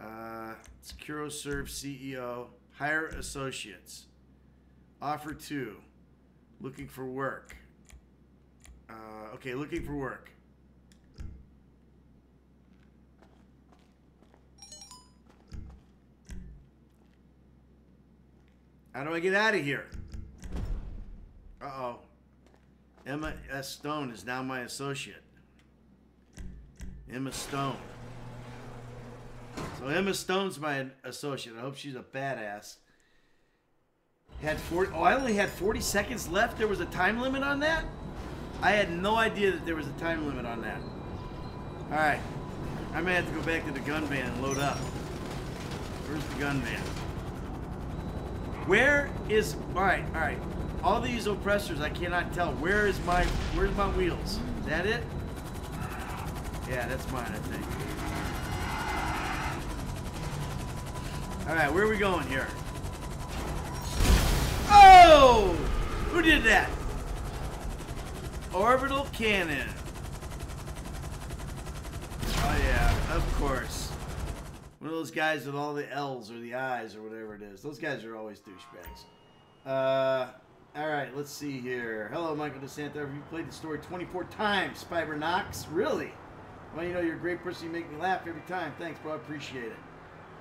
Uh, SecuroServ CEO, hire associates. Offer two, looking for work. Uh, okay, looking for work. How do I get out of here? Uh oh. Emma S. Stone is now my associate. Emma Stone. So Emma Stone's my associate. I hope she's a badass. Had 40. Oh, I only had 40 seconds left. There was a time limit on that. I had no idea that there was a time limit on that. All right, I may have to go back to the gun van and load up. Where's the gun van? Where is? All right, all right. All these oppressors, I cannot tell. Where is my? Where's my wheels? Is that it? Yeah, that's mine, I think. All right, where are we going here? Oh! Who did that? Orbital cannon. Oh yeah, of course. One of those guys with all the L's or the I's or whatever it is. Those guys are always douchebags. Uh, all right, let's see here. Hello, Michael DeSanta. Have you played the story 24 times, Fiber Knox? Really? Well, you know, you're a great person. You make me laugh every time. Thanks, bro. I appreciate it.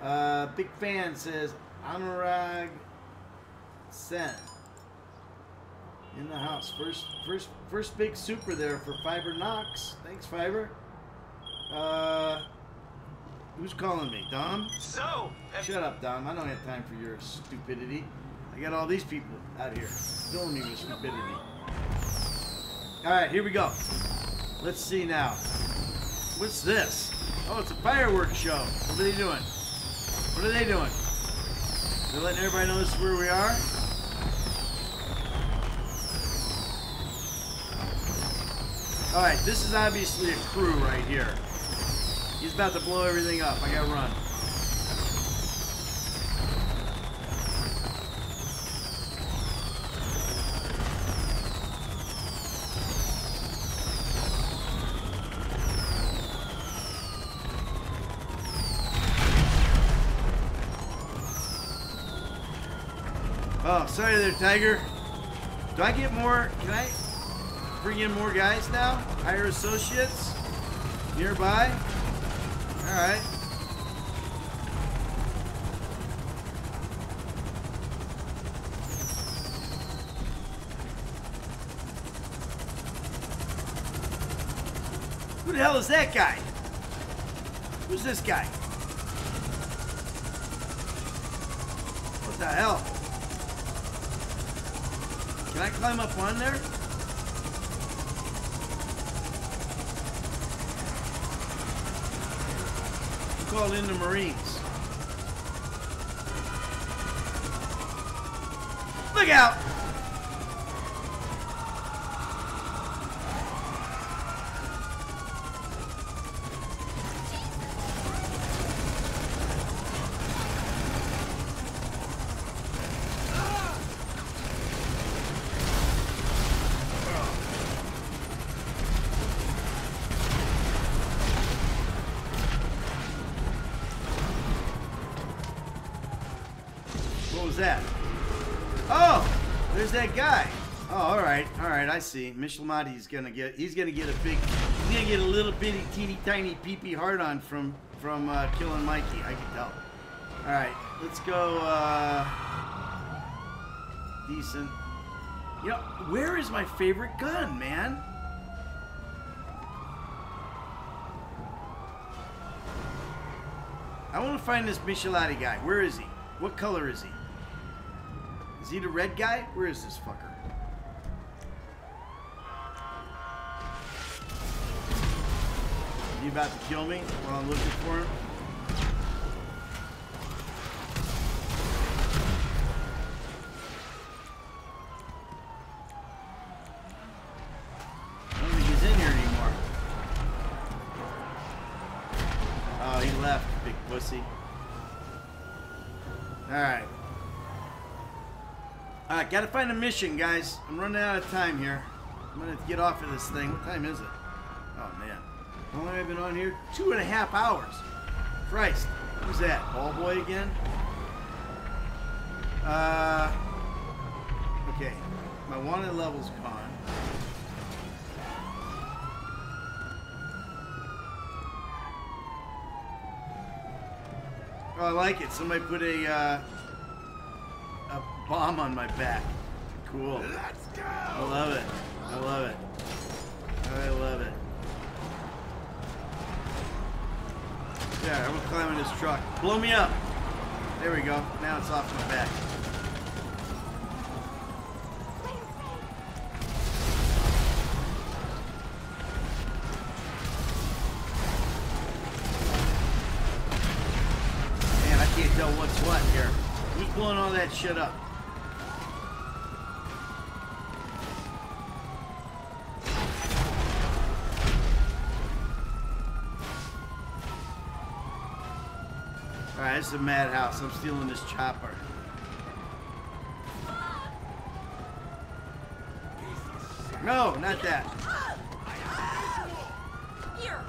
Uh, big fan says Anurag Sen in the house. First, first, first big super there for Fiber Knox. Thanks, Fiber. Uh, who's calling me? Dom? So, Shut up, Dom. I don't have time for your stupidity. I got all these people out here filling me with stupidity. All right, here we go. Let's see now. What's this? Oh, it's a fireworks show. What are they doing? What are they doing? They're letting everybody know this is where we are? Alright, this is obviously a crew right here. He's about to blow everything up. I gotta run. Oh, sorry there, Tiger. Do I get more? Can I bring in more guys now? Hire associates nearby? All right. Who the hell is that guy? Who's this guy? What the hell? Can I climb up on there? Call in the Marines. Look out! See. Mishlamati's gonna get. He's gonna get a big. He's gonna get a little bitty, teeny, tiny, pee-pee hard on from from uh, killing Mikey. I can tell. All right, let's go. Uh, decent. You know, where is my favorite gun, man? I want to find this Michelati guy. Where is he? What color is he? Is he the red guy? Where is this fucker? He about to kill me while I'm looking for him? I don't think he's in here anymore. Oh, he left, big pussy. Alright. Alright, gotta find a mission, guys. I'm running out of time here. I'm gonna get off of this thing. What time is it? Oh, man. How long have I been on here? Two and a half hours. Christ. Who's that? Ball boy again? Uh. Okay. My wanted level's gone. Oh, I like it. Somebody put a uh, a bomb on my back. Cool. Let's go. I love it. I love it. I love it. Yeah, I'm gonna climb in this truck. Blow me up. There we go. Now it's off my back. Man, I can't tell what's what here. Who's blowing all that shit up? Alright, this is a madhouse. I'm stealing this chopper. No, not that. Here.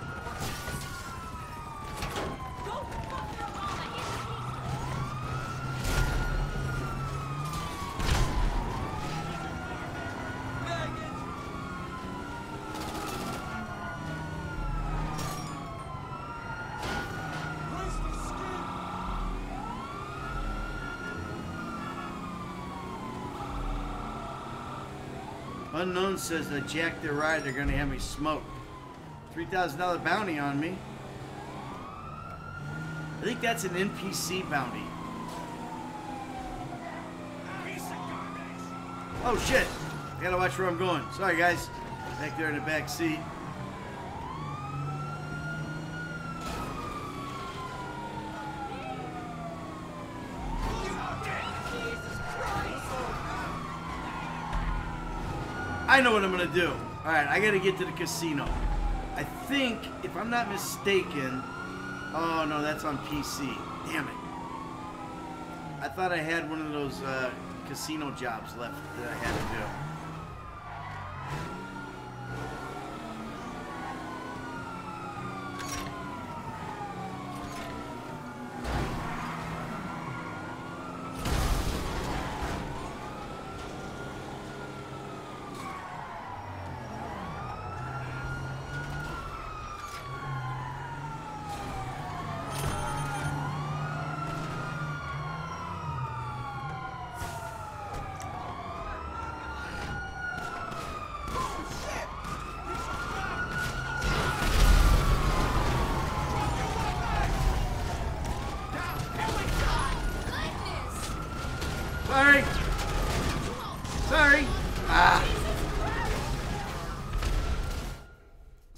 Unknown says that Jack the ride, they're gonna have me smoked. $3,000 bounty on me. I think that's an NPC bounty. Oh shit! I gotta watch where I'm going. Sorry guys. Back there in the back seat. I know what I'm gonna do. All right, I gotta get to the casino. I think, if I'm not mistaken, oh no, that's on PC. Damn it. I thought I had one of those uh, casino jobs left that I had to do.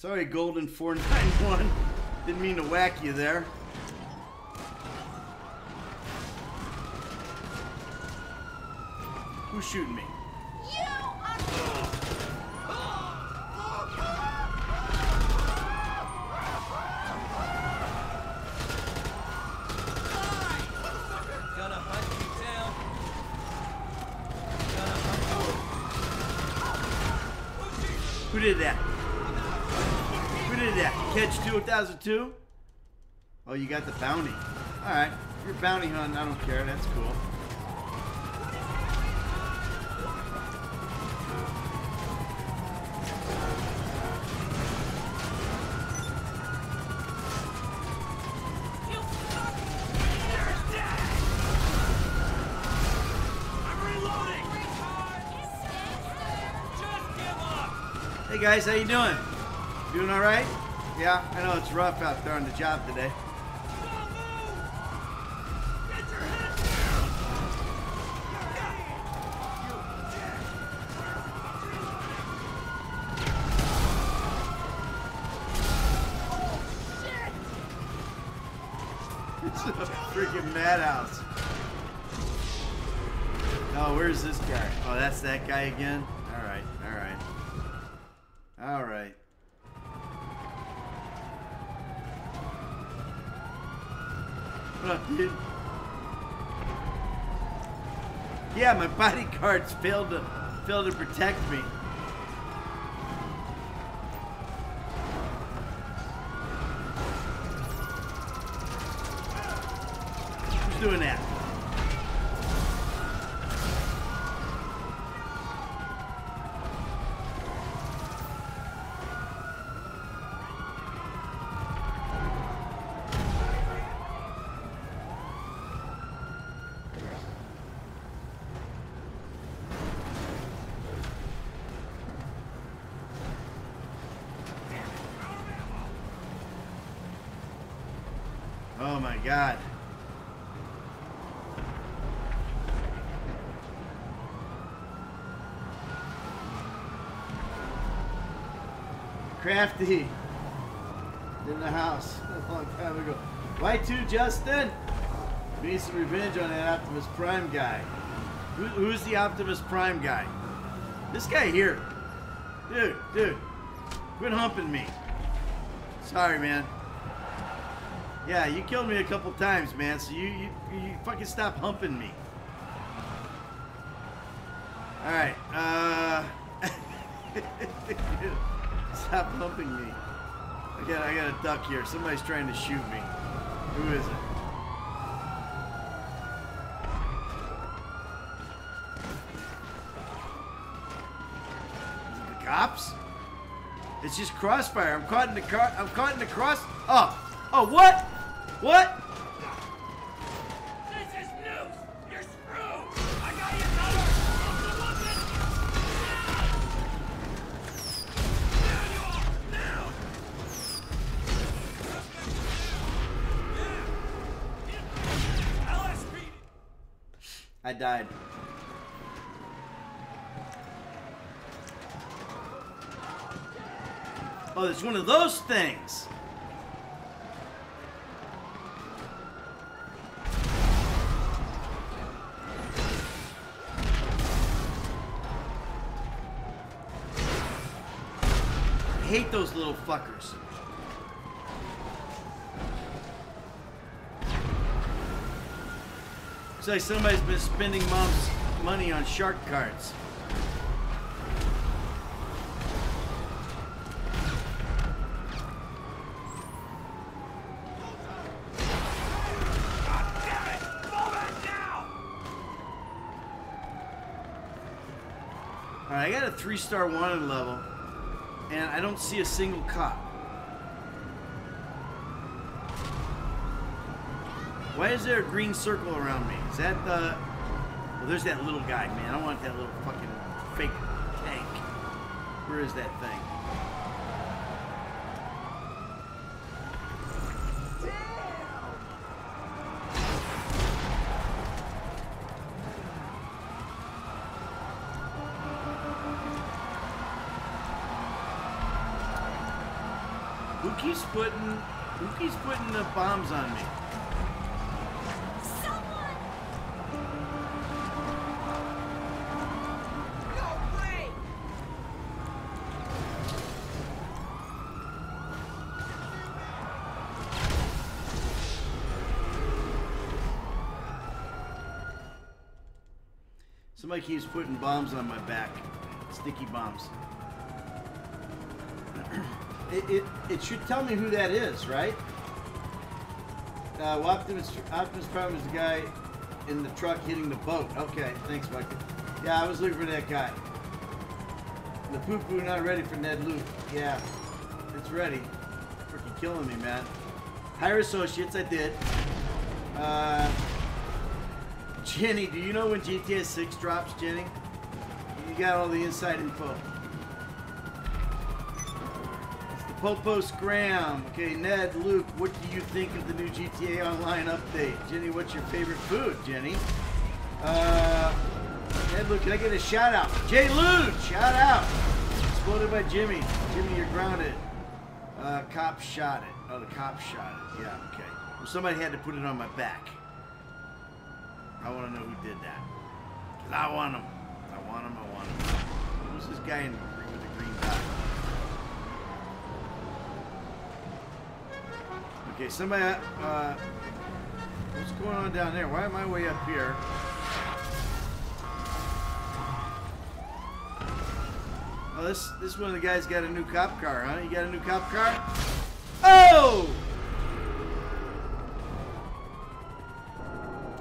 Sorry, Golden 491. Didn't mean to whack you there. Who's shooting me? 2002? Oh, you got the bounty. Alright. If you're bounty hunting, I don't care. That's cool. Hey guys, how you doing? Doing all right? Yeah, I know it's rough out there on the job today. Yeah, my bodyguards failed to failed to protect me. Who's doing that? Oh my god. Crafty in the house a long time ago. Why two, Justin? Need some revenge on that Optimus Prime guy. Who, who's the Optimus Prime guy? This guy here. Dude, dude. Quit humping me. Sorry, man. Yeah, you killed me a couple times, man. So you you, you fucking stop humping me. All right. Uh, stop humping me. I got I got a duck here. Somebody's trying to shoot me. Who is it? Is it cops? It's just crossfire. I'm caught in the car. I'm caught in the cross. Oh, oh, what? What? This is news! You're screwed! I got you covered! I died. Oh, it's one of those things. Fuckers. Looks like somebody's been spending mom's money on shark cards. I got a three star wanted level, and I don't see a single cop. Why is there a green circle around me? Is that the. Well, there's that little guy, man. I want that little fucking fake tank. Where is that thing? Who keeps putting who keeps putting the bombs on me? Somebody keeps putting bombs on my back. Sticky bombs. it, it, it should tell me who that is, right? Uh, Optimus, Optimus Prime is the guy in the truck hitting the boat. Okay, thanks, Michael. Yeah, I was looking for that guy. The poo-poo not ready for Ned Luke. Yeah, it's ready. Freaking killing me, man. Hire associates, I did. Uh, Jenny, do you know when GTA 6 drops, Jenny? You got all the inside info. It's the Popo Scram. Okay, Ned, Luke, what do you think of the new GTA Online update? Jenny, what's your favorite food, Jenny? Uh, Luke, can I get a shout out? Jay Lude, shout out. Exploded by Jimmy. Jimmy, you're grounded. Uh, cop shot it. Oh, the cop shot it. Yeah, okay. Well, somebody had to put it on my back. I want to know who did that. Because I want him. I want him. I want him. Who's this guy in with the green dot? Okay, somebody. Uh, what's going on down there? Why am I way up here? Oh, this this one of the guys got a new cop car, huh? You got a new cop car? Oh!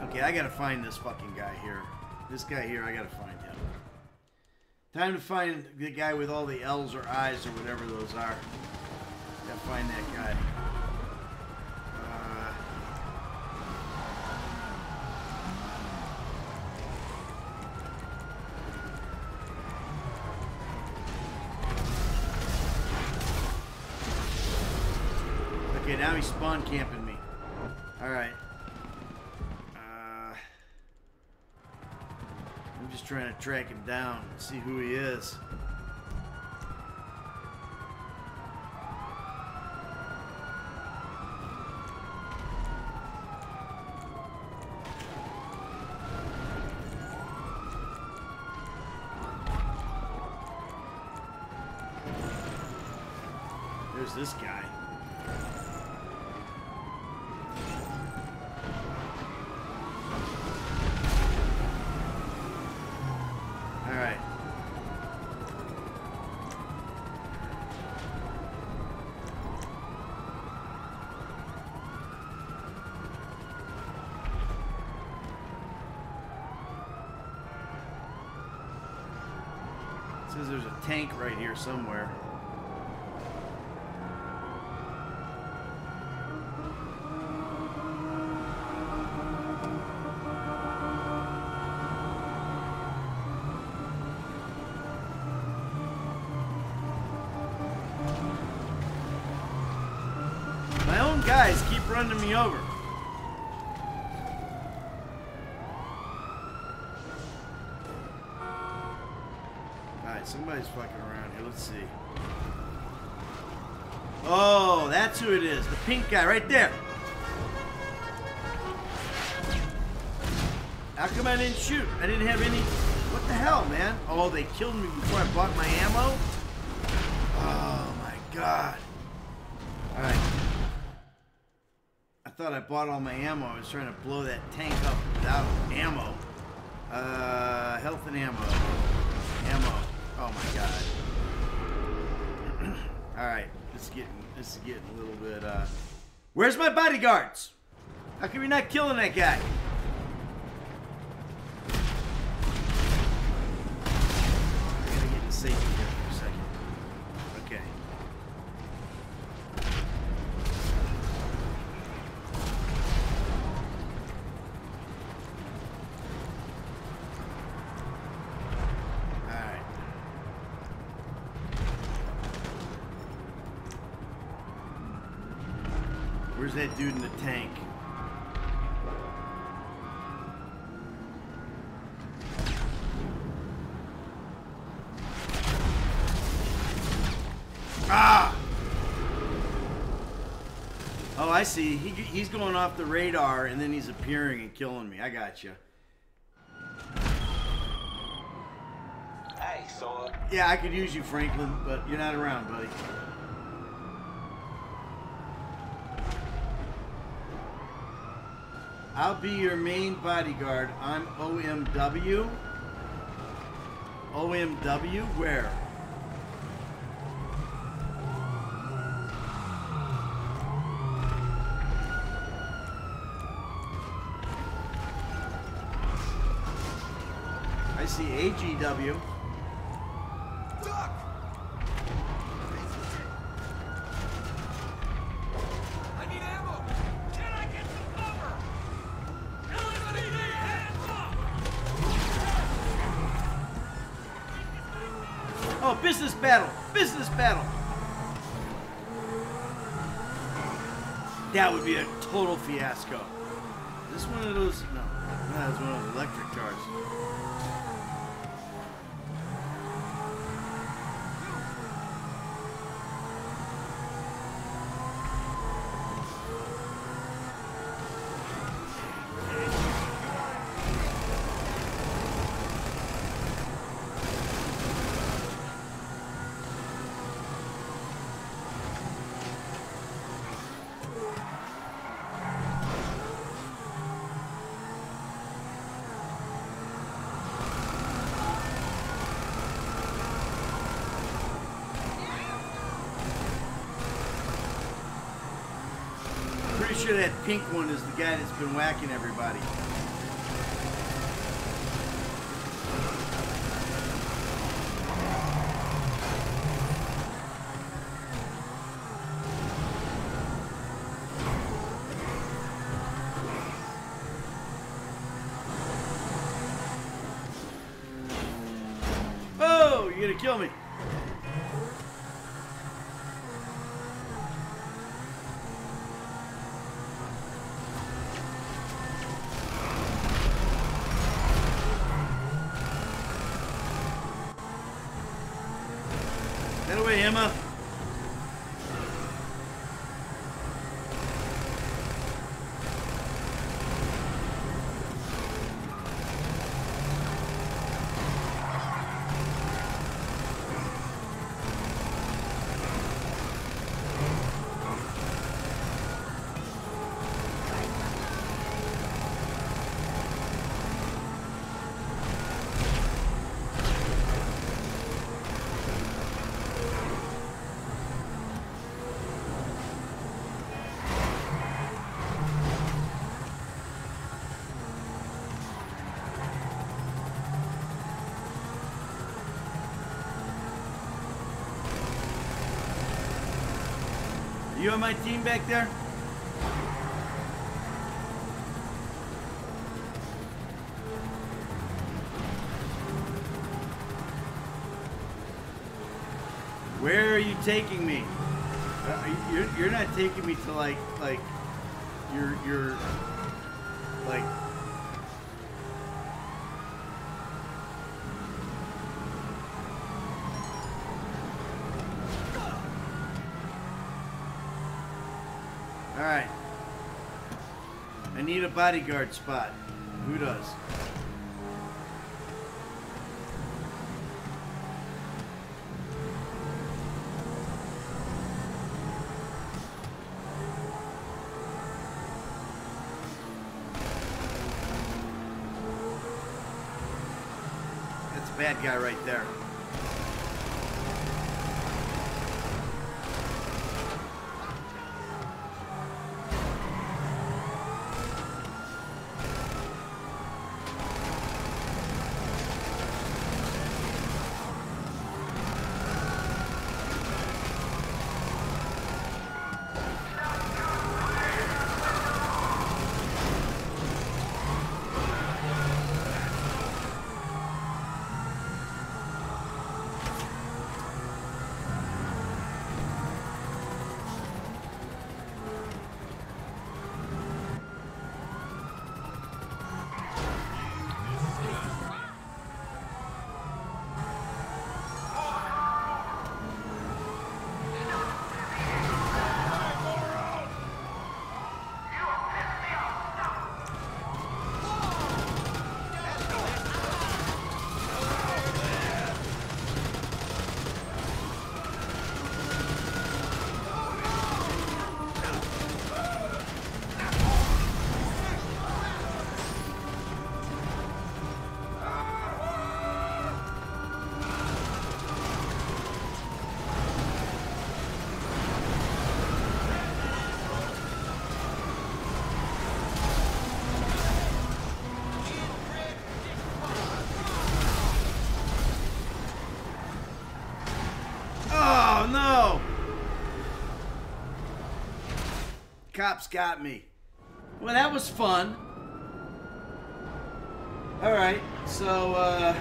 Okay, I gotta find this fucking guy here. This guy here, I gotta find him. Time to find the guy with all the L's or I's or whatever those are. Gotta find that guy. Track him down and see who he is. There's this guy. All right. It says there's a tank right here somewhere. That's who it is. The pink guy right there. How come I didn't shoot? I didn't have any... What the hell, man? Oh, they killed me before I bought my ammo? Oh, my God. Alright. I thought I bought all my ammo. I was trying to blow that tank up without ammo. Uh, health and ammo. Ammo. Oh my god. Alright, is getting this is getting a little bit uh Where's my bodyguards? How come you're not killing that guy? I see. He, he's going off the radar and then he's appearing and killing me. I got you. Hey, so Yeah, I could use you, Franklin, but you're not around, buddy. I'll be your main bodyguard. I'm OMW. OMW? Where? I see AGW. I need ammo! Can I get some cover? LSPD, hands up! Oh, business battle! Business battle! That would be a total fiasco. Is this one of those? No, no, that's one of those electric cars. Pretty sure that pink one is the guy that's been whacking everybody. You on my team back there? Where are you taking me? Uh, you're, you're not taking me to like like you're you're like All right. I need a bodyguard spot. Who does? That's a bad guy right there. Cops got me. Well, that was fun. All right, so uh,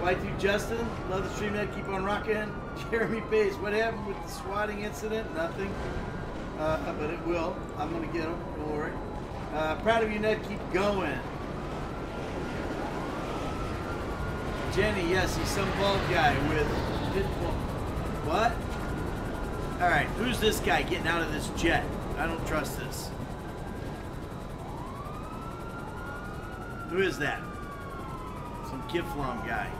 Y2 Justin, love the stream net, keep on rocking. Jeremy Pace, what happened with the swatting incident? Nothing, uh, but it will. I'm gonna get him. Don't worry. Uh, proud of you, Ned. Keep going. Jenny, yes, he's some bald guy with. What? All right, who's this guy getting out of this jet? I don't trust this. Who is that? Some Kifflom guy.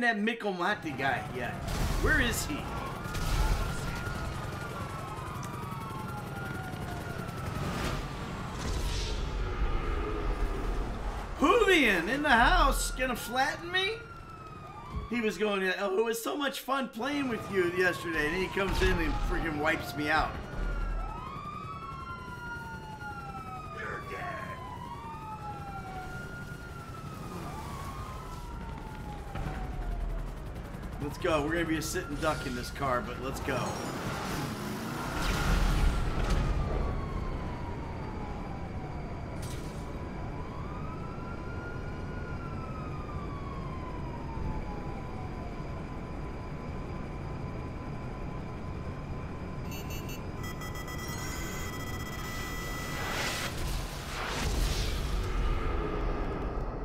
Gotten that Monty guy yet? Where is he? Julian in the house gonna flatten me? He was going, oh, it was so much fun playing with you yesterday. And he comes in and freaking wipes me out. Let's go. We're going to be a sitting duck in this car, but let's go.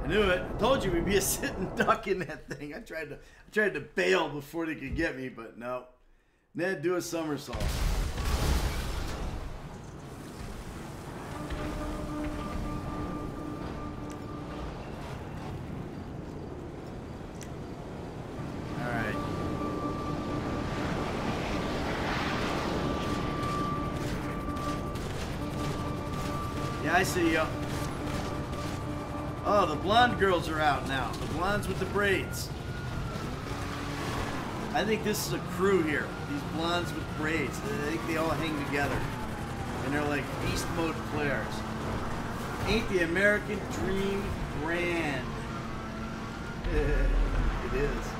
I knew it. I told you we'd be a sitting duck in that thing. I tried to I tried to bail before they could get me, but no. Ned, do a somersault. I see you. Oh, the blonde girls are out now. The blondes with the braids. I think this is a crew here. These blondes with braids. I think they all hang together. And they're like beast mode players. Ain't the American dream grand? it is.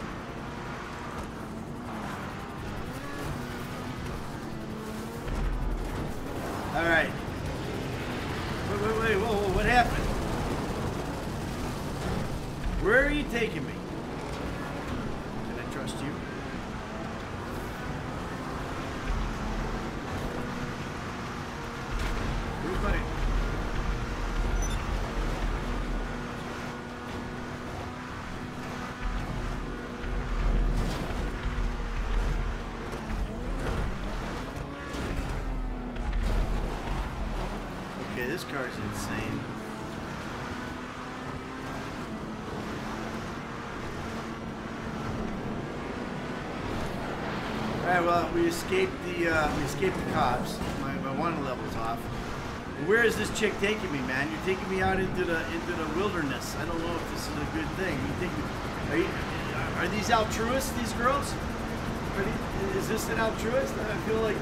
Well, we escaped the, uh, we escaped the cops. My, my one level's off. Where is this chick taking me, man? You're taking me out into the, into the wilderness. I don't know if this is a good thing. You think, are, you, are these altruists, these girls? Is this an altruist? I feel like...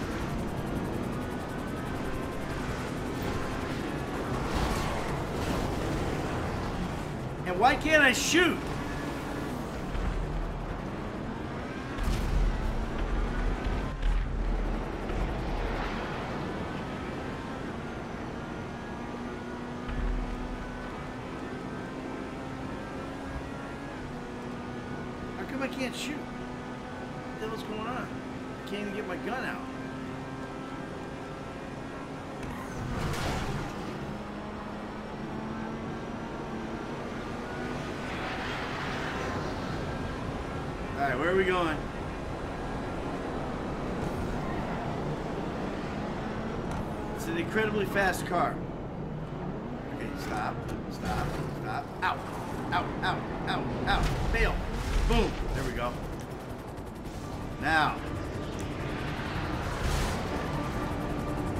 And why can't I shoot? fast car. Okay, stop, stop, stop. Out, out, out, out, out. fail, Boom. There we go. Now.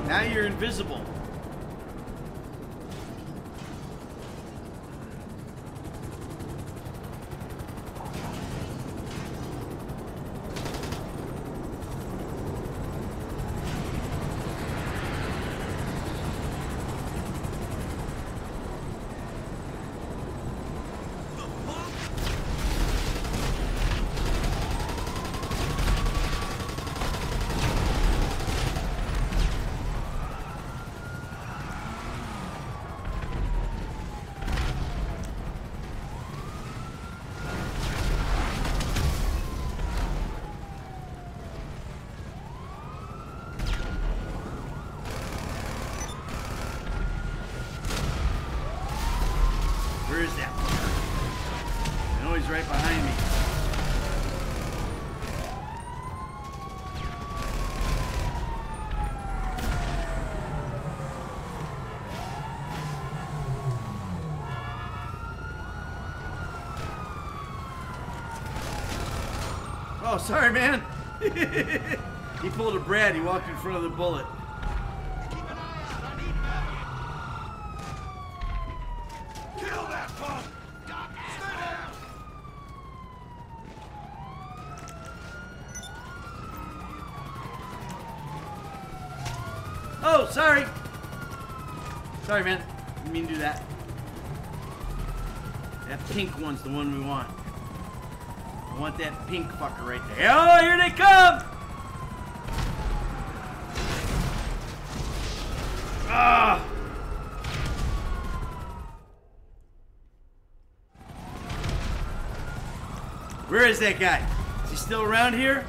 Now you're invisible. Oh, sorry, man. he pulled a Brad. He walked in front of the bullet. Oh, sorry. Sorry, man. Didn't mean to do that. That pink one's the one we want. Want that pink fucker right there. Oh, here they come! Ah! Where is that guy? Is he still around here?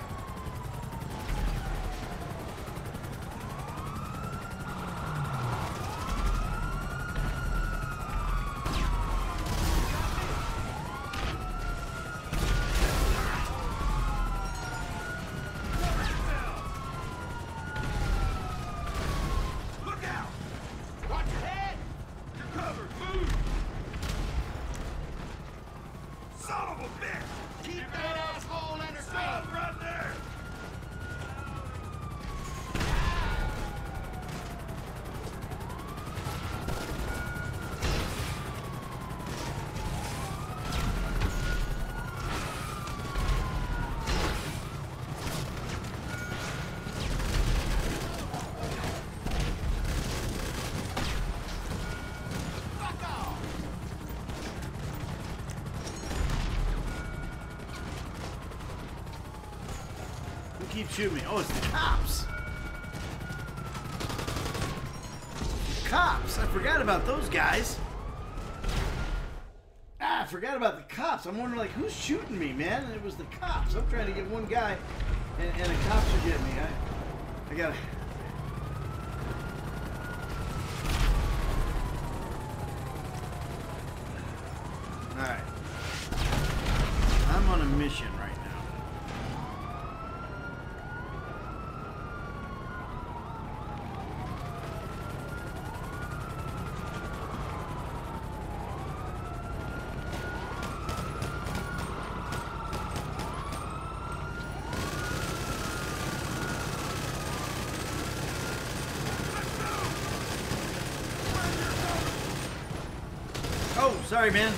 Shooting me? Oh, it's the cops. Cops. I forgot about those guys. Ah, I forgot about the cops. I'm wondering, like, who's shooting me, man? And it was the cops. I'm trying to get one guy, and, and the cops are getting me. I, I gotta. All right. I'm on a mission right now. Oh, sorry, man.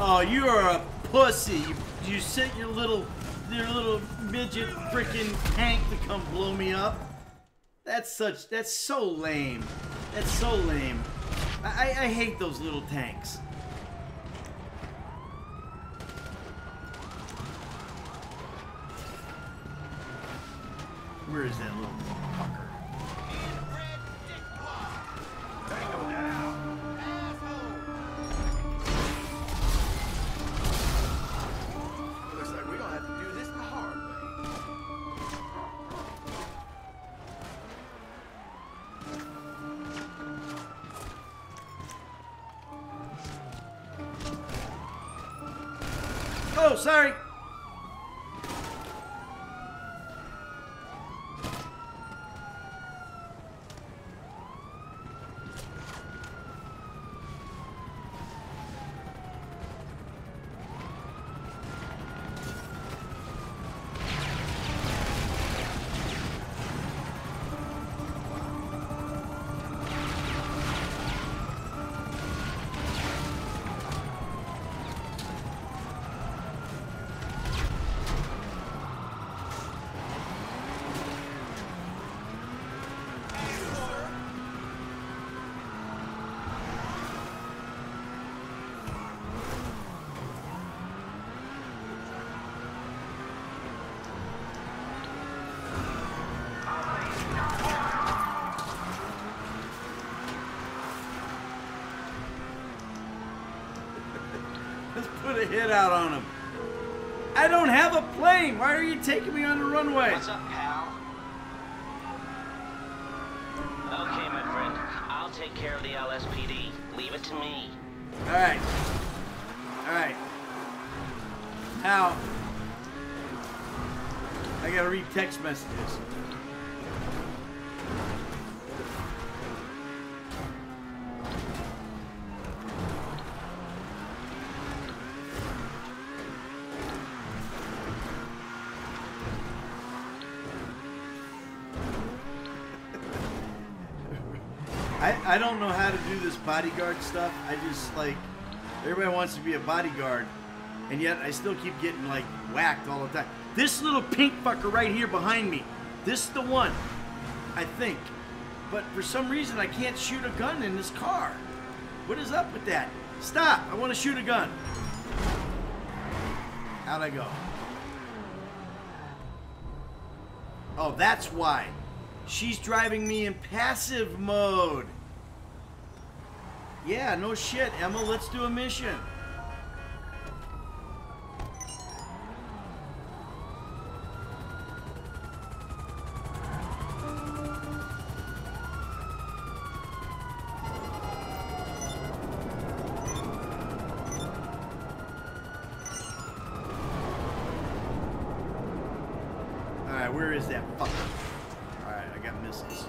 Oh, you are a pussy. You, you sent your little, your little midget freaking tank to come blow me up. That's such. That's so lame. That's so lame. I, I I hate those little tanks. Hit out on him. I don't have a plane. Why are you taking me on the runway? Bodyguard stuff. I just like everybody wants to be a bodyguard, and yet I still keep getting like whacked all the time. This little pink fucker right here behind me, this is the one, I think. But for some reason I can't shoot a gun in this car. What is up with that? Stop! I want to shoot a gun. How'd I go? Oh, that's why. She's driving me in passive mode. Yeah, no shit, Emma. Let's do a mission. Alright, where is that fucker? Alright, I got missiles.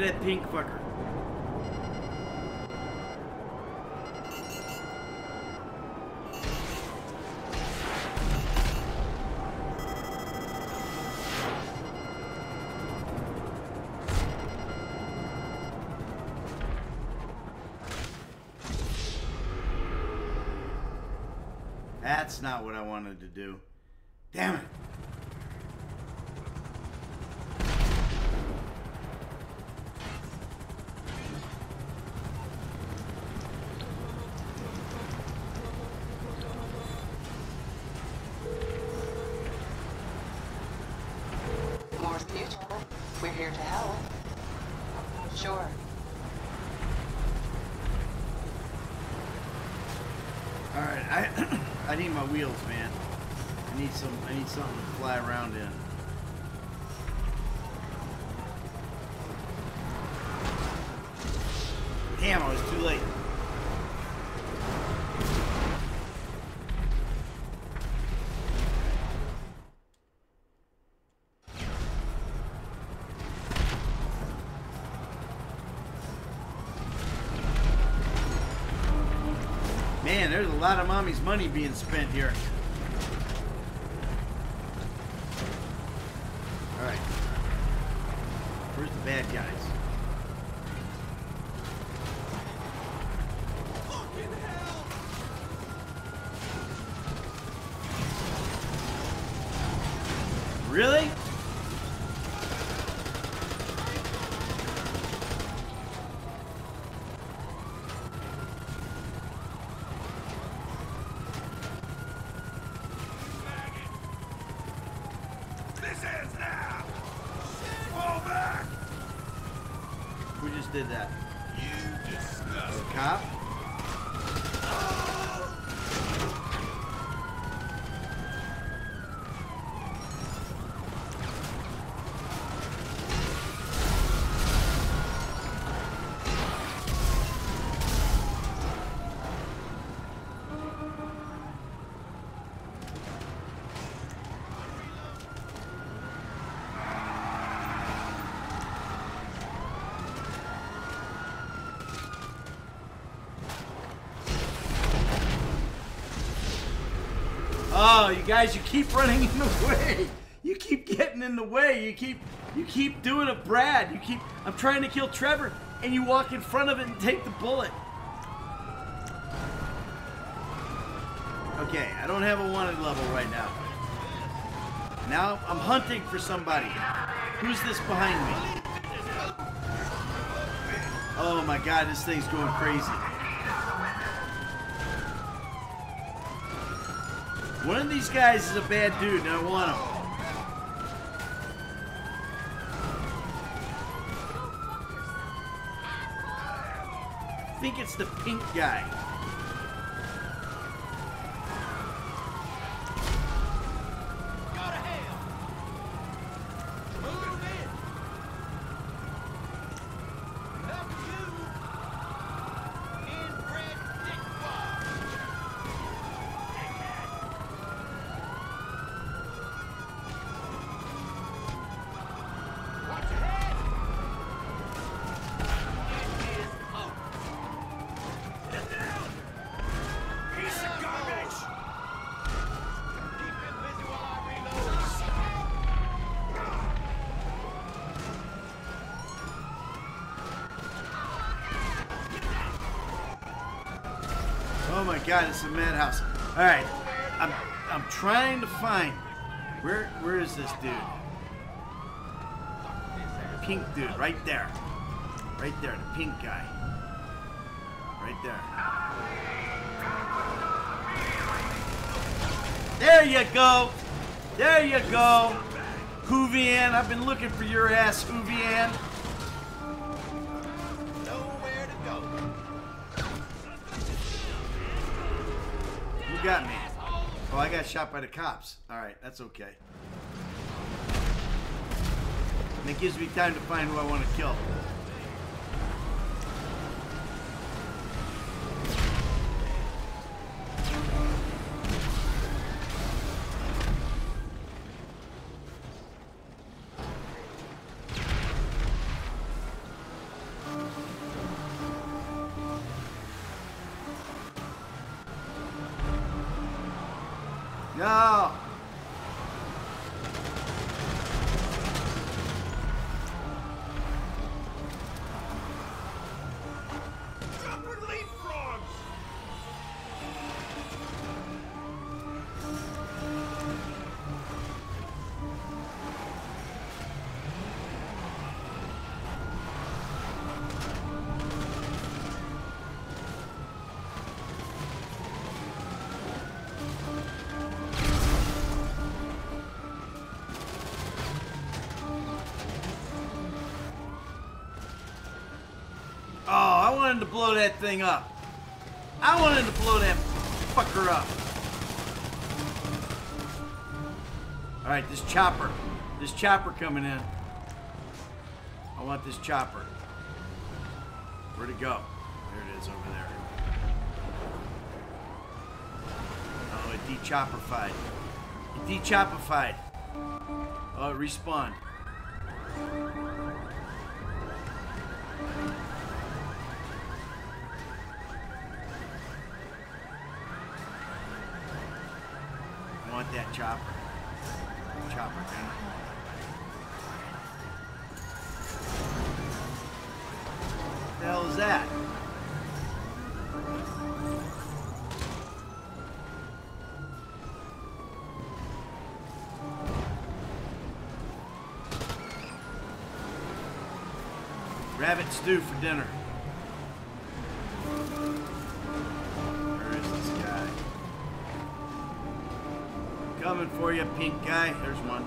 I'm that pink fucker. That's not what I wanted to do. Damn it. Something to fly around in. Damn, I was too late. Man, there's a lot of mommy's money being spent here. Alright. Where's the bad guys? Really? This ends now! Fall back! Who just did that? You disgust. The cop? Oh, you guys, you keep running in the way. You keep getting in the way. You keep you keep doing a Brad. You keep I'm trying to kill Trevor and you walk in front of it and take the bullet. Okay, I don't have a wanted level right now. Now I'm hunting for somebody. Who's this behind me? Oh my god, this thing's going crazy. One of these guys is a bad dude, and I want him. I think it's the pink guy. God, it's a madhouse. Alright. I'm I'm trying to find where where is this dude? Pink dude, right there. Right there, the pink guy. Right there. There you go. There you go. Hoovian, I've been looking for your ass, Hoovian. Me. Oh, I got shot by the cops. All right, that's okay. And it gives me time to find who I want to kill. Blow that thing up. I wanted to blow that fucker up. All right, this chopper. This chopper coming in. I want this chopper. Where'd it go? There it is over there. Oh, it dechopperfied. It dechopperfied. Oh, it respawned. Chopper. Chopper down. The hell is that? Rabbit stew for dinner. Coming for you, pink guy. There's one.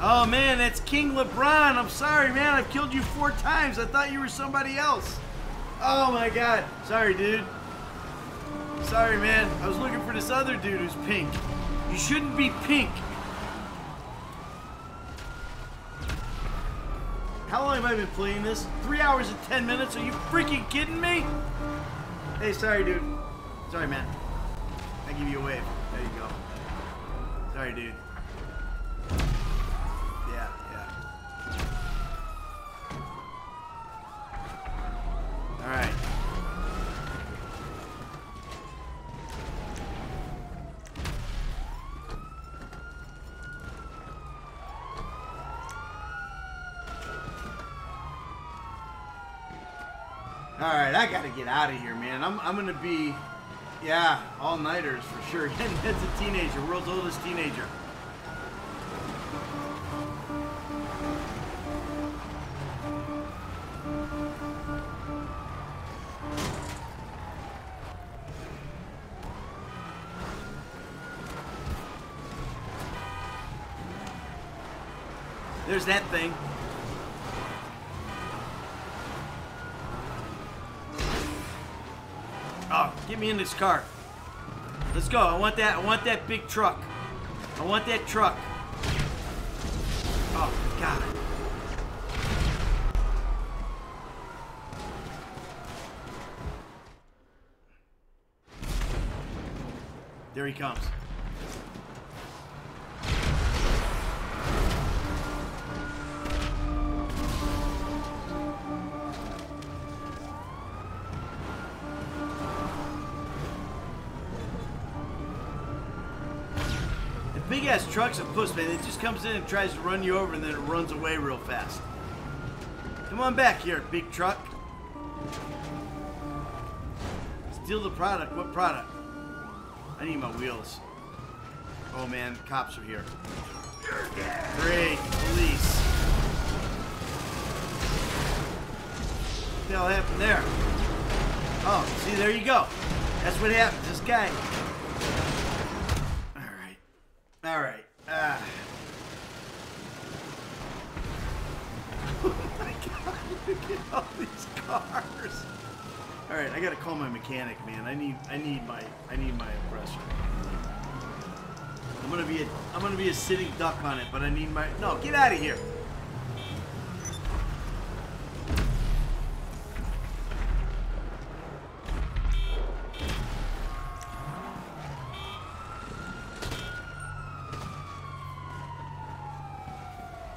Oh man, that's King LeBron. I'm sorry, man. I've killed you four times. I thought you were somebody else. Oh my god. Sorry, dude. Sorry, man. I was looking for this other dude who's pink. You shouldn't be pink. How long have I been playing this? Three hours and ten minutes? Are you freaking kidding me? Hey, sorry, dude. Sorry, man. I give you a wave. There you go. Sorry, dude. Yeah, yeah. All right. All right, I gotta get out of here, man. I'm, I'm gonna be, yeah, all nighters for sure. Ned's a teenager, world's oldest teenager. There's that thing. This car. Let's go. I want that. I want that big truck. I want that truck. Oh God. There he comes. Truck's a puss, man. It just comes in and tries to run you over and then it runs away real fast. Come on back here, big truck. Steal the product. What product? I need my wheels. Oh man, cops are here. Great, police. What the hell happened there? Oh, see, there you go. That's what happens. This guy. All right. Ah. oh my god! Look at all these cars. All right, I gotta call my mechanic, man. I need, I need my, I need my oppressor. I'm gonna be a, I'm gonna be a sitting duck on it, but I need my. No, get out of here.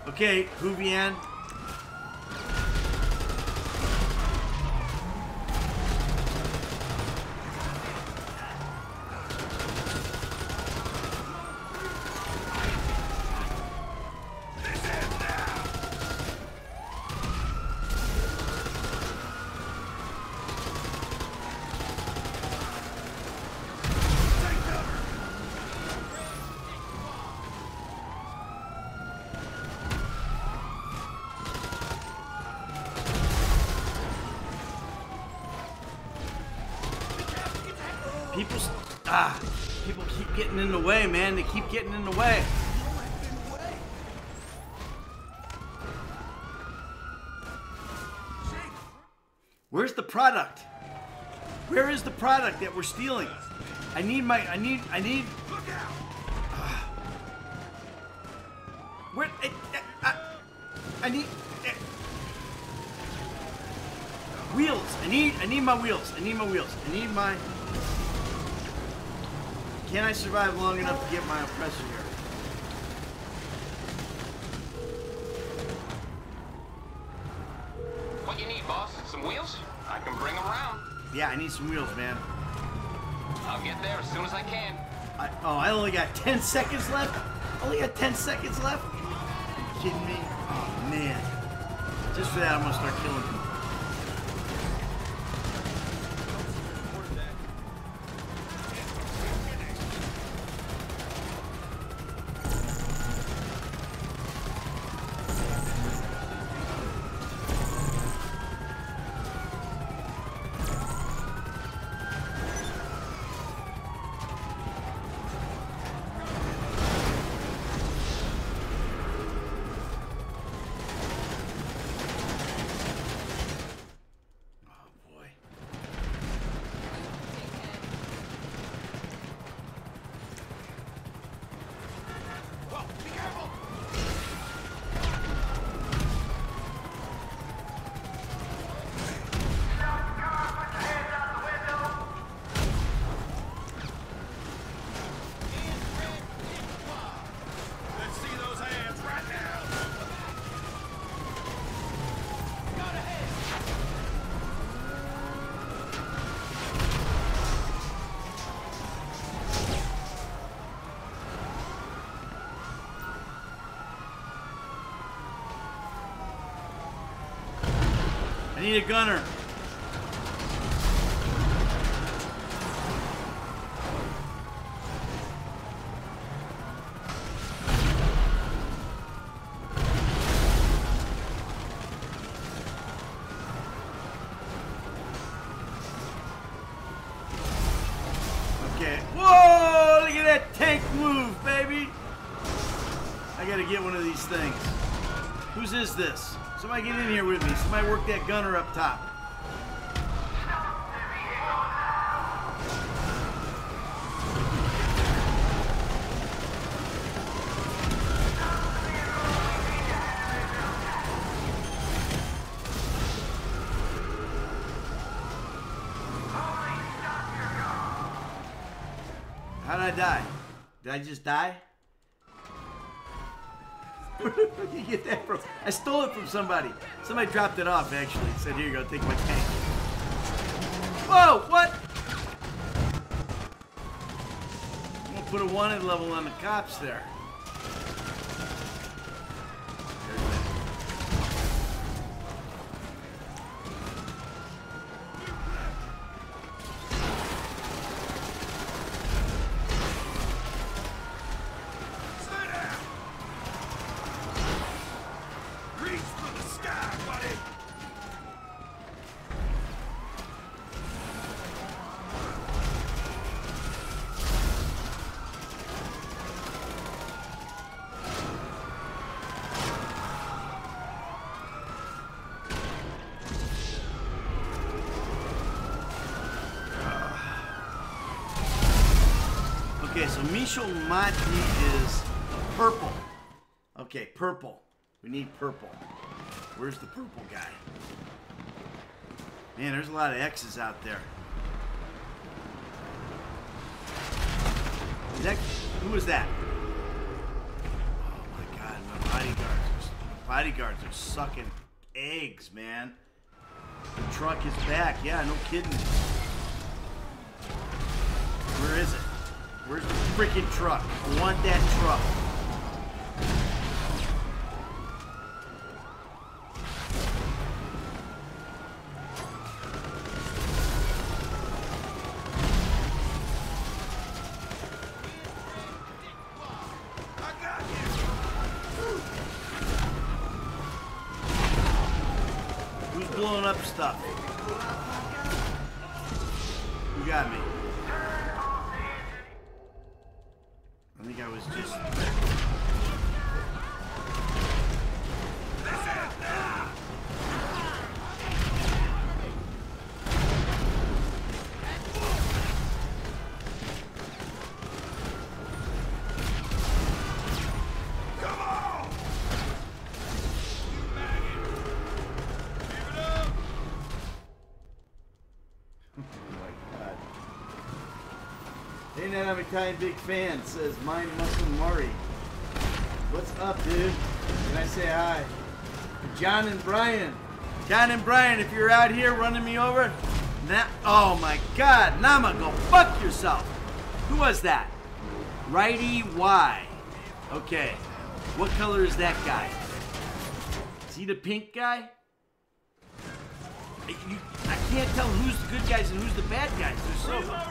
Okay, Huvian. People, s- ah, people keep getting in the way, man. They keep getting in the way. Where's the product? Where is the product that we're stealing? I need my, I need, I need. Where? eh, eh, ah, I need. eh. Wheels. I need, I need my wheels. I need my wheels. I need my. Can I survive long enough to get my oppressor here? What you need, boss? Some wheels? I can bring them around. Yeah, I need some wheels, man. I'll get there as soon as I can. I, oh, I only got 10 seconds left? Only got 10 seconds left? Are you kidding me? Oh, man. Just for that, I'm gonna start killing people. need a gunner. Okay. Whoa! Look at that tank move, baby! I gotta get one of these things. Whose is this? Somebody get in here. Somebody work that gunner up top. How did I die? Did I just die? You get that from? I stole it from somebody. Somebody dropped it off, actually. Said, here you go, take my tank. Whoa, what? I'm gonna put a wanted level on the cops there. So Michel Mati is purple. Okay, purple. We need purple. Where's the purple guy? Man, there's a lot of X's out there. Is that, who is that? Oh my god, my bodyguards are, bodyguards are sucking eggs, man. The truck is back. Yeah, no kidding. Where is it? Where's the freaking truck? I want that truck. That I'm a kind big fan, says Mind Muscle Murray. What's up, dude? Can I say hi? John and Brian. John and Brian, if you're out here running me over, now, oh my god, Nama, go fuck yourself. Who was that? Righty Y. Okay. What color is that guy? Is he the pink guy? You, I can't tell who's the good guys and who's the bad guys. They're so.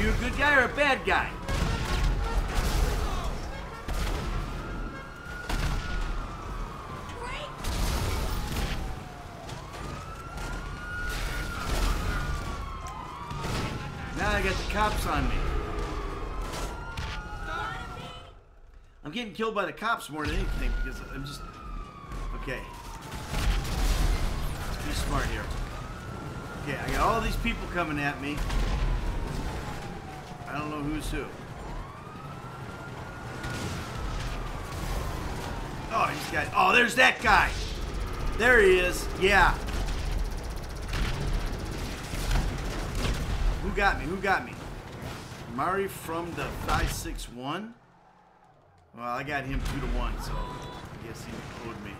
You a good guy or a bad guy? Now I got the cops on me. I'm getting killed by the cops more than anything because I'm just. Okay. Let's be smart here. Okay, I got all these people coming at me. I don't know who's who. Oh, he's got. Oh, there's that guy. There he is. Yeah. Who got me? Who got me? Mari from the 561? Well, I got him 2 to 1, so I guess he owed me.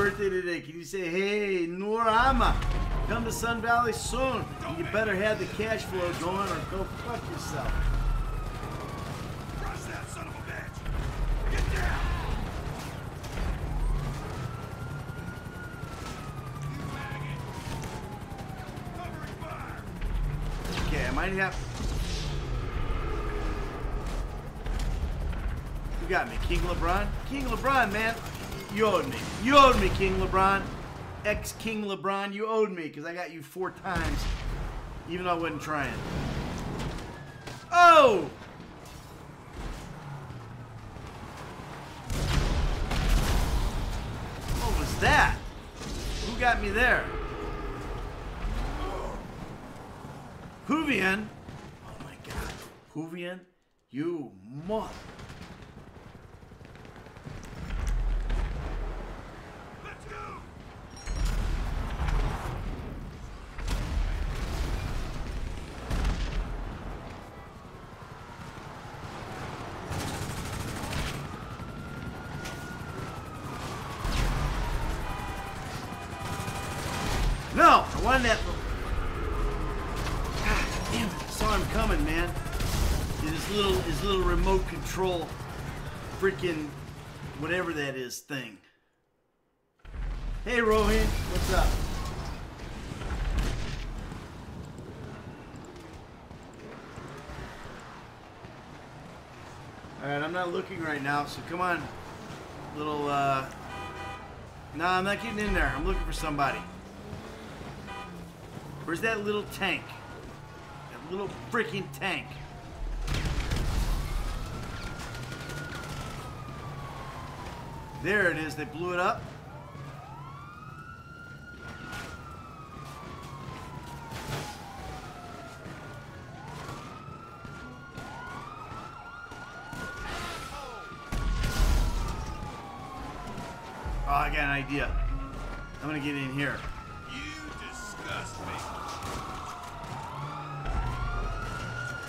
Birthday today. Can you say hey Norama? Come to Sun Valley soon. You better have the cash flow going or go fuck yourself. Rush that son of a bitch! Get down! Okay, I might have. You got me, King LeBron. King LeBron, man, you owed me. You owed me, King LeBron. Ex King LeBron, you owed me because I got you four times, even though I wasn't trying. Oh! What was that? Who got me there? Hoovian? Oh my god. Hoovian? You mother. Thing. Hey, Rohan, What's up? Alright, I'm not looking right now, so come on. Little, uh... No, I'm not getting in there. I'm looking for somebody. Where's that little tank? That little freaking tank. There it is. They blew it up. Oh, I got an idea. I'm gonna get in here. You disgust me.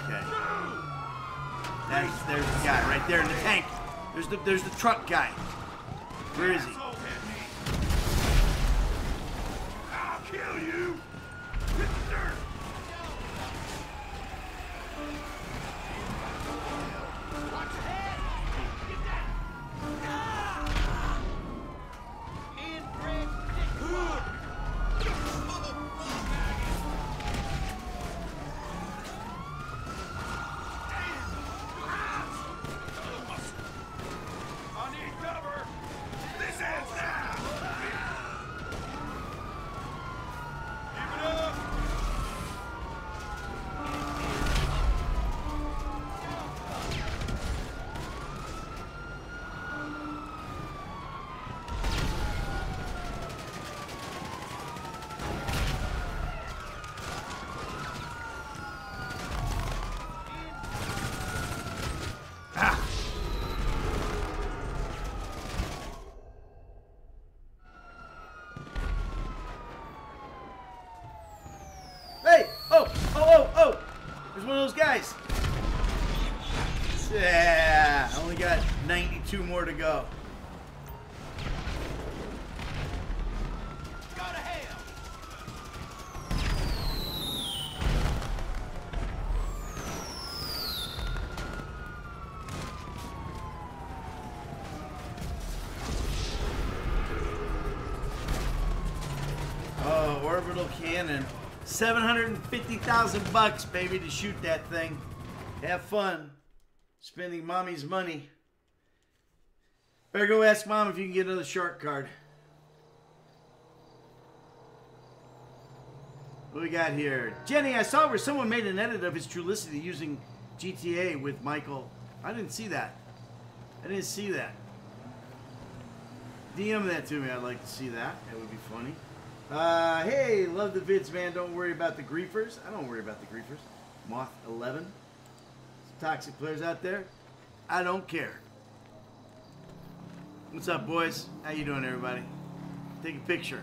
Okay. That's there's the guy right there in the tank. There's the there's the truck guy. Where is he? Cannon. 750,000 bucks, baby, to shoot that thing. Have fun spending mommy's money. Better go ask mom if you can get another shark card. What we got here? Jenny, I saw where someone made an edit of his Trulicity using GTA with Michael. I didn't see that. I didn't see that. DM that to me. I'd like to see that. That would be funny. Uh, hey, love the vids, man. Don't worry about the griefers. I don't worry about the griefers. Moth 11. Some toxic players out there. I don't care. What's up, boys? How you doing, everybody? Take a picture.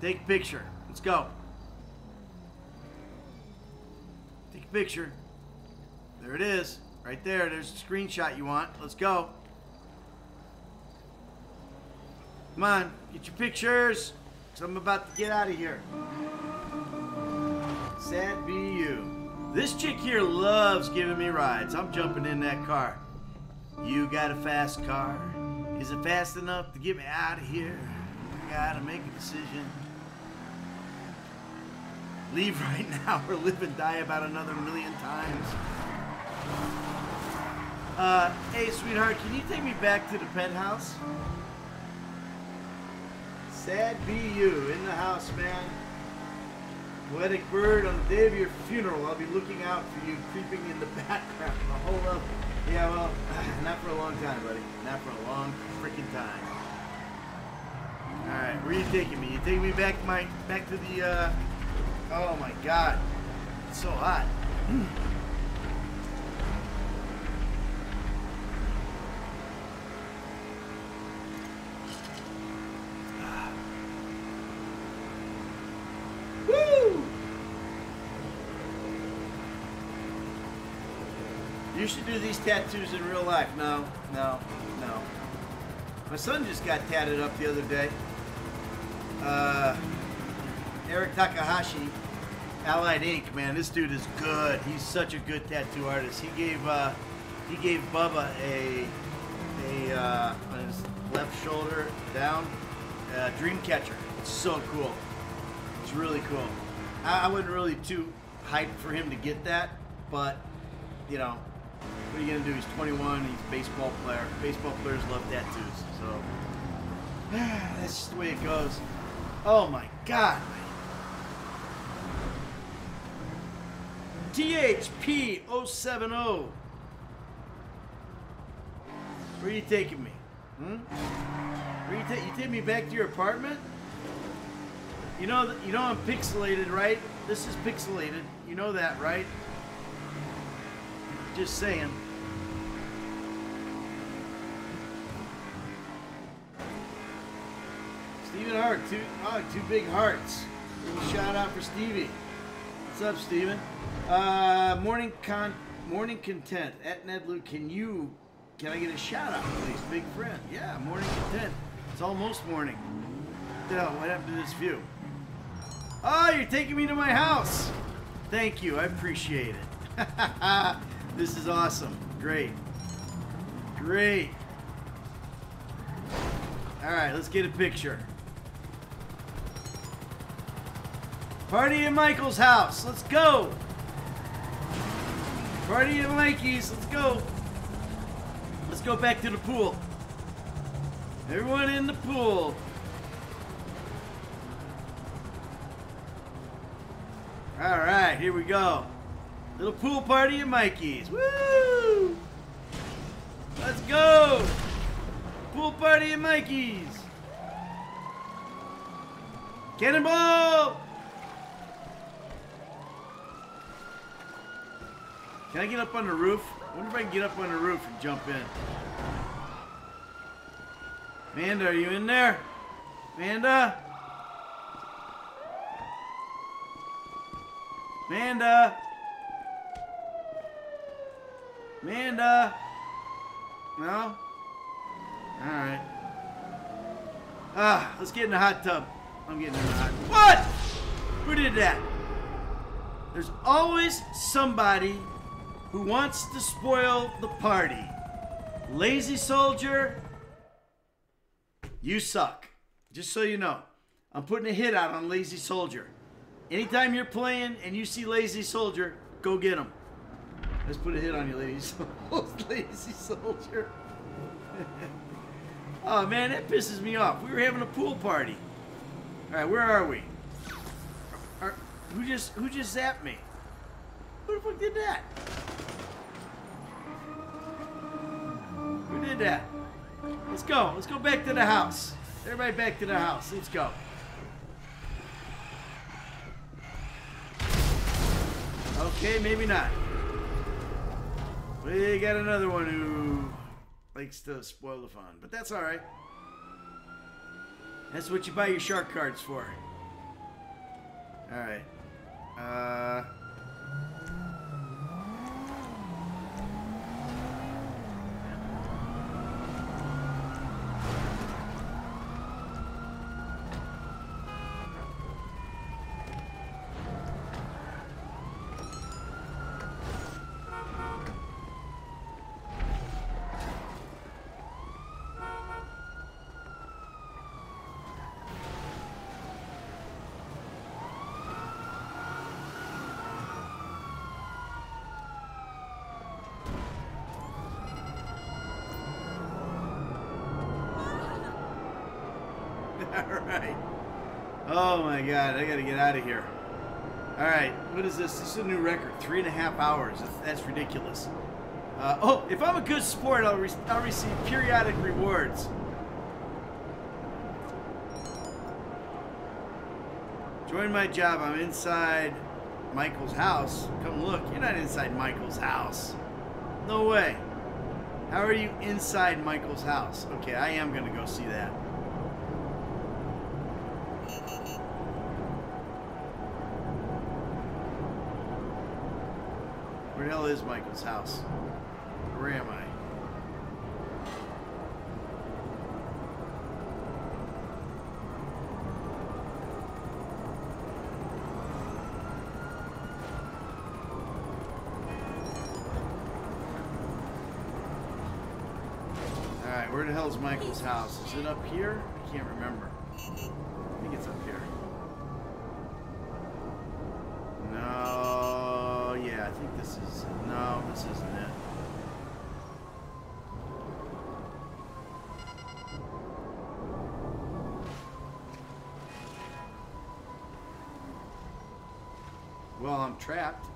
Take a picture. Let's go. Take a picture. There it is. Right there. There's the screenshot you want. Let's go. Come on. Get your pictures. Because I'm about to get out of here. Sad be you. This chick here loves giving me rides. I'm jumping in that car. You got a fast car? Is it fast enough to get me out of here? I gotta make a decision. Leave right now or live and die about another million times. Uh, hey, sweetheart, can you take me back to the penthouse? Sad be you in the house, man. Poetic bird, on the day of your funeral, I'll be looking out for you creeping in the background. The whole up. Yeah, well, not for a long time, buddy. Not for a long freaking time. All right, where are you taking me? You taking me back, my back to the. uh... Oh my God, it's so hot. should do these tattoos in real life. No, no, no. My son just got tatted up the other day. Uh, Eric Takahashi, Allied Ink. Man, this dude is good. He's such a good tattoo artist. He gave uh, he gave Bubba a a uh, on his left shoulder down uh, dream catcher. It's so cool. It's really cool. I, I wasn't really too hyped for him to get that, but you know, what are you gonna do? He's 21. He's a baseball player. Baseball players love tattoos, so that's just the way it goes. Oh my God. THP 070. Where are you taking me? Hmm? Where you, ta- you take me back to your apartment? You know, you know I'm pixelated, right? This is pixelated. You know that, right? Just saying. Stephen Hart, two, oh, two big hearts. Little shout out for Stevie. What's up, Steven? Uh, morning con, morning content at Ned Luke. Can you, can I get a shout out, please, big friend? Yeah, morning content. It's almost morning. Hell? What happened to this view? Oh, you're taking me to my house. Thank you. I appreciate it. this is awesome. Great. Great. All right, let's get a picture. Party at Michael's house. Let's go. Party at Mikey's. Let's go. Let's go back to the pool. Everyone in the pool. All right, here we go. Little pool party at Mikey's. Woo! Let's go. Pool party at Mikey's. Cannonball! Can I get up on the roof? I wonder if I can get up on the roof and jump in. Amanda, are you in there? Amanda? Amanda? Amanda? No? Alright. Ah, let's get in the hot tub. I'm getting in the hot What? Who did that? There's always somebody who wants to spoil the party. Lazy soldier, you suck. Just so you know. I'm putting a hit out on Lazy Soldier. Anytime you're playing and you see Lazy Soldier, go get him. Let's put a hit on you, Lazy, lazy Soldier. oh man, that pisses me off. We were having a pool party. All right, where are we? Are, who just who just zapped me? Who the fuck did that? Who did that? Let's go. Let's go back to the house. Everybody back to the house. Let's go. Okay, maybe not. We got another one who likes to spoil the fun, but that's all right. That's what you buy your shark cards for. All right. Uh. All right. Oh my God, I gotta get out of here. All right, what is this? This is a new record. Three and a half hours. That's, ridiculous. Uh, oh, if I'm a good sport, I'll, re- I'll receive periodic rewards. Join my job. I'm inside Michael's house. Come look. You're not inside Michael's house. No way. How are you inside Michael's house? Okay, I am gonna go see that. Where the hell is Michael's house? Where am I? Alright, where the hell is Michael's house? Is it up here? I can't remember. I think it's up here. No, think this is. No, this isn't it. Well, I'm trapped.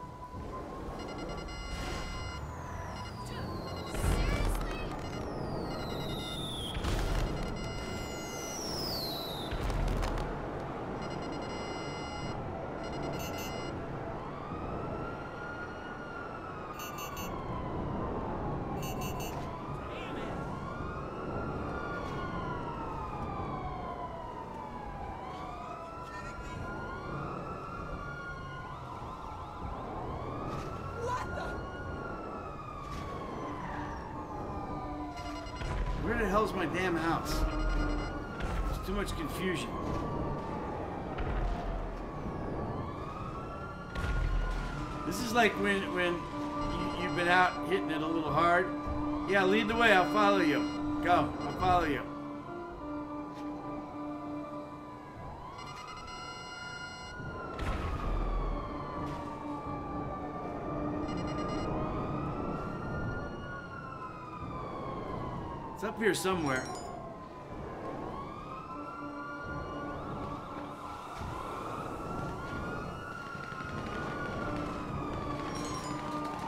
Hell's my damn house? There's too much confusion. This is like when when you, you've been out hitting it a little hard. Yeah, lead the way. I'll follow you. Go. I'll follow you. Up here somewhere.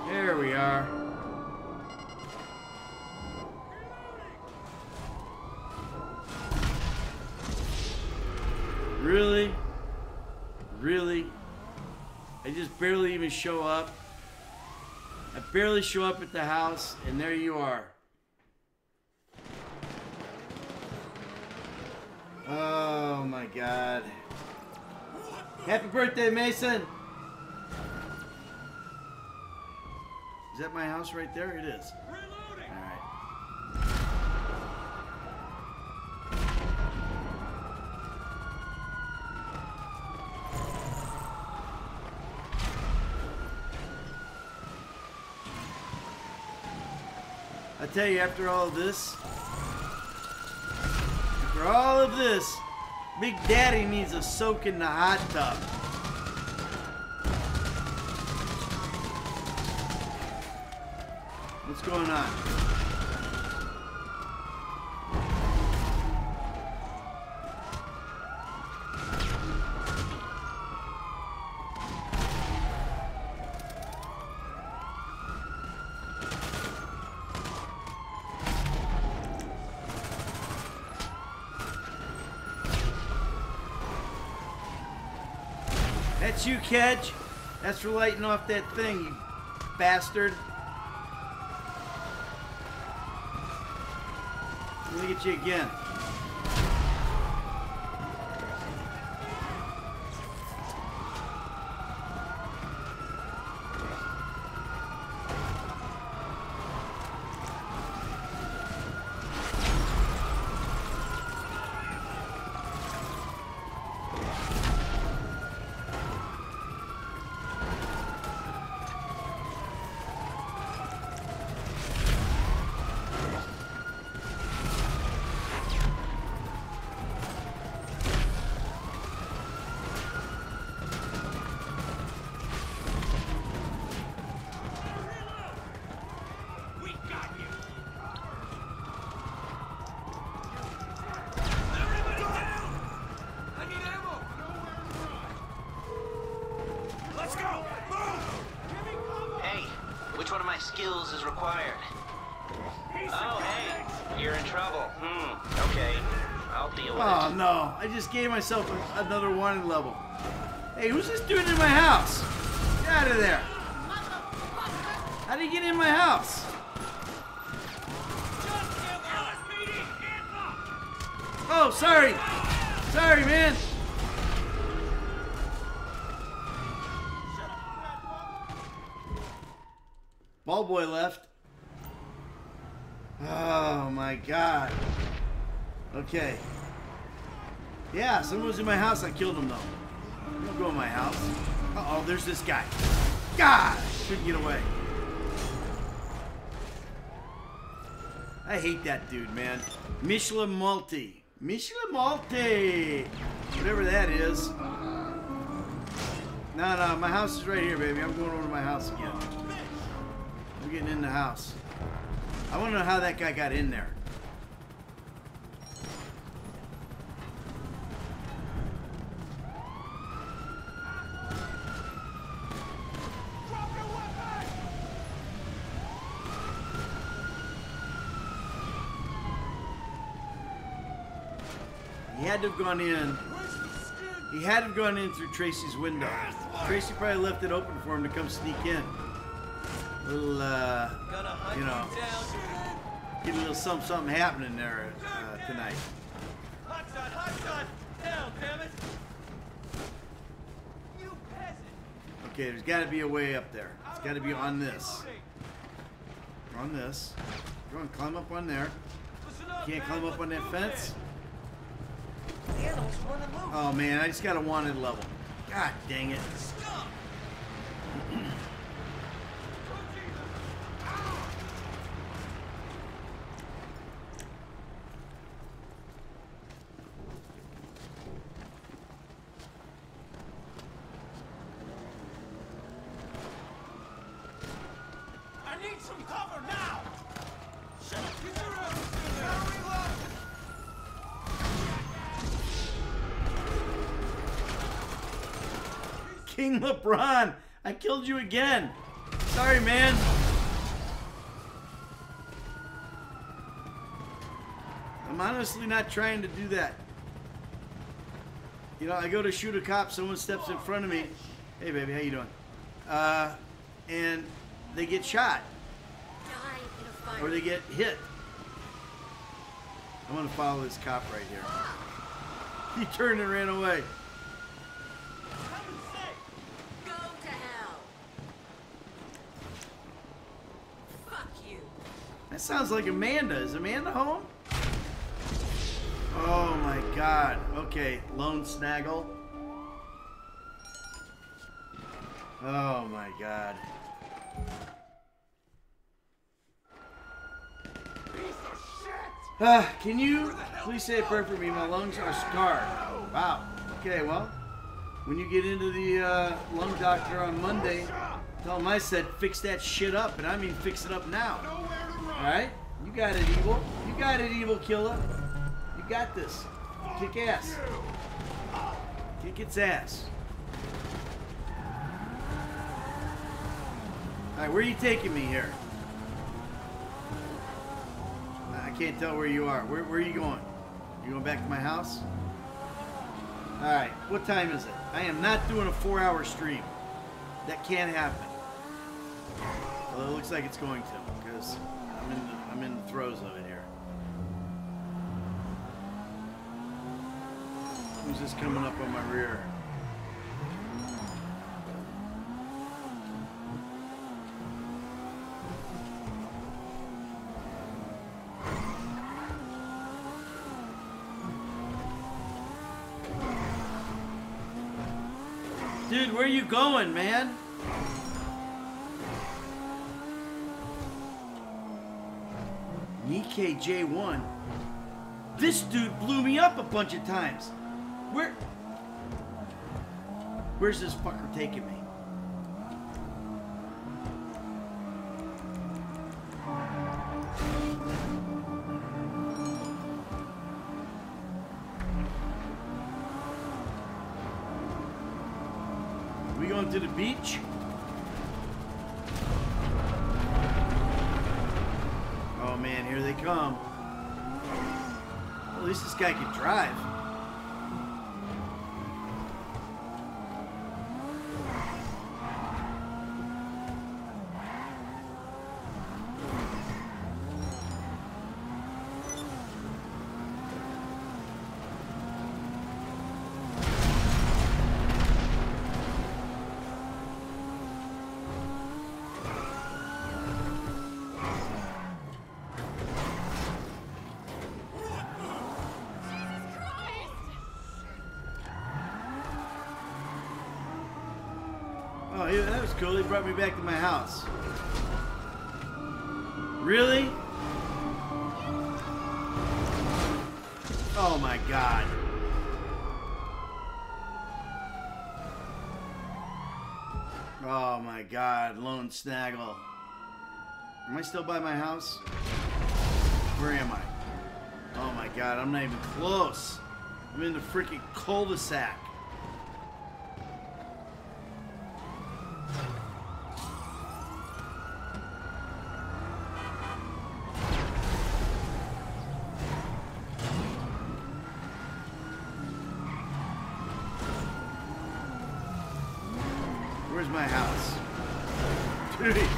There we are. Really? Really? I just barely even show up. I barely show up at the house, and there you are. Birthday, Mason! Is that my house right there? It is. I tell you, after all of this, after all of this, Big Daddy needs a soak in the hot tub. Going on? That's you, Kedge. That's for lighting off that thing, you bastard. Let me get you again. Myself another wanted level. Hey, who's this dude in my house? Get out of there! How did he get in my house? Oh, sorry. Sorry, man. Ball boy left. Oh my god. Okay. My house. I killed him though. Don't go in my house. Uh oh, there's this guy. God, couldn't get away. I hate that dude, man. Michelin Multi. Michelin Multi. Whatever that is. No, no, my house is right here, baby. I'm going over to my house again. I'm getting in the house. I want to know how that guy got in there. He had to have gone in. He had to have gone in through Tracy's window. Tracy probably left it open for him to come sneak in. little, uh, you know, get a little something, something happening there uh, tonight. Hot shot, hot shot! Down, damn it! You! Okay, there's got to be a way up there. It's got to be on this. On this. Go and climb up on there. Can't climb up on that fence. Oh man, I just got a wanted level. God dang it. I need some cover now! Shut up, get your ass Gotta reload! LeBron, I killed you again. Sorry, man. I'm honestly not trying to do that. You know, I go to shoot a cop, someone steps in front of me. Hey, baby, how you doing? Uh, and they get shot or they get hit. I'm gonna follow this cop right here. He turned and ran away. Go to hell. Fuck you. That sounds like Amanda. Is Amanda home? Oh my god. Okay, lone snaggle. Oh my god. Ah, can you please say a prayer for me? My lungs are scarred. Wow. Okay, well, when you get into the uh, lung doctor on Monday, tell him I said fix that shit up, and I mean fix it up now. All right? You got it, evil. You got it, evil killer. You got this. Kick ass. Kick its ass. All right, where are you taking me here? I can't tell where you are. Where, where are you going? You going back to my house? All right. What time is it? I am not doing a four-hour stream. That can't happen. Well, it looks like it's going to because I'm in the, I'm in the throes of it here. Who's this coming up on my rear? Dude, where are you going, man? Nikkei J1. This dude blew me up a bunch of times. Where? Where's this fucker taking me? We going to the beach? Guy can drive. Cool. He brought me back to my house. Really? Oh my god. Oh my god, Lone Snaggle. Am I still by my house? Where am I? Oh my god, I'm not even close. I'm in the freaking cul-de-sac. Where's my house? Dude.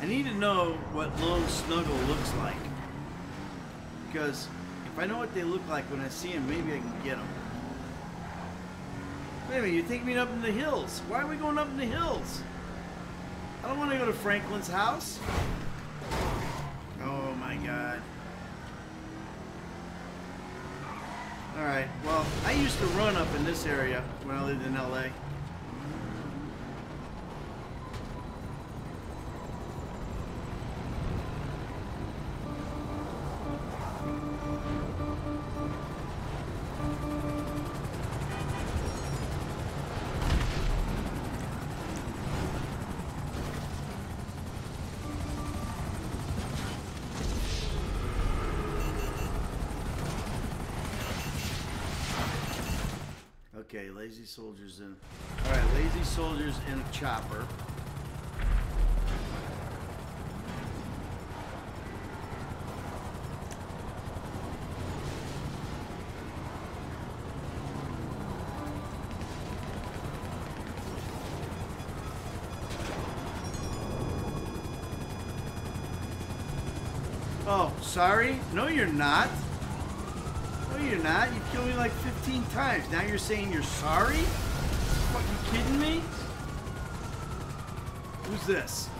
I need to know what Lone Snuggle looks like. Because if I know what they look like when I see them, maybe I can get them. Wait a minute, you take me up in the hills. Why are we going up in the hills? I don't want to go to Franklin's house. Oh my god. Alright, well, I used to run up in this area when I lived in LA. Lazy soldiers in. All right, lazy soldiers in chopper. Oh, sorry? No, you're not. No, you're not. You killed me like 15 times. Now you're saying you're sorry? What, you kidding me? Who's this?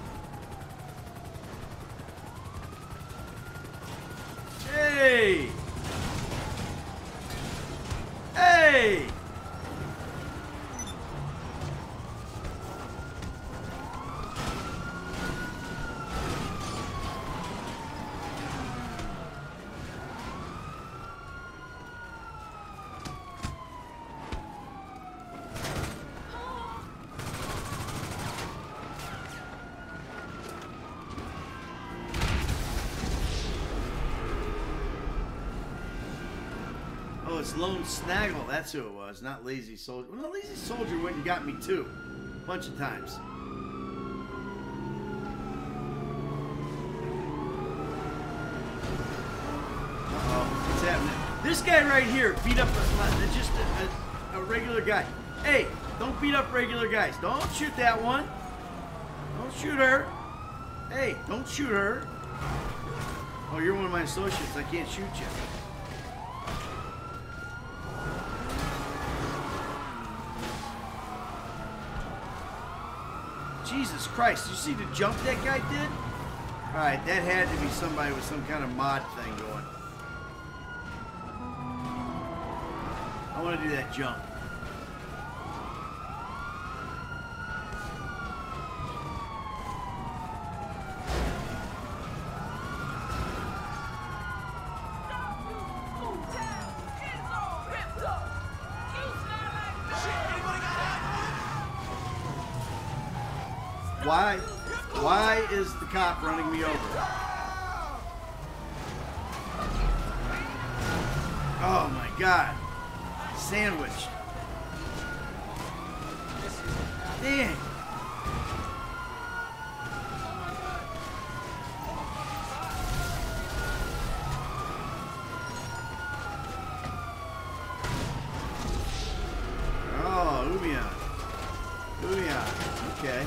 Snaggle. That's who it was, not Lazy Soldier. Well, Lazy Soldier went and got me too. A bunch of times. Uh-oh. What's happening? This guy right here beat up a, just a, a, a regular guy. Hey, don't beat up regular guys. Don't shoot that one. Don't shoot her. Hey, don't shoot her. Oh, you're one of my associates. I can't shoot you. Jesus Christ, you see the jump that guy did? Alright, that had to be somebody with some kind of mod thing going. I want to do that jump. Cop running me over? Oh my god. Sandwich. Dang. Oh, Ubion. Ubion. Okay.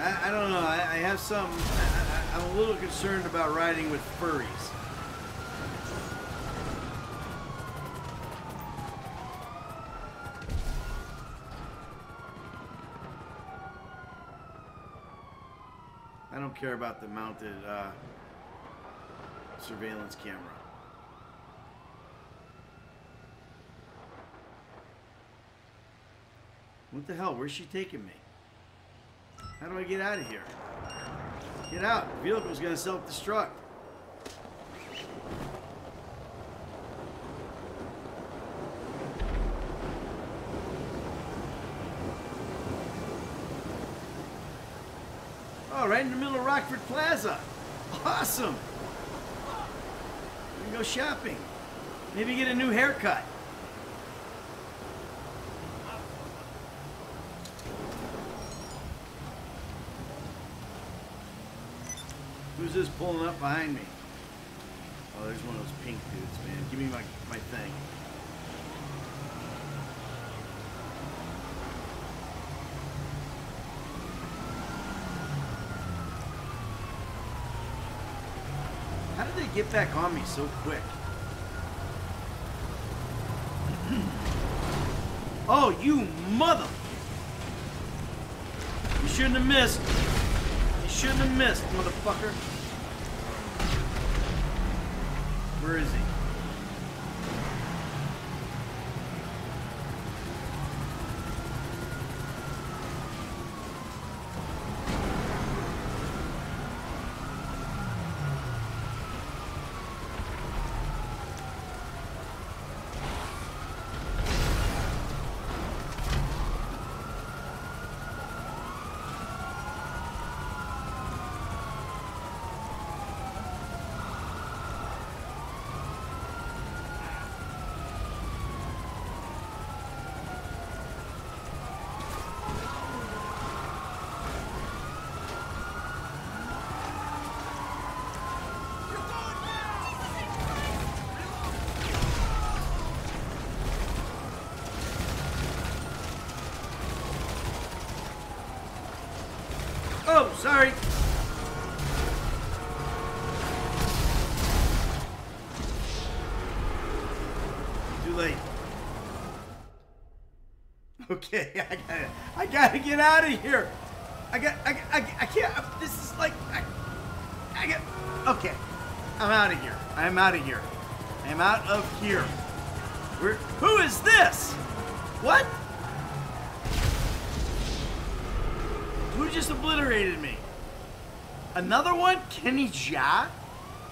I, I don't know. I, I have some. I, I'm a little concerned about riding with furries. I don't care about the mounted uh, surveillance camera. What the hell? Where's she taking me? How do I get out of here? Get out. The vehicle's gonna self-destruct. Oh, right in the middle of Rockford Plaza. Awesome. We can go shopping. Maybe get a new haircut. Who's this pulling up behind me? Oh, there's one of those pink dudes, man. Give me my, my thing. How did they get back on me so quick? oh, you mother! You shouldn't have missed. Shouldn't have missed, motherfucker. Where is he? Okay, I gotta, I gotta get out of here. I got, I, I, I can't. This is like, I, I get. Okay, I'm out of here. I'm out of here. I'm out of here. Where? Who is this? What? Who just obliterated me? Another one? Kenny Ja?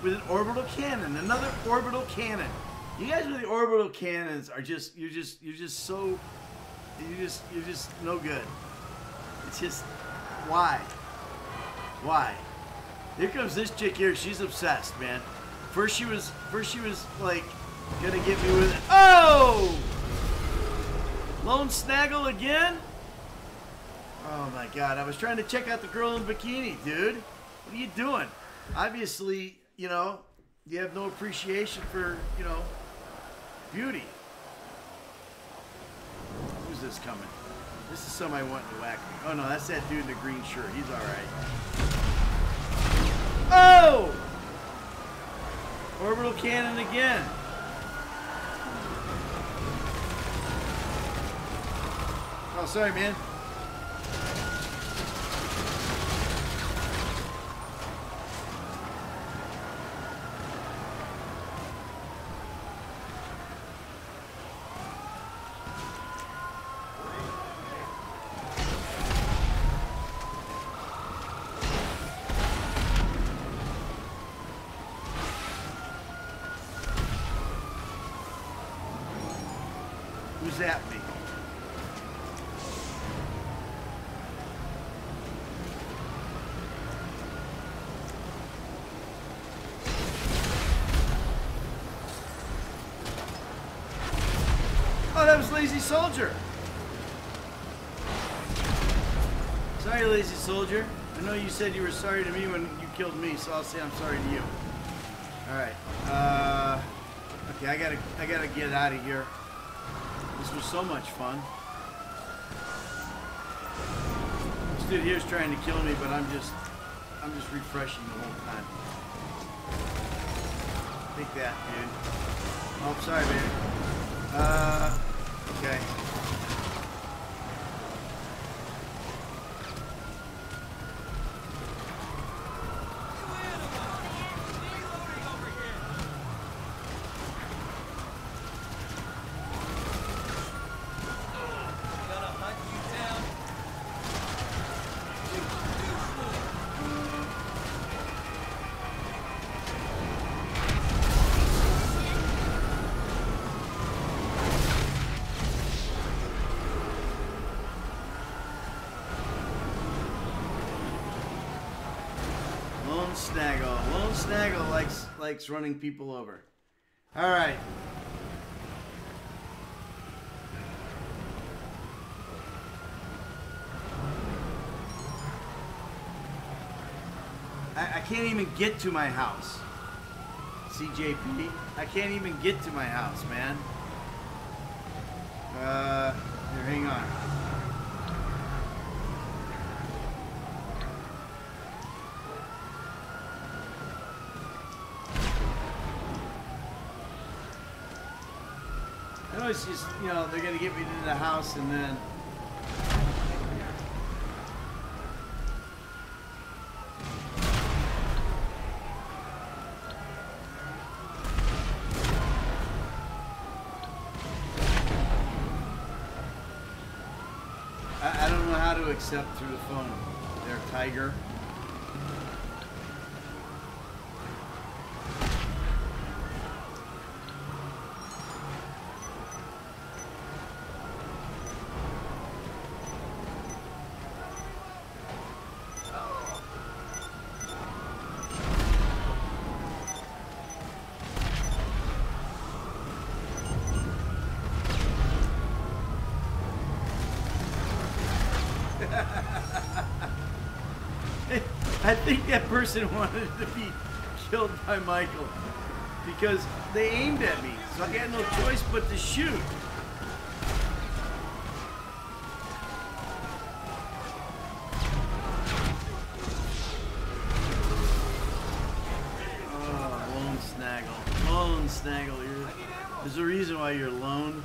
With an orbital cannon. Another orbital cannon. You guys with the orbital cannons are just you're just you're just so you just you're just no good. It's just why? Why? Here comes this chick here, she's obsessed, man. First she was first she was like gonna get me with it. Oh! Lone snaggle again? Oh my god, I was trying to check out the girl in bikini, dude. What are you doing? Obviously, you know, you have no appreciation for, you know, beauty. This coming? This is somebody wanting to whack me. Oh no, that's that dude in the green shirt. He's alright. Oh! Orbital cannon again. Oh, sorry, man. Who's at me? Oh, that was Lazy Soldier. Sorry, Lazy Soldier. I know you said you were sorry to me when you killed me, so I'll say I'm sorry to you. All right. Uh, okay, I gotta, I gotta get out of here. This was so much fun. This dude here's trying to kill me, but I'm just, I'm just refreshing the whole time. Take that, dude. Oh, sorry, man. Uh, okay. Likes running people over. All right. I, I can't even get to my house. CJP. I can't even get to my house, man. Uh, here, hang on. It's just, you know, they're gonna get me to the house and then. I, I don't know how to accept through the phone. They're Tiger. I think that person wanted to be killed by Michael because they aimed at me, so I had no choice but to shoot. Oh, lone snaggle, lone snaggle. You're, there's a reason why you're lone.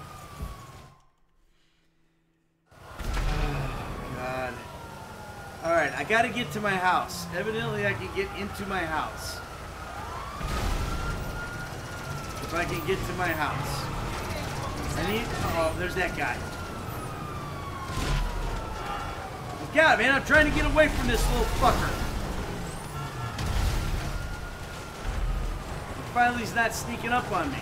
All right, I got to get to my house. Evidently, I can get into my house. If I can get to my house. I need. Oh, there's that guy. Oh, God, man, I'm trying to get away from this little fucker. Finally, he's not sneaking up on me.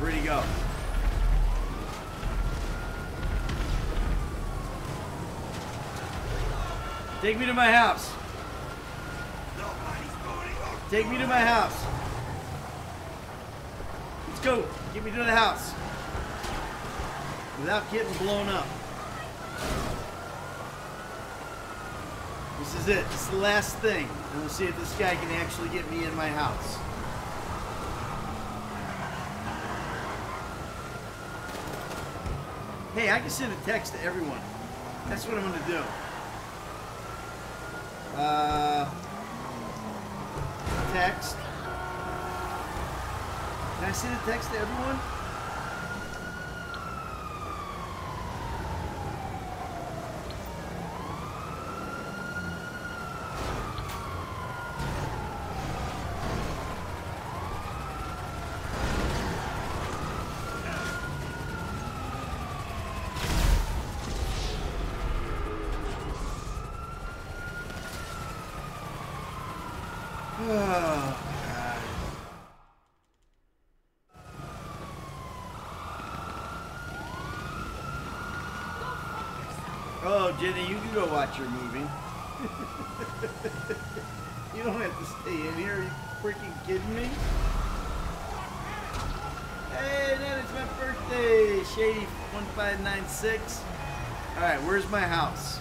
Where'd he go? Take me to my house. Take me to my house. Let's go. Get me to the house. Without getting blown up. This is it. This is the last thing. And we'll see if this guy can actually get me in my house. Hey, I can send a text to everyone. That's what I'm going to do. Uh, text. Can I send a text to everyone? Oh, God. Jenny, you can go watch movie. you don't have to stay in here. Are you freaking kidding me? Hey, then it's my birthday. Shady 1596. Alright, where's my house?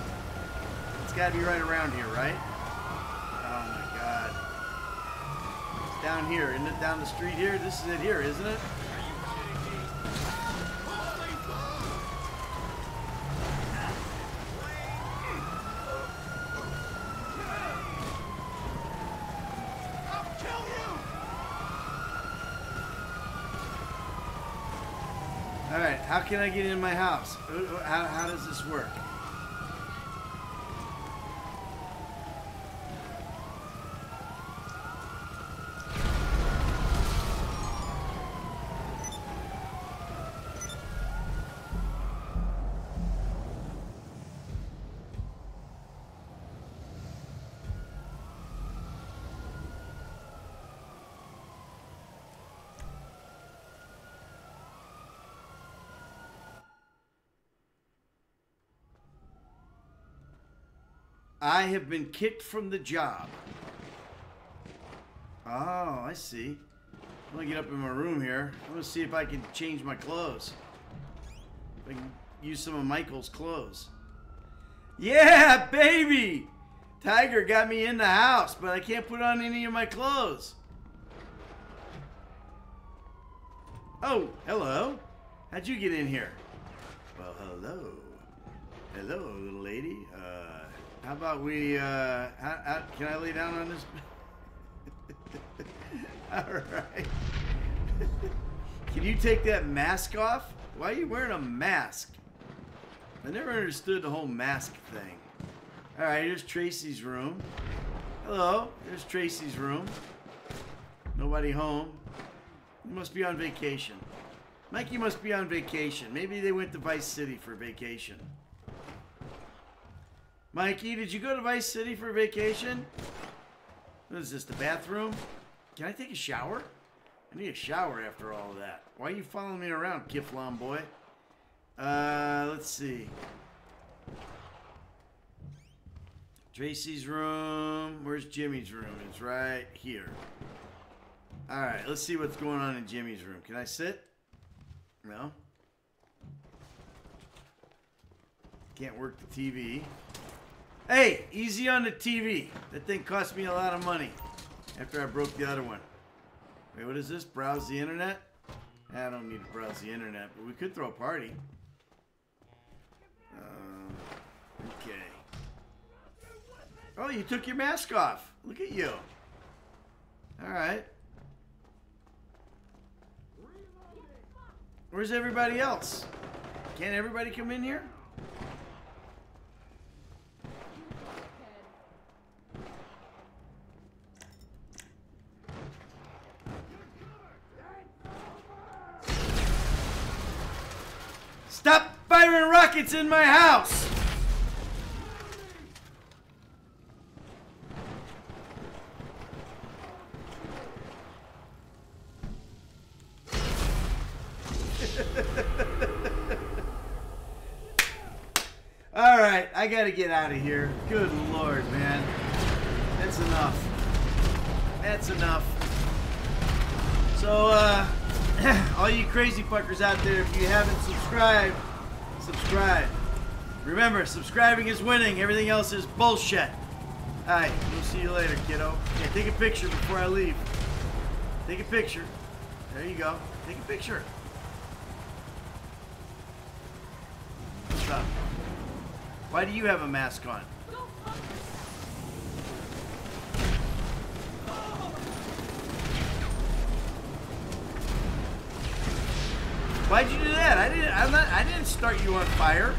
It's gotta be right around here, right? Oh my god. It's down here. Isn't it down the street here? This is it here, isn't it? Alright, how can I get in my house? Uh, How, how does this work? I have been kicked from the job. Oh, I see. I'm gonna get up in my room here. I'm gonna see if I can change my clothes. If I can use some of Michael's clothes. Yeah, baby! Tiger got me in the house, but I can't put on any of my clothes. Oh, hello. How'd you get in here? How about we, uh, how, how, can I lay down on this? All right. can you take that mask off? Why are you wearing a mask? I never understood the whole mask thing. All right, here's Tracy's room. Hello, there's Tracy's room. Nobody home. You must be on vacation. Mikey must be on vacation. Maybe they went to Vice City for vacation. Mikey, did you go to Vice City for vacation? What is this, the bathroom? Can I take a shower? I need a shower after all of that. Why are you following me around, Kifflom boy? Uh, let's see. Tracy's room. Where's Jimmy's room? It's right here. All right, let's see what's going on in Jimmy's room. Can I sit? No. Can't work the TV. Hey, easy on the TV. That thing cost me a lot of money after I broke the other one. Wait, what is this? Browse the internet? I don't need to browse the internet, but we could throw a party. Um, okay. Oh, you took your mask off. Look at you. All right. Where's everybody else? Can't everybody come in here? Stop firing rockets in my house! All right, I gotta get out of here. Good lord, man. That's enough. That's enough. So, uh, all you crazy fuckers out there, if you haven't subscribed, subscribe. Remember, subscribing is winning. Everything else is bullshit. Alright, we'll see you later, kiddo. Yeah, take a picture before I leave. Take a picture. There you go. Take a picture. What's up? Why do you have a mask on? Why'd you do that? I didn't. I'm not. I didn't start you on fire.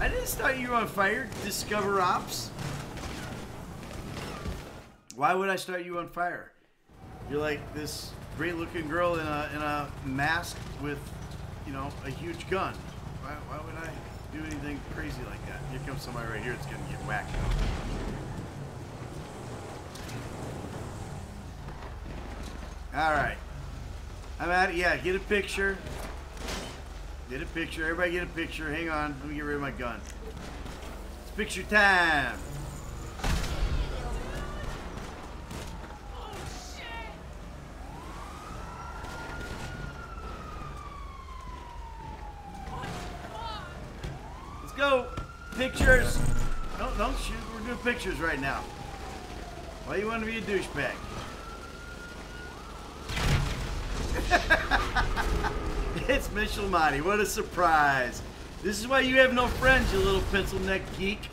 I didn't start you on fire. Discover ops. Why would I start you on fire? You're like this great-looking girl in a in a mask with, you know, a huge gun. Why, why would I do anything crazy like that? Here comes somebody right here that's gonna get whacked. All right. I'm out. Yeah, get a picture. Get a picture. Everybody get a picture. Hang on. Let me get rid of my gun. It's picture time. Let's go. Pictures. Don't don't shoot. We're doing pictures right now. Why you want to be a douchebag? it's Mitchell Mighty. What a surprise. This is why you have no friends, you little pencil neck geek.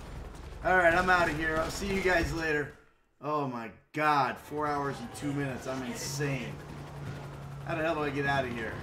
Alright, I'm out of here. I'll see you guys later. Oh my god. Four hours and two minutes. I'm insane. How the hell do I get out of here?